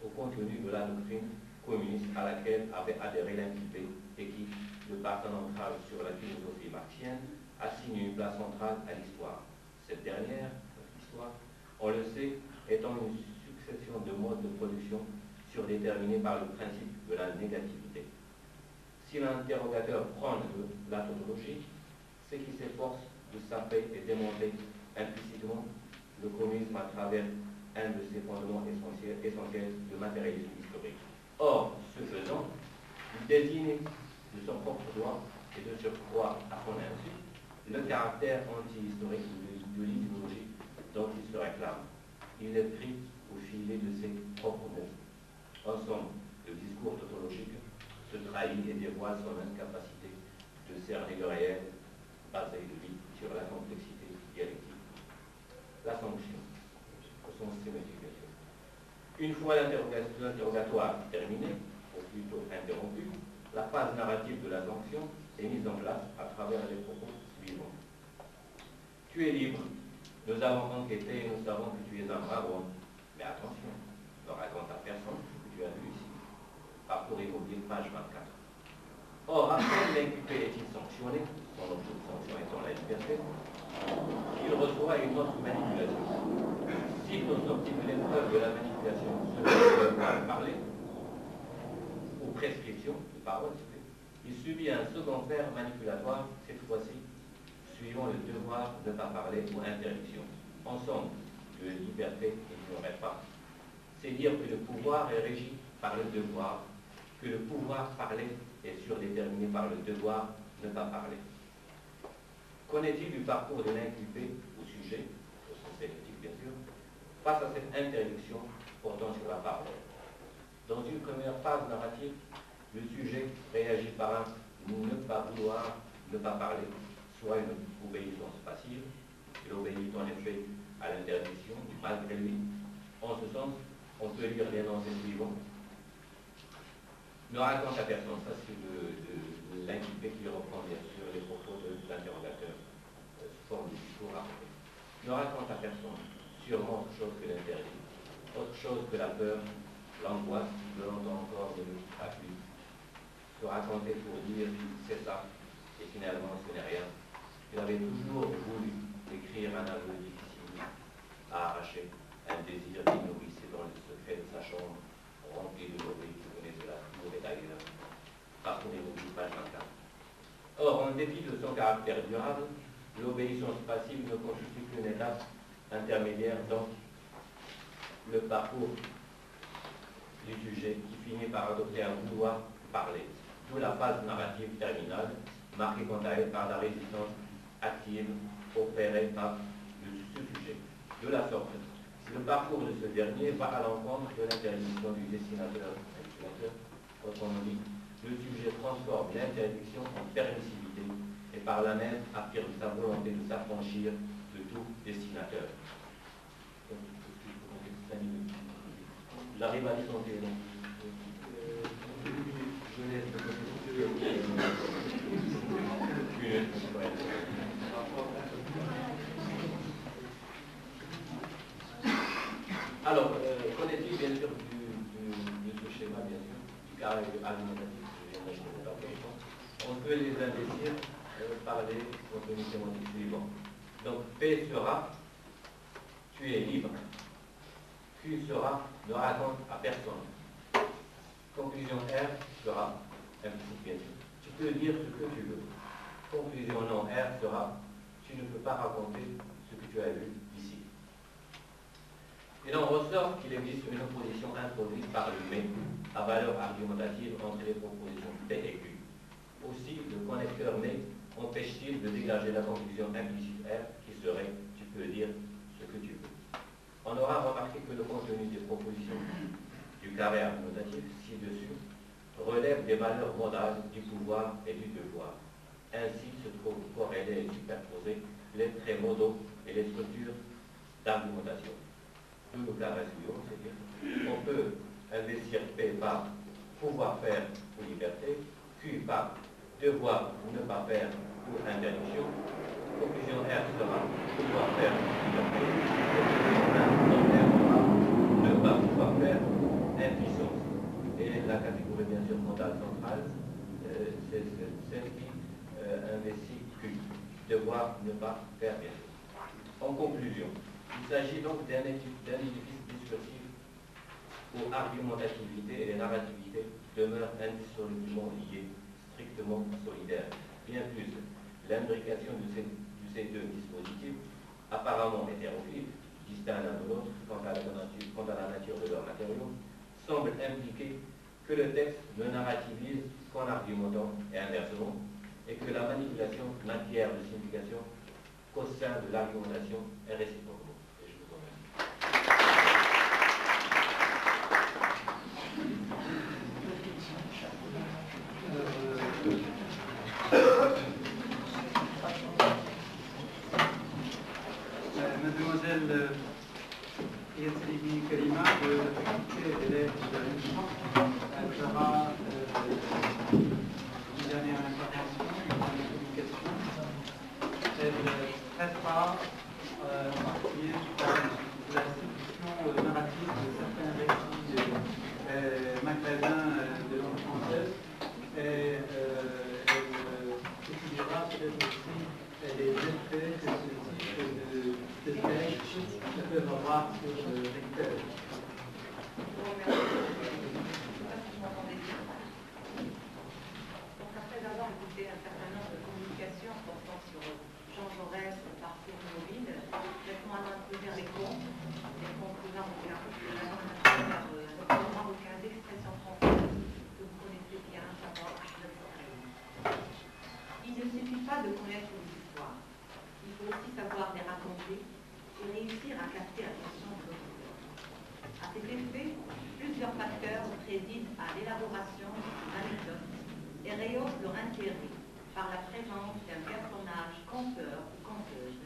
[SPEAKER 6] au contenu de la doctrine communiste à laquelle avait adhéré l'inculpé et qui, de par son ancrage sur la philosophie marxienne, assigne une place centrale à l'histoire. Cette dernière, l'histoire, on le sait, étant une succession de modes de production surdéterminé par le principe de la négativité. Si l'interrogateur prend la tautologie, c'est qu'il s'efforce de saper et démonter implicitement le communisme à travers un de ses fondements essentiels, essentiels de matérialisme historique. Or, ce faisant, il désigne de son propre droit et de surcroît à son insu le caractère anti-historique de l'idéologie dont il se réclame. Il est pris au filet de ses propres mots. En somme, le discours tautologique se trahit et dévoile son incapacité de cerner le réel basé, lui, sur la complexité dialectique. La sanction, au sens sûr. Une fois l'interrogatoire terminé, ou plutôt interrompu, la phase narrative de la sanction est mise en place à travers les propos suivants. Tu es libre. Nous avons enquêté et nous savons que tu es un brave homme. Mais attention, ne raconte à personne ce que tu as vu ici. Parcours immobilier, page 24. Or, après l'inculpé est-il sanctionné, son objet de sanction étant la liberté, il reçoit une autre manipulation. Si nous obtient l'épreuve de la manipulation selon le parler, ou prescription, parole, il subit un second faire manipulatoire, cette fois-ci, suivant le devoir de ne pas parler ou interdiction. Ensemble, de liberté, il n'y aurait pas. C'est dire que le pouvoir est régi par le devoir, que le pouvoir parler est surdéterminé par le devoir de ne pas parler. Qu'en est-il du parcours de l'inculpé au sujet, au sens sélectif bien sûr, face à cette interdiction portant sur la parole? Dans une première phase narrative, le sujet réagit par un ne pas vouloir, ne pas parler, soit une obéissance passive, il obéit en effet à l'interdiction, malgré lui. En ce sens, on peut lire l'énoncé suivant. Ne raconte à personne, ça c'est de, l'inculpé qui reprend bien sûr les propos de l'interrogateur, euh, forme du discours après. Ne raconte à personne sûrement autre chose que l'interdit, autre chose que la peur, l'angoisse, de l'entendre encore de l'appui raconter pour dire c'est ça, et finalement ce n'est rien. Il avait toujours voulu écrire un aveu difficile à arracher, un désir qui nourrissait dans le secret de sa chambre, rempli de l'obéi qui de la cour et d'ailleurs. Parcourez-vous page 24. Or, en dépit de son caractère durable, l'obéissance passive ne constitue qu'une étape intermédiaire dans le parcours du sujet qui finit par adopter un vouloir parler la phase narrative terminale, marquée quant à elle par la résistance active opérée par ce sujet. De la sorte, le parcours de ce dernier va à l'encontre de l'interdiction du dessinateur, autrement dit, le sujet transforme l'interdiction en permissivité et par là même affirme sa volonté de s'affranchir de tout dessinateur. J'arrive à l'essentiel. Alors, euh, connaît-il bien sûr du, de ce schéma, bien sûr, du carré alimentatif On peut les investir euh, par les contenus sémantiques suivants. Donc, P sera, tu es libre. Q sera, ne raconte à personne. Conclusion R sera bien. Tu peux dire ce que tu veux. Conclusion non R sera, tu ne peux pas raconter ce que tu as vu ici. Et l'on ressort qu'il existe une opposition introduite par le mais à valeur argumentative entre les propositions P et Q. Aussi, le connecteur mais empêche-t-il de dégager la conclusion implicite R qui serait, tu peux dire ce que tu veux. On aura remarqué que le contenu des propositions du carré argumentatif ci-dessus relève des valeurs modales du pouvoir et du devoir. Ainsi se trouvent corrélés et superposés les traits modaux et les structures d'argumentation. Tout le cas c'est-à-dire on peut investir P par pouvoir faire ou liberté, Q par devoir ne pas faire ou interdiction, conclusion R sera pouvoir faire ou liberté, conclusion ne pas pouvoir faire impuissance et la catégorie bien sûr mentale centrale, euh, c'est celle qui euh, investit plus, devoir ne pas faire bien En conclusion, il s'agit donc d'un édifice discursif où argumentativité et narrativité demeurent indissolublement liées, strictement solidaires. Bien plus, l'imbrication de ces, deux dispositifs, apparemment hétérophiles, distincts l'un de l'autre quant, à la nature de leurs matériaux, semble impliquer que le texte ne narrativise qu'en argumentant et inversement, et que la manipulation n'acquiert de signification qu'au sein de l'argumentation et réciproquement. Et je vous remercie.
[SPEAKER 1] Mademoiselle Yatsribi Karima de la faculté d'élèves de elle fera euh, une dernière intervention dans la communication. Elle traitera euh, en particulier de la situation narrative de certains récits euh, maghrébins de langue française. Et elle étudiera peut-être aussi les effets que ce type de, de texte peuvent avoir sur le lecteur.
[SPEAKER 7] Donc après avoir écouté un certain nombre de communications portant sur Jean Jaurès par mobile, maintenant à introduire les comptes, les comptes marocains, de la langue nationale, le marocain d'expression française, que vous connaissez bien, savoir Il ne suffit pas de connaître les histoires, il faut aussi savoir les raconter et réussir à capter l'attention de l'auditeur. À cet effet, plusieurs président à l'élaboration d'anecdotes et rehaussent leur intérêt par la présence d'un personnage conteur ou conteuse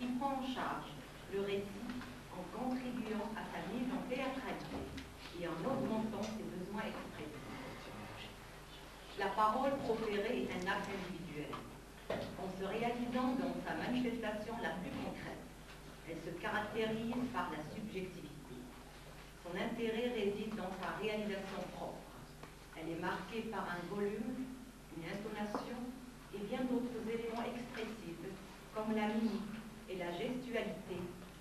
[SPEAKER 7] qui prend en charge le récit en contribuant à sa mise en théâtralité et en augmentant ses besoins expressifs. La parole proférée est un acte individuel, en se réalisant dans sa manifestation la plus concrète. Elle se caractérise par la subjectivité. Son intérêt réside dans sa réalisation propre. Elle est marquée par un volume, une intonation et bien d'autres éléments expressifs comme la mimique et la gestualité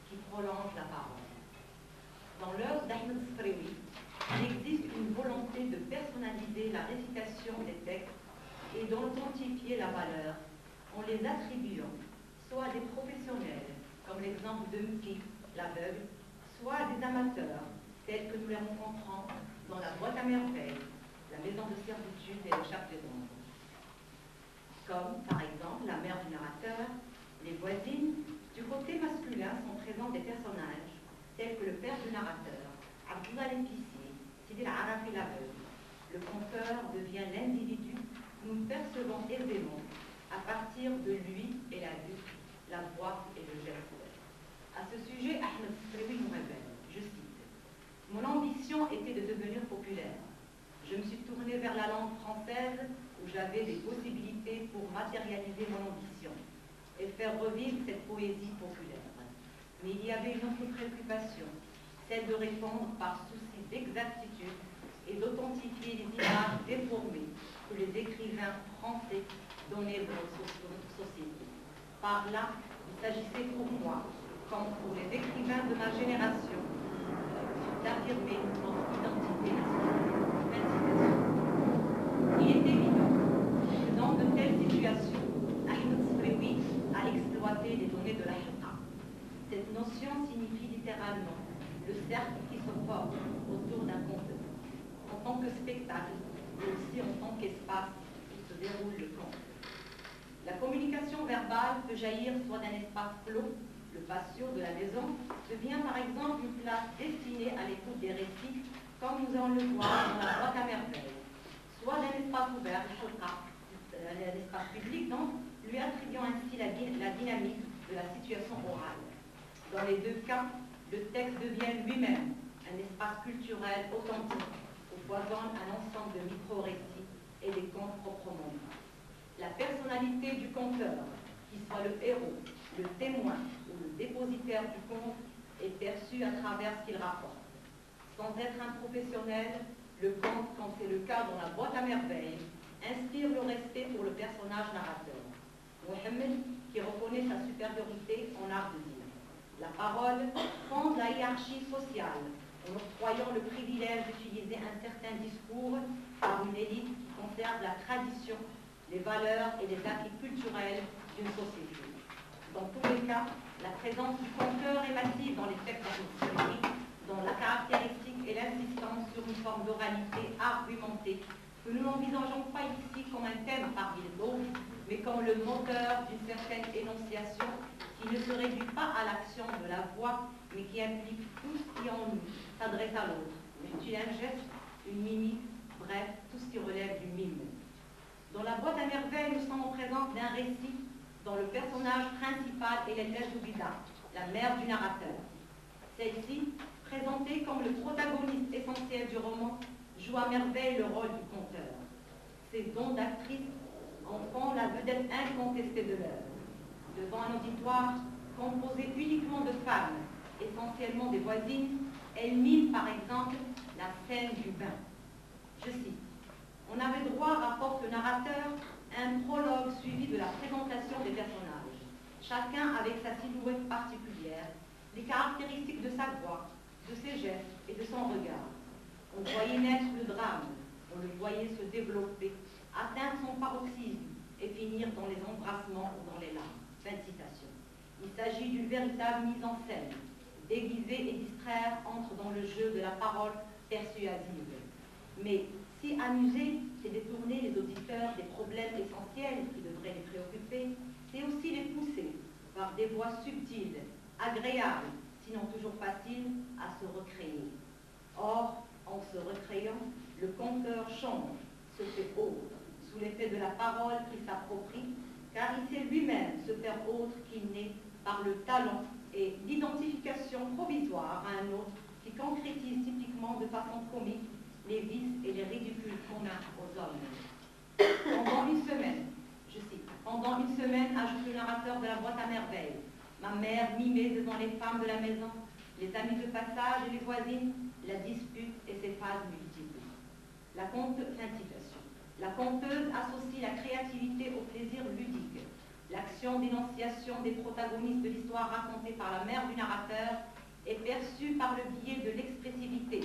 [SPEAKER 7] qui prolongent la parole. Dans l'œuvre d'Ahmed Sfrewi, il existe une volonté de personnaliser la récitation des textes et d'authentifier la valeur en les attribuant soit à des professionnels, comme l'exemple de Muki, l'aveugle, soit à des amateurs, tels que nous les rencontrons dans la boîte à merveilles, la maison de servitude et le chapelet d'ombre. Comme, par exemple, la mère du narrateur, les voisines, du côté masculin sont présents des personnages, tels que le père du narrateur, Abdullah l'épicier, Sidi Arafi l'aveugle. Le conteur devient l'individu que nous percevons aisément à partir de lui et la vue, la voix et le geste. À ce sujet, Ahmed Sfrewi nous révèle, Mon ambition était de devenir populaire. Je me suis tournée vers la langue française où j'avais des possibilités pour matérialiser mon ambition et faire revivre cette poésie populaire. Mais il y avait une autre préoccupation, celle de répondre par souci d'exactitude et d'authentifier les images déformées que les écrivains français donnaient de notre société. Par là, il s'agissait pour moi, comme pour les écrivains de ma génération, d'affirmer notre identité nationale. Il est évident que dans de telles situations, Ahmed Sfrewi a exploité les données de la Hita. Cette notion signifie littéralement le cercle qui se forme autour d'un conte, en tant que spectacle, mais aussi en tant qu'espace où se déroule le conte. La communication verbale peut jaillir soit d'un espace clos, patio de la maison, devient par exemple une place destinée à l'écoute des récits, comme nous allons le voir dans la boîte à merveille, soit d'un espace ouvert, le euh, l'espace public, donc, lui attribuant ainsi la, dynamique de la situation orale. Dans les deux cas, le texte devient lui-même un espace culturel authentique, où foisonne un ensemble de micro-récits et des contes proprement. La personnalité du conteur, qui soit le héros, le témoin dépositaire du conte, est perçue à travers ce qu'il rapporte. Sans être un professionnel, le conte, quand c'est le cas dans la boîte à merveille, inspire le respect pour le personnage narrateur. Mohamed, qui reconnaît sa supériorité en art de dire. La parole fonde la hiérarchie sociale en octroyant le privilège d'utiliser un certain discours par une élite qui conserve la tradition, les valeurs et les acquis culturels d'une société. Dans tous les cas, la présence du conteur est massive dans les textes dont la caractéristique est l'insistance sur une forme d'oralité argumentée que nous n'envisageons pas ici comme un thème parmi les autres, mais comme le moteur d'une certaine énonciation qui ne se réduit pas à l'action de la voix, mais qui implique tout ce qui en nous s'adresse à l'autre. Un geste, une mimique, bref, tout ce qui relève du mime. Dans la boîte à merveilles, nous sommes en présence d'un récit dont le personnage principal est l'élève Zoubida, la mère du narrateur. Celle-ci, présentée comme le protagoniste essentiel du roman, joue à merveille le rôle du conteur. Ses dons d'actrice en font la vedette incontestée de l'œuvre. Devant un auditoire composé uniquement de femmes, essentiellement des voisines, elle mime par exemple la scène du bain. Je cite On avait droit, rapporte le narrateur, un prologue suivi de la présentation des personnages, chacun avec sa silhouette particulière, les caractéristiques de sa voix, de ses gestes et de son regard. On voyait naître le drame, on le voyait se développer, atteindre son paroxysme et finir dans les embrassements ou dans les larmes. Fin de citation. Il s'agit d'une véritable mise en scène. Déguiser et distraire entre dans le jeu de la parole persuasive. Mais si amuser, c'est détourner les auditeurs des problèmes essentiels qui devraient les préoccuper, c'est aussi les pousser par des voies subtiles, agréables, sinon toujours faciles, à se recréer. Or, en se recréant, le conteur change, se fait autre, sous l'effet de la parole qu'il s'approprie, car il sait lui-même se faire autre qu'il n'est par le talent et l'identification provisoire à un autre qui concrétise typiquement de façon comique les vices et les ridicules qu'on a aux hommes. Pendant une semaine, je cite, pendant une semaine, ajoute le narrateur de la boîte à merveille, ma mère mimée devant les femmes de la maison, les amis de passage et les voisines, la dispute et ses phases multiples. La conte, La conteuse associe la créativité au plaisir ludique. L'action d'énonciation des protagonistes de l'histoire racontée par la mère du narrateur est perçue par le biais de l'expressivité,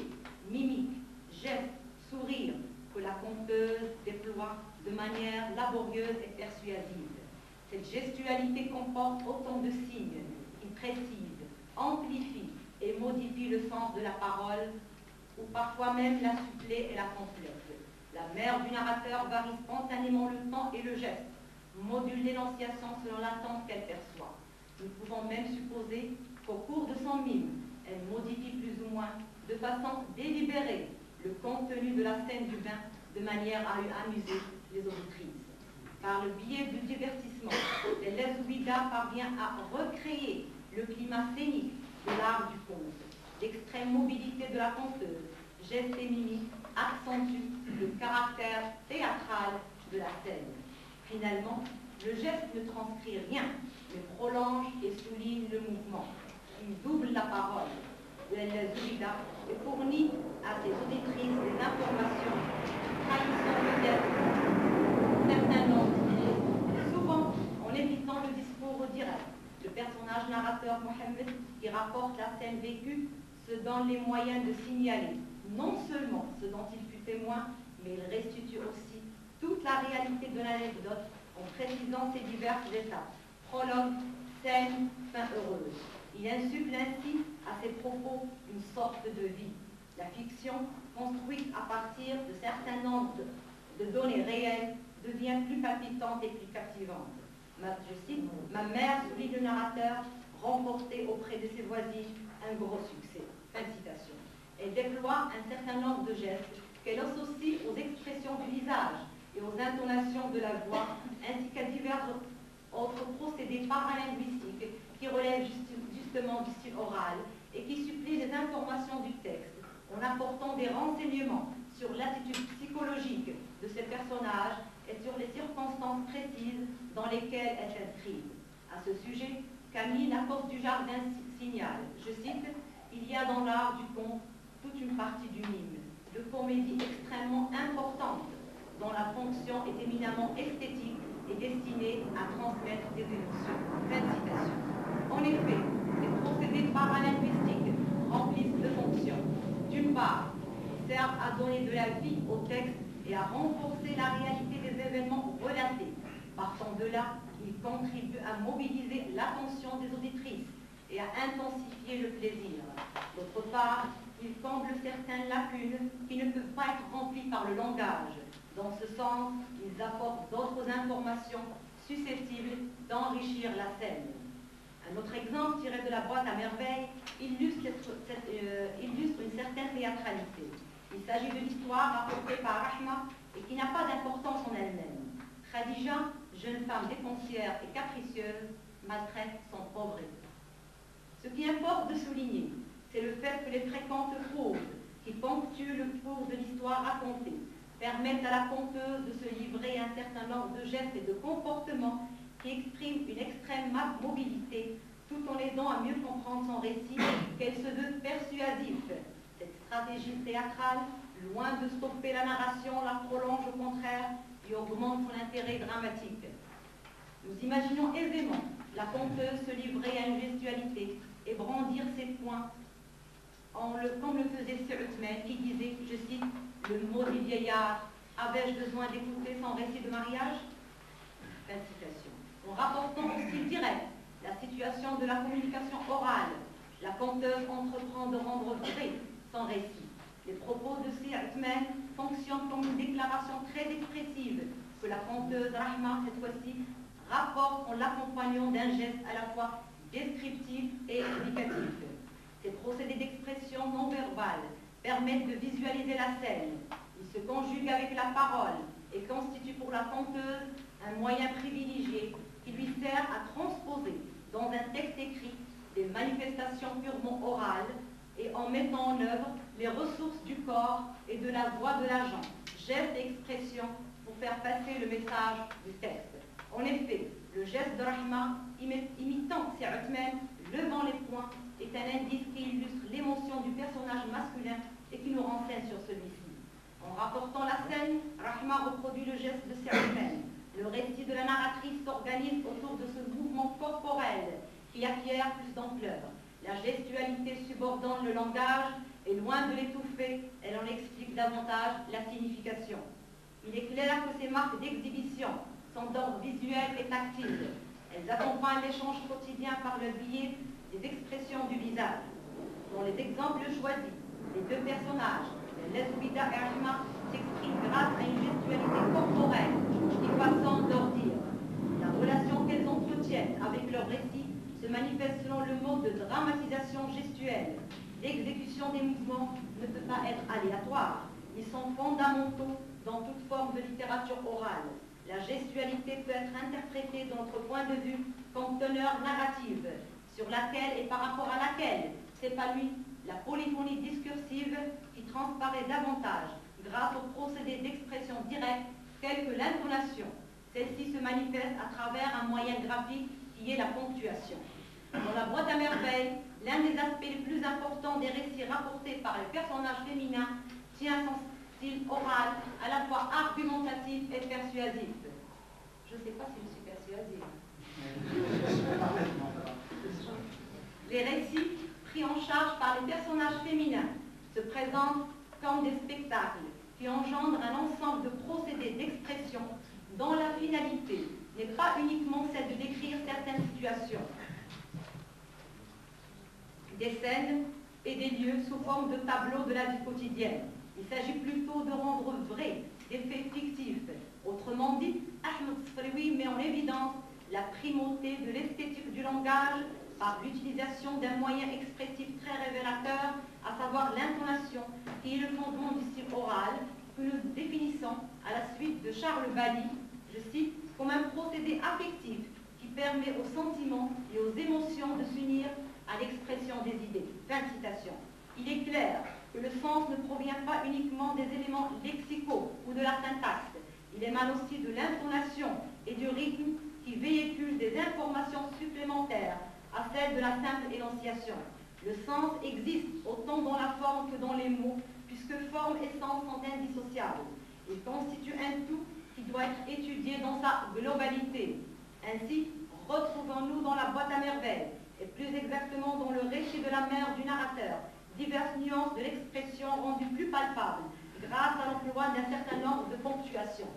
[SPEAKER 7] mimique, gestes, sourires que la conteuse déploie de manière laborieuse et persuasive. Cette gestualité comporte autant de signes qui précisent, amplifient et modifient le sens de la parole ou parfois même la supplée et la complète. La mère du narrateur varie spontanément le temps et le geste, module l'énonciation selon l'attente qu'elle perçoit. Nous pouvons même supposer qu'au cours de son mime, elle modifie plus ou moins, de façon délibérée, le contenu de la scène du bain de manière à amuser les auditrices. Par le biais du divertissement, l'élève Ouida parvient à recréer le climat scénique de l'art du conte. L'extrême mobilité de la conteuse, gestes et mimiques accentue le caractère théâtral de la scène. Finalement, le geste ne transcrit rien, mais prolonge et souligne le mouvement. Il double la parole, la Zulida et fournit à ses auditrices des informations trahissant peut-être certains souvent en évitant le discours direct. Le personnage narrateur Mohammed, qui rapporte la scène vécue, se donne les moyens de signaler non seulement ce dont il fut témoin, mais il restitue aussi toute la réalité de l'anecdote en précisant ses diverses étapes. Prologue, scène, fin heureuse. Il insuffle ainsi à ses propos une sorte de vie. La fiction, construite à partir de certains nombres de, données réelles, devient plus palpitante et plus captivante. je cite, ma mère, souligne le narrateur, remportait auprès de ses voisines un gros succès. Elle déploie un certain nombre de gestes qu'elle associe aux expressions du visage et aux intonations de la voix, ainsi qu'à divers autres procédés paralinguistiques qui relèvent justement du style oral et qui supplient les informations du texte en apportant des renseignements sur l'attitude psychologique de ces personnages et sur les circonstances précises dans lesquelles elles s'inscrivent. À ce sujet, Camille Lacoste du Jardin signale, je cite, Il y a dans l'art du conte toute une partie du mime, de comédie extrêmement importante, dont la fonction est éminemment esthétique et destinée à transmettre des émotions. Citation. En effet, procédés paralinguistiques remplissent deux fonctions. part, ils servent à donner de la vie au texte et à renforcer la réalité des événements relatés. Partant de là, ils contribuent à mobiliser l'attention des auditrices et à intensifier le plaisir. D'autre part, ils comblent certaines lacunes qui ne peuvent pas être remplies par le langage. Dans ce sens, ils apportent d'autres informations susceptibles d'enrichir la scène. Un autre exemple tiré de la boîte à merveille illustre, euh, illustre une certaine théâtralité. Il s'agit de l'histoire rapportée par Rahma et qui n'a pas d'importance en elle-même. Khadija, jeune femme dépensière et capricieuse, maltraite son pauvre époux. Ce qui importe de souligner, c'est le fait que les fréquentes pauses qui ponctuent le cours de l'histoire racontée permettent à la conteuse de se livrer à un certain nombre de gestes et de comportements qui expriment une extrême mobilité tout en aidant à mieux comprendre son récit qu'elle se veut persuasive. Cette stratégie théâtrale, loin de stopper la narration, la prolonge au contraire et augmente son intérêt dramatique. Nous imaginons aisément la conteuse se livrer à une gestualité et brandir ses poings, comme le faisait Sir qui disait, je cite, le mot du vieillard, avais-je besoin d'écouter son récit de mariage? Fin citation. En rapportant au style direct la situation de la communication orale, la conteuse entreprend de rendre vrai son récit. Les propos de Sir fonctionnent comme une déclaration très expressive que la conteuse Rahma, cette fois-ci, rapporte en l'accompagnant d'un geste à la fois descriptif et explicatif. Ces procédés d'expression non verbale permettent de visualiser la scène. Ils se conjuguent avec la parole et constituent pour la conteuse un moyen privilégié qui lui sert à transposer dans un texte écrit des manifestations purement orales et en mettant en œuvre les ressources du corps et de la voix de l'agent, gestes et expressions pour faire passer le message du texte. En effet, le geste de Rahma, imitant Si'utmen, levant les poings, est un indice qui illustre l'émotion du personnage masculin et qui nous renseigne sur celui-ci. En rapportant la scène, Rahma reproduit le geste de Si'utmen. Le récit de la narratrice s'organise autour de ce mouvement corporel qui acquiert plus d'ampleur. La gestualité subordonne le langage et loin de l'étouffer, elle en explique davantage la signification. Il est clair que ces marques d'exhibition sont d'ordre visuel et tactile. Elles accompagnent l'échange quotidien par le biais des expressions du visage. Dans les exemples choisis, les deux personnages, Lesbida et Arima, s'expriment grâce à une gestualité corporelle La relation qu'elles entretiennent avec leur récit se manifeste selon le mode de dramatisation gestuelle. L'exécution des mouvements ne peut pas être aléatoire. Ils sont fondamentaux dans toute forme de littérature orale. La gestualité peut être interprétée de notre point de vue comme teneur narrative, sur laquelle et par rapport à laquelle s'épanouit la polyphonie discursive qui transparaît davantage grâce au procédé d'expression directe tel que l'intonation. Celle-ci se manifeste à travers un moyen graphique qui est la ponctuation. Dans la boîte à merveille, l'un des aspects les plus importants des récits rapportés par les personnages féminins tient son style oral, à la fois argumentatif et persuasif. Je ne sais pas si je suis persuasive. Les récits pris en charge par les personnages féminins se présentent comme des spectacles qui engendrent un ensemble de procédés d'expression dont la finalité n'est pas uniquement celle de décrire certaines situations, des scènes et des lieux sous forme de tableaux de la vie quotidienne. Il s'agit plutôt de rendre vrai des faits fictifs. Autrement dit, Ahmed Sfrewi met en évidence la primauté de l'esthétique du langage par l'utilisation d'un moyen expressif très révélateur, à savoir l'intonation, qui est le fondement du style oral, que nous définissons à la suite de Charles Bally, je cite, comme un procédé affectif qui permet aux sentiments et aux émotions de s'unir à l'expression des idées. Fin de citation. Il est clair que le sens ne provient pas uniquement des éléments lexicaux ou de la syntaxe. Il émane aussi de l'intonation et du rythme qui véhiculent des informations supplémentaires à celles de la simple énonciation. Le sens existe autant dans la forme que dans les mots, puisque forme et sens sont indissociables. Il constitue un tout qui doit être étudié dans sa globalité. Ainsi, retrouvons-nous dans la boîte à merveilles, et plus exactement dans le récit de la mère du narrateur, diverses nuances de l'expression rendues plus palpables grâce à l'emploi d'un certain nombre de ponctuations.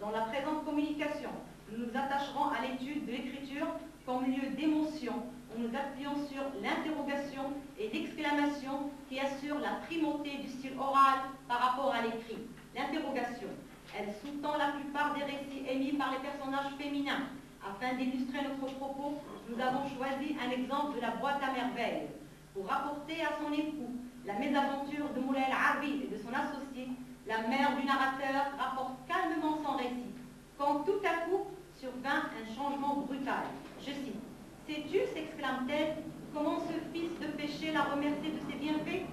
[SPEAKER 7] Dans la présente communication, nous nous attacherons à l'étude de l'écriture comme lieu d'émotion, nous appuyant sur l'interrogation et l'exclamation qui assurent la primauté du style oral par rapport à l'écrit. L'interrogation, elle sous-tend la plupart des récits émis par les personnages féminins. Afin d'illustrer notre propos, nous avons choisi un exemple de la boîte à merveilles. Pour rapporter à son époux la mésaventure de Moulay Arbi et de son associé, la mère du narrateur rapporte calmement son récit, quand tout à coup survint un changement brutal. Je cite Sais-tu, s'exclame-t-elle, comment ce fils de péché l'a remercié de ses bienfaits?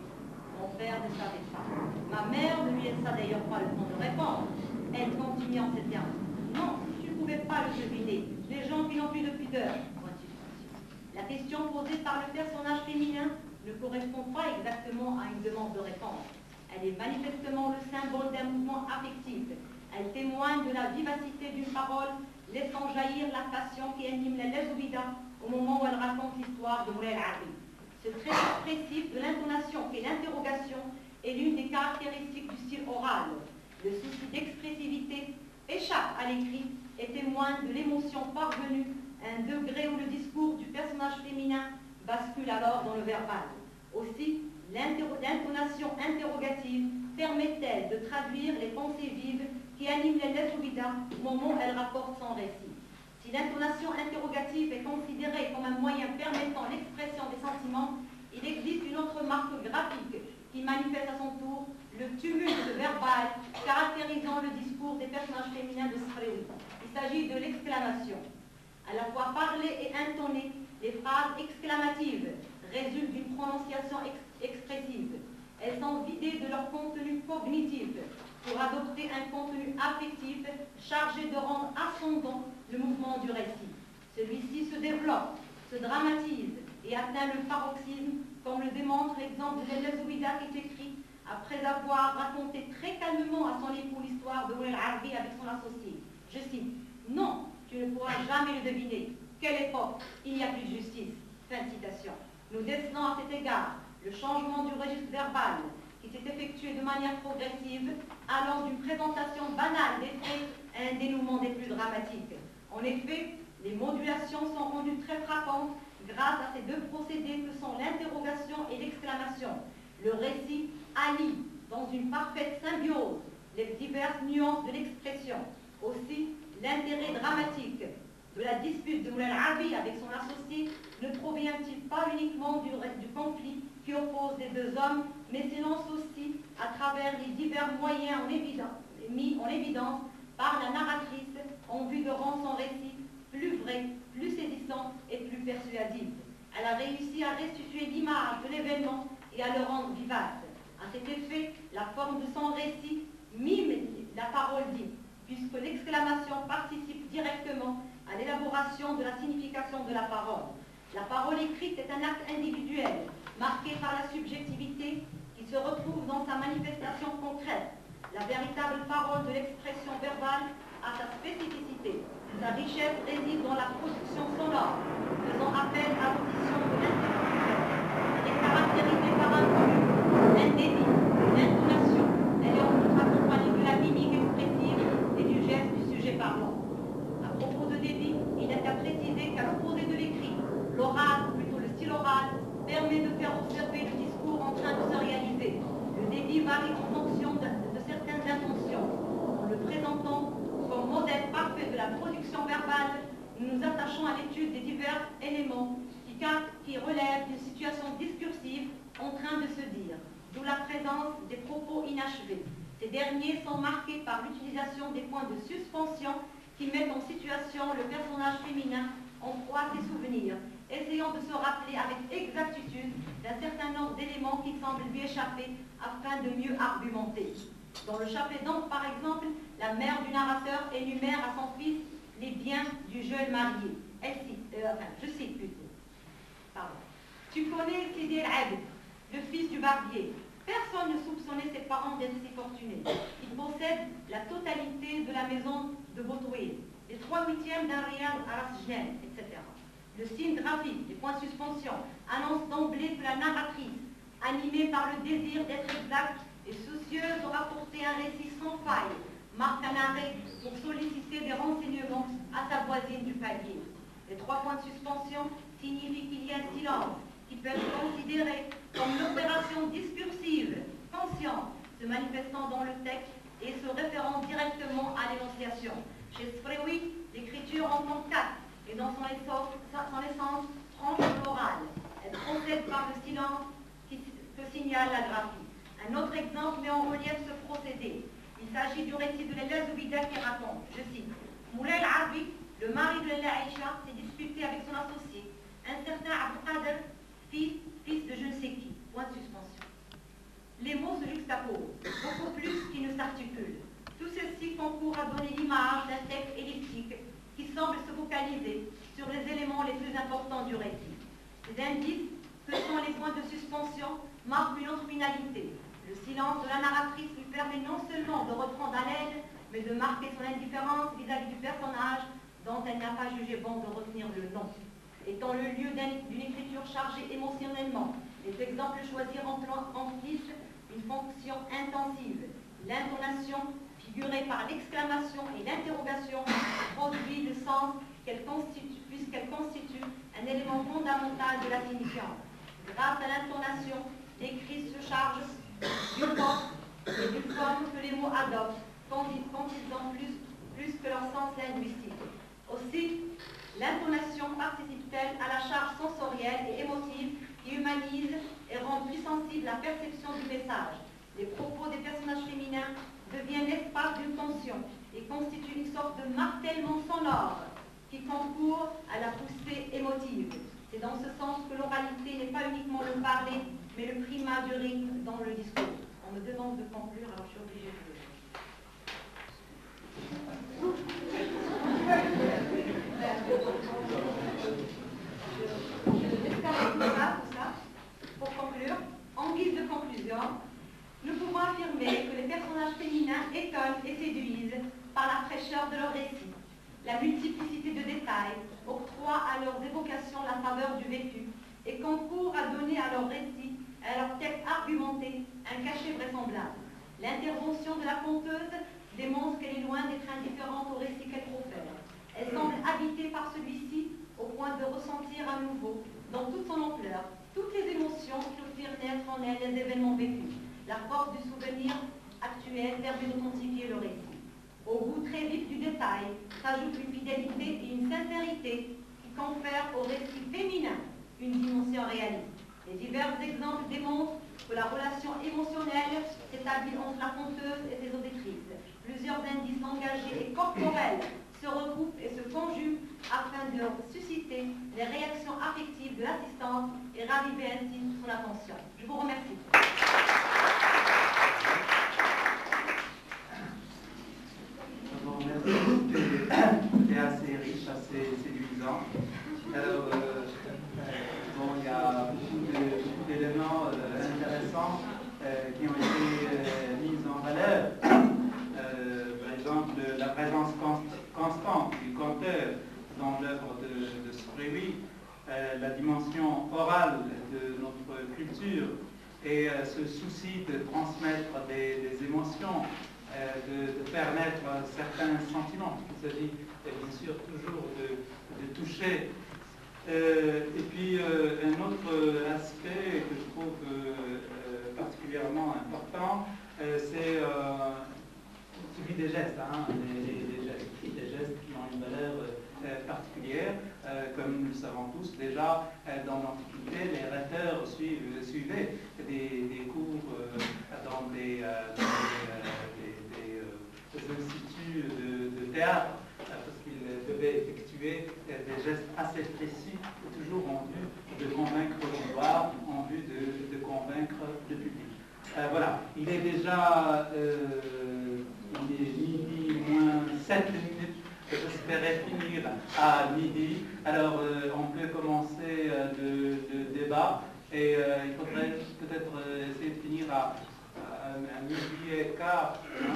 [SPEAKER 7] Mon père ne savait pas. Ma mère ne lui laissa d'ailleurs pas le temps de répondre. Elle continue en ces termes. Non, tu ne pouvais pas le deviner. Les gens qui n'ont plus de pudeur. La question posée par le personnage féminin ne correspond pas exactement à une demande de réponse. Elle est manifestement le symbole d'un mouvement affectif. Elle témoigne de la vivacité d'une parole laissant jaillir la passion qui anime la Lezoubida au moment où elle raconte l'histoire de Moulay Arabi. Ce trait expressif de l'intonation et l'interrogation est l'une des caractéristiques du style oral. Le souci d'expressivité échappe à l'écrit et témoigne de l'émotion parvenue à un degré où le discours du personnage féminin bascule alors dans le verbal. Aussi, l'intonation interrogative permet-elle de traduire les pensées vives qui animent les lettres au moment où elle rapporte son récit. L'intonation interrogative est considérée comme un moyen permettant l'expression des sentiments, il existe une autre marque graphique qui manifeste à son tour le tumulte verbal caractérisant le discours des personnages féminins de Sfreoui. Il s'agit de l'exclamation. À la fois parlée et intonée, les phrases exclamatives résultent d'une prononciation expressive. Elles sont vidées de leur contenu cognitif pour adopter un contenu affectif chargé de rendre ascendant le mouvement du récit. Celui-ci se développe, se dramatise et atteint le paroxysme, comme le démontre l'exemple de Ouida qui s'écrit après avoir raconté très calmement à son époux l'histoire de Arbi avec son associé. Je cite Non, tu ne pourras jamais le deviner. Quelle époque Il n'y a plus de justice. Fin de citation. Nous décelons à cet égard le changement du registre verbal, qui s'est effectué de manière progressive, allant d'une présentation banale des faits à un dénouement des plus dramatiques. En effet, les modulations sont rendues très frappantes grâce à ces deux procédés que sont l'interrogation et l'exclamation. Le récit allie dans une parfaite symbiose les diverses nuances de l'expression. Aussi, l'intérêt dramatique de la dispute de Moulay Arabi avec son associé ne provient-il pas uniquement du, du conflit qui oppose les deux hommes, mais s'élance aussi à travers les divers moyens mis en évidence par la narratrice en vue de rendre son récit plus vrai, plus saisissant et plus persuasif. Elle a réussi à restituer l'image de l'événement et à le rendre vivace. À cet effet, la forme de son récit mime la parole dite, puisque l'exclamation participe directement à l'élaboration de la signification de la parole. La parole écrite est un acte individuel, marqué par la subjectivité qui se retrouve dans sa manifestation concrète. La véritable parole de l'expression verbale a sa spécificité. Sa richesse réside dans la production sonore, faisant appel à l'audition de l'interlocuteur. Elle est caractérisée par un débit, une intonation. Elle est en outre accompagnée de la mimique expressive et du geste du sujet parlant. À propos de débit, il est à préciser qu'à l'opposé de l'écrit, l'oral, ou plutôt le style oral, permet de faire observer le discours en train de se réaliser. Le débit varie en fonction de, certaines intentions. En le présentant comme modèle parfait de la production verbale, nous nous attachons à l'étude des divers qui, relèvent d'une situation discursive en train de se dire, d'où la présence des propos inachevés. Ces derniers sont marqués par l'utilisation des points de suspension qui mettent en situation le personnage féminin en proie à ses souvenirs essayons de se rappeler avec exactitude d'un certain nombre d'éléments qui semblent lui échapper afin de mieux argumenter. Dans le chapitre donc, par exemple, la mère du narrateur énumère à son fils les biens du jeune marié. Elle cite, euh, je cite plutôt. Tu connais Sidi El le fils du barbier. Personne ne soupçonnait ses parents d'être si fortunés. Il possède la totalité de la maison de Botoué, les trois huitièmes d'un réal à Rasjnen, etc. Le signe graphique, les points de suspension, annonce d'emblée que la narratrice animée par le désir d'être exact et soucieuse de rapporter un récit sans faille, marque un arrêt pour solliciter des renseignements à sa voisine du palier. Les trois points de suspension signifient qu'il y a un silence qui peut être considéré comme une opération discursive, consciente, se manifestant dans le texte et se référant directement à l'énonciation. Chez Sprewi, l'écriture en quatre et dans son essence, franche l'oral. Elle procède par le silence que signale la graphie. Un autre exemple met en relief ce procédé. Il s'agit du récit de l'élève qui raconte, je cite, Moulay al le mari de l'élève Aïcha, s'est disputé avec son associé, un certain Abdelkader, fils, fils de je ne sais qui. Point de suspension. Les mots se juxtaposent, beaucoup plus qu'ils ne s'articulent. Tout ceci concourt à donner l'image d'un texte elliptique qui semble se focaliser sur les éléments les plus importants du récit. Les indices, que sont les points de suspension, marquent une autre finalité. Le silence de la narratrice lui permet non seulement de reprendre haleine, mais de marquer son indifférence vis-à-vis du personnage dont elle n'a pas jugé bon de retenir le nom. Étant le lieu d'une écriture chargée émotionnellement, les exemples choisis remplissent une fonction intensive. L'intonation, figurée par l'exclamation et l'interrogation, produit le sens puisqu'elle constitue un élément fondamental de la signifiance. Grâce à l'intonation, l'écrit se charge du corps et du forme que les mots adoptent, quand plus, plus que leur sens linguistique. Aussi, l'intonation participe-t-elle à la charge sensorielle et émotive qui humanise et rend plus sensible la perception du message? Les propos des personnages féminins deviennent l'espace d'une tension et constituent une sorte de martèlement sonore qui concourt à la poussée émotive. C'est dans ce sens que l'oralité n'est pas uniquement le parler, mais le primat du rythme dans le discours. On me demande de conclure, alors je suis obligée pour conclure, en guise de conclusion, nous pouvons affirmer que les personnages féminins étonnent et séduisent par la fraîcheur de leur récit. La multiplicité de détails octroie à leurs évocations la faveur du vécu et concourt à donner à leur récit, à leur texte argumenté, un cachet vraisemblable. L'intervention de la conteuse démontre qu'elle est loin d'être indifférente au récit qu'elle profère. Elle semble habitée par celui-ci au point de ressentir à nouveau, dans toute son ampleur, toutes les émotions qui firent naître en elle les événements vécus. La force du souvenir actuel permet d'authentifier le récit. Au goût très vif du détail s'ajoute une fidélité et une sincérité qui confèrent au récit féminin une dimension réaliste. Les divers exemples démontrent que la relation émotionnelle s'établit entre la conteuse et ses auditrices. Plusieurs indices engagés et corporels se regroupent et se conjuguent afin de susciter les réactions affectives de l'assistante et raviver ainsi son attention. Je vous remercie.
[SPEAKER 1] C'était assez riche, assez séduisant. Alors, euh, bon, il y a beaucoup d'éléments euh, intéressants euh, qui ont été mis en valeur. par exemple, la présence constante du conteur dans l'œuvre de, de la dimension orale de notre culture et ce souci de transmettre des, émotions, de, faire naître certains sentiments. Il s'agit bien sûr toujours de, toucher. et puis un autre aspect que je trouve particulièrement important, c'est celui des gestes, hein, des gestes qui ont valeur euh, particulière. Euh, comme nous le savons tous, déjà euh, dans l'Antiquité, les rhéteurs suivaient des, cours dans des, instituts de, théâtre, parce qu'ils devaient effectuer des gestes assez précis, toujours en vue de convaincre l'auditoire, en vue de, convaincre le public. voilà, il est déjà moins 7 minutes. J'espérais finir à midi. Alors, euh, on peut commencer euh, le, débat et euh, il faudrait peut-être essayer de finir à, midi et quart. Hein.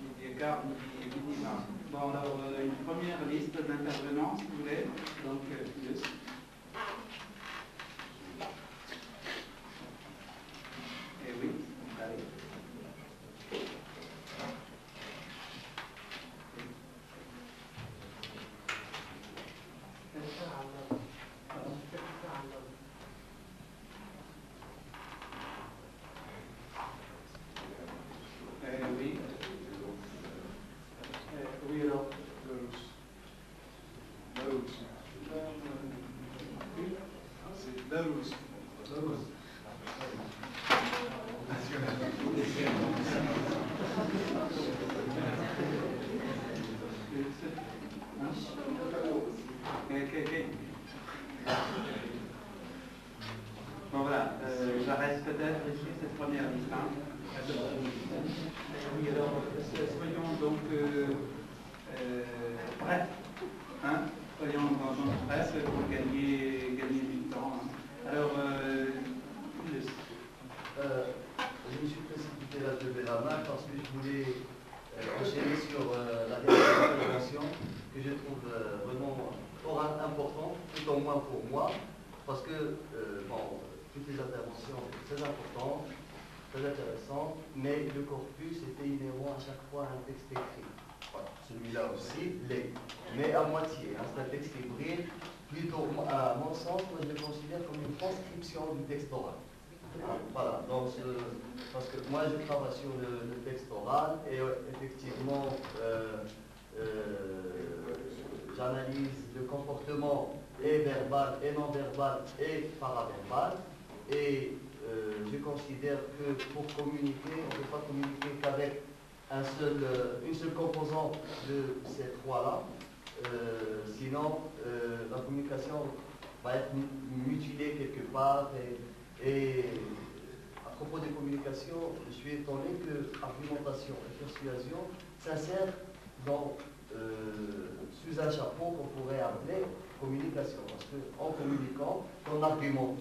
[SPEAKER 1] midi et quart, midi, midi Bon, alors, une première liste d'intervenants, si vous voulez. Donc, plus. Bon voilà, euh, j'arrête peut-être ici cette première liste. hein. Oui, alors euh, soyons donc euh, euh, brefs. Hein soyons donc brefs pour gagner, gagner du temps. hein. Alors, euh, le-
[SPEAKER 8] Euh, je me suis précipité là de lever la main parce que je voulais euh, enchaîner sur euh, la dernière intervention que je trouve euh, vraiment fort im- importante, tout au moins pour moi, parce que euh, bon, toutes les interventions sont très importantes, très intéressantes, mais le corpus était inhérent à chaque fois à un texte écrit. Voilà, Celui-là aussi l'est, mais à moitié. hein, c'est un texte hybride, plutôt à mon sens, moi je le considère comme une du texte oral. Voilà, donc ce- parce que moi je travaille sur le, texte oral et euh, effectivement euh, euh, j'analyse le comportement et verbal et non verbal et paraverbal et euh, je considère que pour communiquer, on ne peut pas communiquer qu'avec un seul, euh, une seule composante de ces trois-là, Euh, sinon euh, la communication va être mu- mutilée quelque part et et à propos des communications, je suis étonné que argumentation et persuasion s'insèrent dans, euh, sous un chapeau qu'on pourrait appeler communication. Parce qu'en communiquant, on argumente.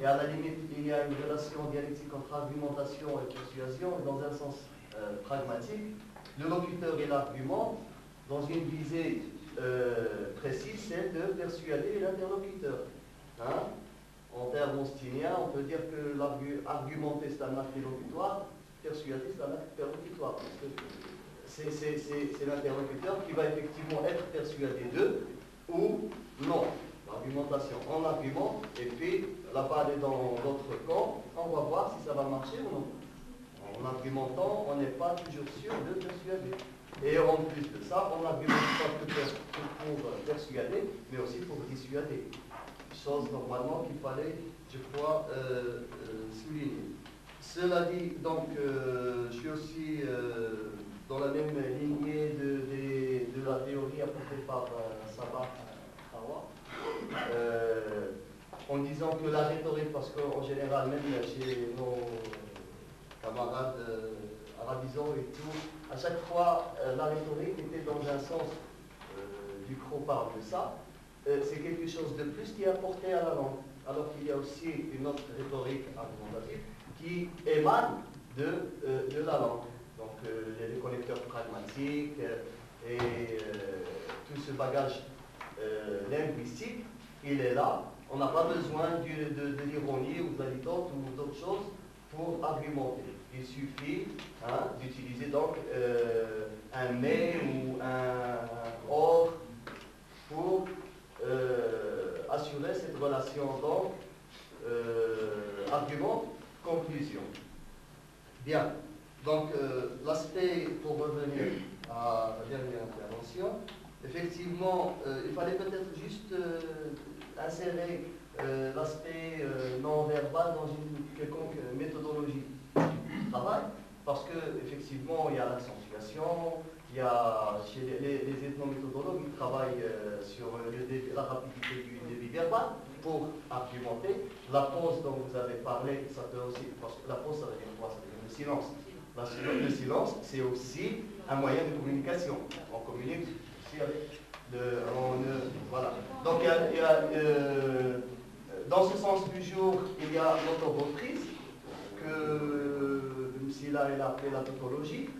[SPEAKER 8] Et à la limite, il y a une relation dialectique entre argumentation et persuasion, et dans un sens euh, pragmatique. Le locuteur et l'argument, dans une visée euh, précise, c'est de persuader l'interlocuteur. Hein en termes austiniens, on peut dire que l'argu- argumenter c'est un acte persuader c'est un acte c'est l'interlocuteur qui va effectivement être persuadé d'eux ou non. L'argumentation en argument, et puis la balle est dans l'autre camp, on va voir si ça va marcher ou non. En argumentant, on n'est pas toujours sûr de persuader. Et en plus de ça, on n'argumente pas que pour, pour persuader, mais aussi pour dissuader chose normalement qu'il fallait, je crois, euh, euh, souligner. Cela dit, donc, euh, je suis aussi euh, dans la même lignée de, la théorie apportée par euh, Sabah euh, en disant que la rhétorique, parce qu'en général, même chez nos camarades euh, arabisants et tout, à chaque fois, euh, la rhétorique était dans un sens, euh, Ducrot parle de ça, euh, c'est quelque chose de plus qui est apporté à la langue. Alors qu'il y a aussi une autre rhétorique argumentative qui émane de, de la langue. Donc les connecteurs pragmatiques et tout ce bagage linguistique, il est là. On n'a pas besoin du- de, l'ironie ou de la litote ou d'autres choses pour argumenter. Il suffit hein, d'utiliser donc euh, un mais ou un or pour euh, assurer cette relation donc euh, argument-conclusion. Bien, donc l'aspect, pour revenir à la dernière intervention, effectivement, il fallait peut-être juste insérer l'aspect euh, non-verbal dans une quelconque méthodologie travail, parce que effectivement, il y a l'accentuation, il y a chez les, les- les ethnométhodologues, ils travaillent euh, sur le débit- la rapidité du débit verbal pour argumenter. La pause dont vous avez parlé, ça peut aussi, parce que la pause, ça veut dire quoi? Ça veut le silence. La le silence, c'est aussi un moyen de communication. On communique aussi avec le. on, euh, voilà. Donc, il y a, euh, dans ce sens du jour, il y a l'autoreprise, que Msila elle a appelé la tautologie.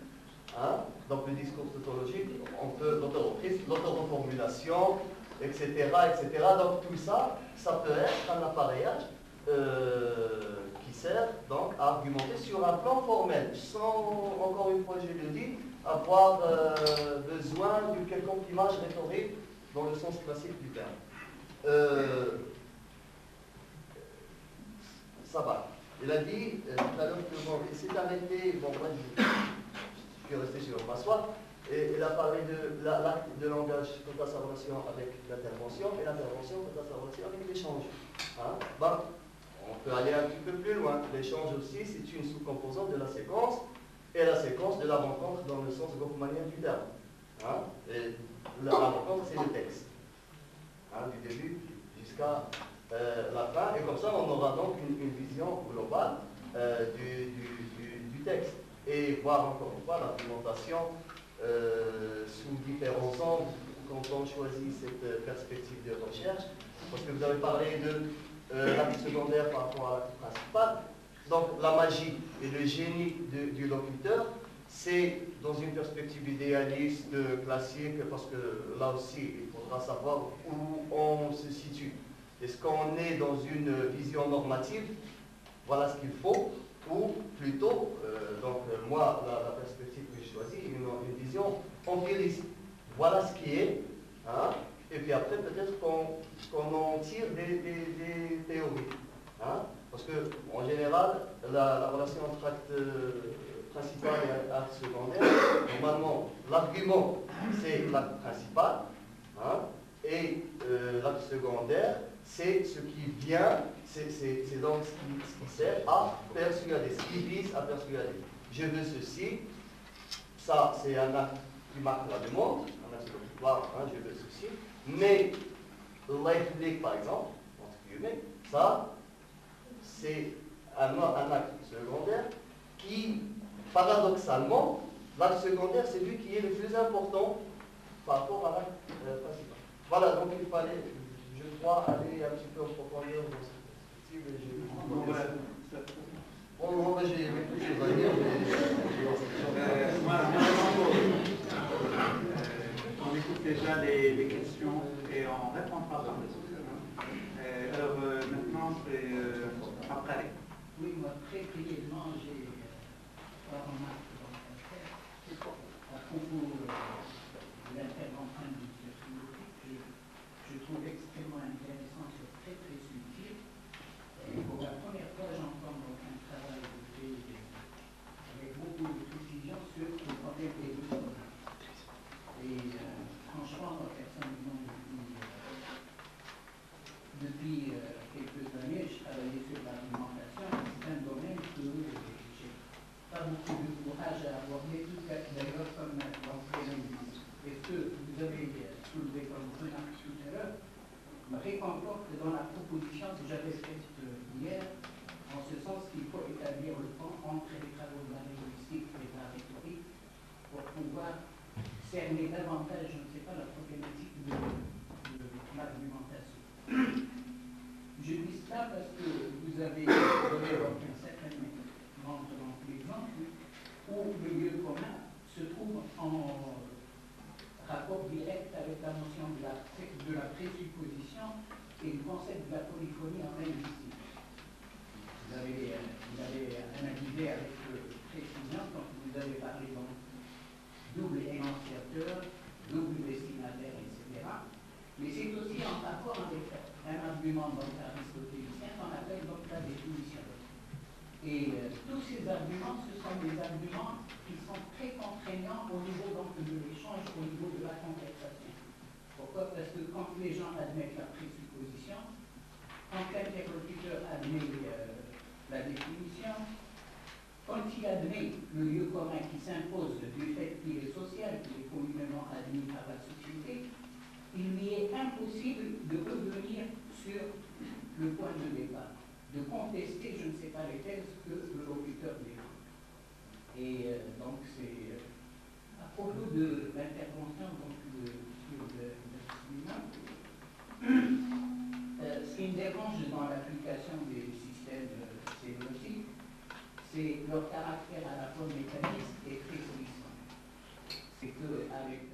[SPEAKER 8] Hein? Donc le discours tautologique, on peut l'autoreprise, l'autoreformulation, etc., etc. Donc tout ça, ça peut être un appareillage euh, qui sert donc à argumenter sur un plan formel, sans, encore une fois je le dis, avoir euh, besoin d'une quelconque image rhétorique dans le sens classique du terme. Euh, ça va. Il a dit euh, tout à l'heure que bon, il s'est arrêté, bon moi je, je suis resté sur ma soie, et il a parlé de la- l'acte de langage quant à sa relation avec l'intervention et l'intervention quant à sa relation avec l'échange. Hein? On peut peut aller un petit peu plus loin. L'échange aussi, c'est une sous-composante de la séquence, et la séquence de la rencontre dans le sens goffmanien du terme. Hein. Et la, rencontre, c'est le texte, hein, du début jusqu'à euh, la fin, et comme ça, on aura donc une, vision globale euh, du, texte. Et voir encore une fois l'argumentation euh, sous différents angles quand on choisit cette perspective de recherche, parce que vous avez parlé de euh, l'acte secondaire par rapport à l'acte principal. Donc la magie et le génie du locuteur, c'est dans une perspective idéaliste, classique, parce que là aussi, il faudra savoir où on se situe. Est-ce qu'on est dans une vision normative? Voilà ce qu'il faut. Ou plutôt, euh, donc euh, moi, la, perspective que j'ai choisie, une, vision empiriste. Voilà ce qui est. Hein, et puis après, peut-être qu'on en tire des, théories. Hein, parce que, en général, la, relation entre acte euh, principal et acte secondaire, normalement, l'argument, c'est l'acte principal. Hein, et l'acte secondaire, c'est ce qui vient, c'est donc ce qui, sert à persuader, ce qui vise à persuader. Je veux ceci, ça c'est un acte qui marque la demande, un acte de hein, je veux ceci, mais public par exemple, entre guillemets, ça c'est un, un acte secondaire qui, paradoxalement, l'acte secondaire c'est lui qui est le plus important par rapport à l'acte euh, principal. Voilà, donc il fallait crois, aller un petit peu en profondeur dans cette perspective. Et j'ai bon, voilà. Bon, bon, j'ai beaucoup de choses à dire, mais... Euh,
[SPEAKER 1] on écoute déjà les, les, questions et on répondra par les autres. Euh, alors, euh, maintenant, c'est euh, après.
[SPEAKER 9] Oui, moi, très brièvement, j'ai trois remarques à propos de l'intervention du je trouve extrêmement intéressant, c'est très très subtil. Et pour la première fois, j'entends donc un travail de fait avec beaucoup de précision sur le problème des deux Et euh, franchement, personnellement, depuis, euh, depuis euh, quelques années, je travaillais sur l'argumentation. C'est un domaine que j'ai pas beaucoup de courage à aborder, tout d'ailleurs comme dans Et ce, vous avez soulevé comme remarque me réconforte dans la proposition que j'avais faite hier, en ce sens qu'il faut établir le pont entre les travaux de la linguistique et de la rhétorique pour pouvoir cerner davantage, je ne sais pas, la problématique de, l'argumentation. Je dis cela parce que vous avez donné un certain nombre d'exemples où le lieu commun se trouve en rapport direct avec la notion de la, de la présupposition et le concept de la polyphonie en linguistique. Vous avez, vous avez analysé avec précision quand vous avez parlé donc double énonciateur, double destinataire, etc. Mais c'est aussi en rapport avec un argument donc aristotélicien qu'on appelle la définition. Et euh, tous ces arguments, ce sont des arguments qui sont très contraignants au niveau donc, de l'échange, au niveau de la conversation. Pourquoi? Parce que quand les gens admettent la présupposition, quand l'interlocuteur admet euh, la définition, quand il admet le lieu commun qui s'impose du fait qu'il est social, qu'il est communément admis par la société, il lui est impossible de revenir sur le point de départ de contester, je ne sais pas les thèses que le locuteur défend. Et euh, donc, c'est euh, à propos de l'intervention de, M. euh, ce qui me dérange dans l'application des systèmes sémantiques, c'est leur caractère à la fois mécaniste et précisant. C'est qu'avec,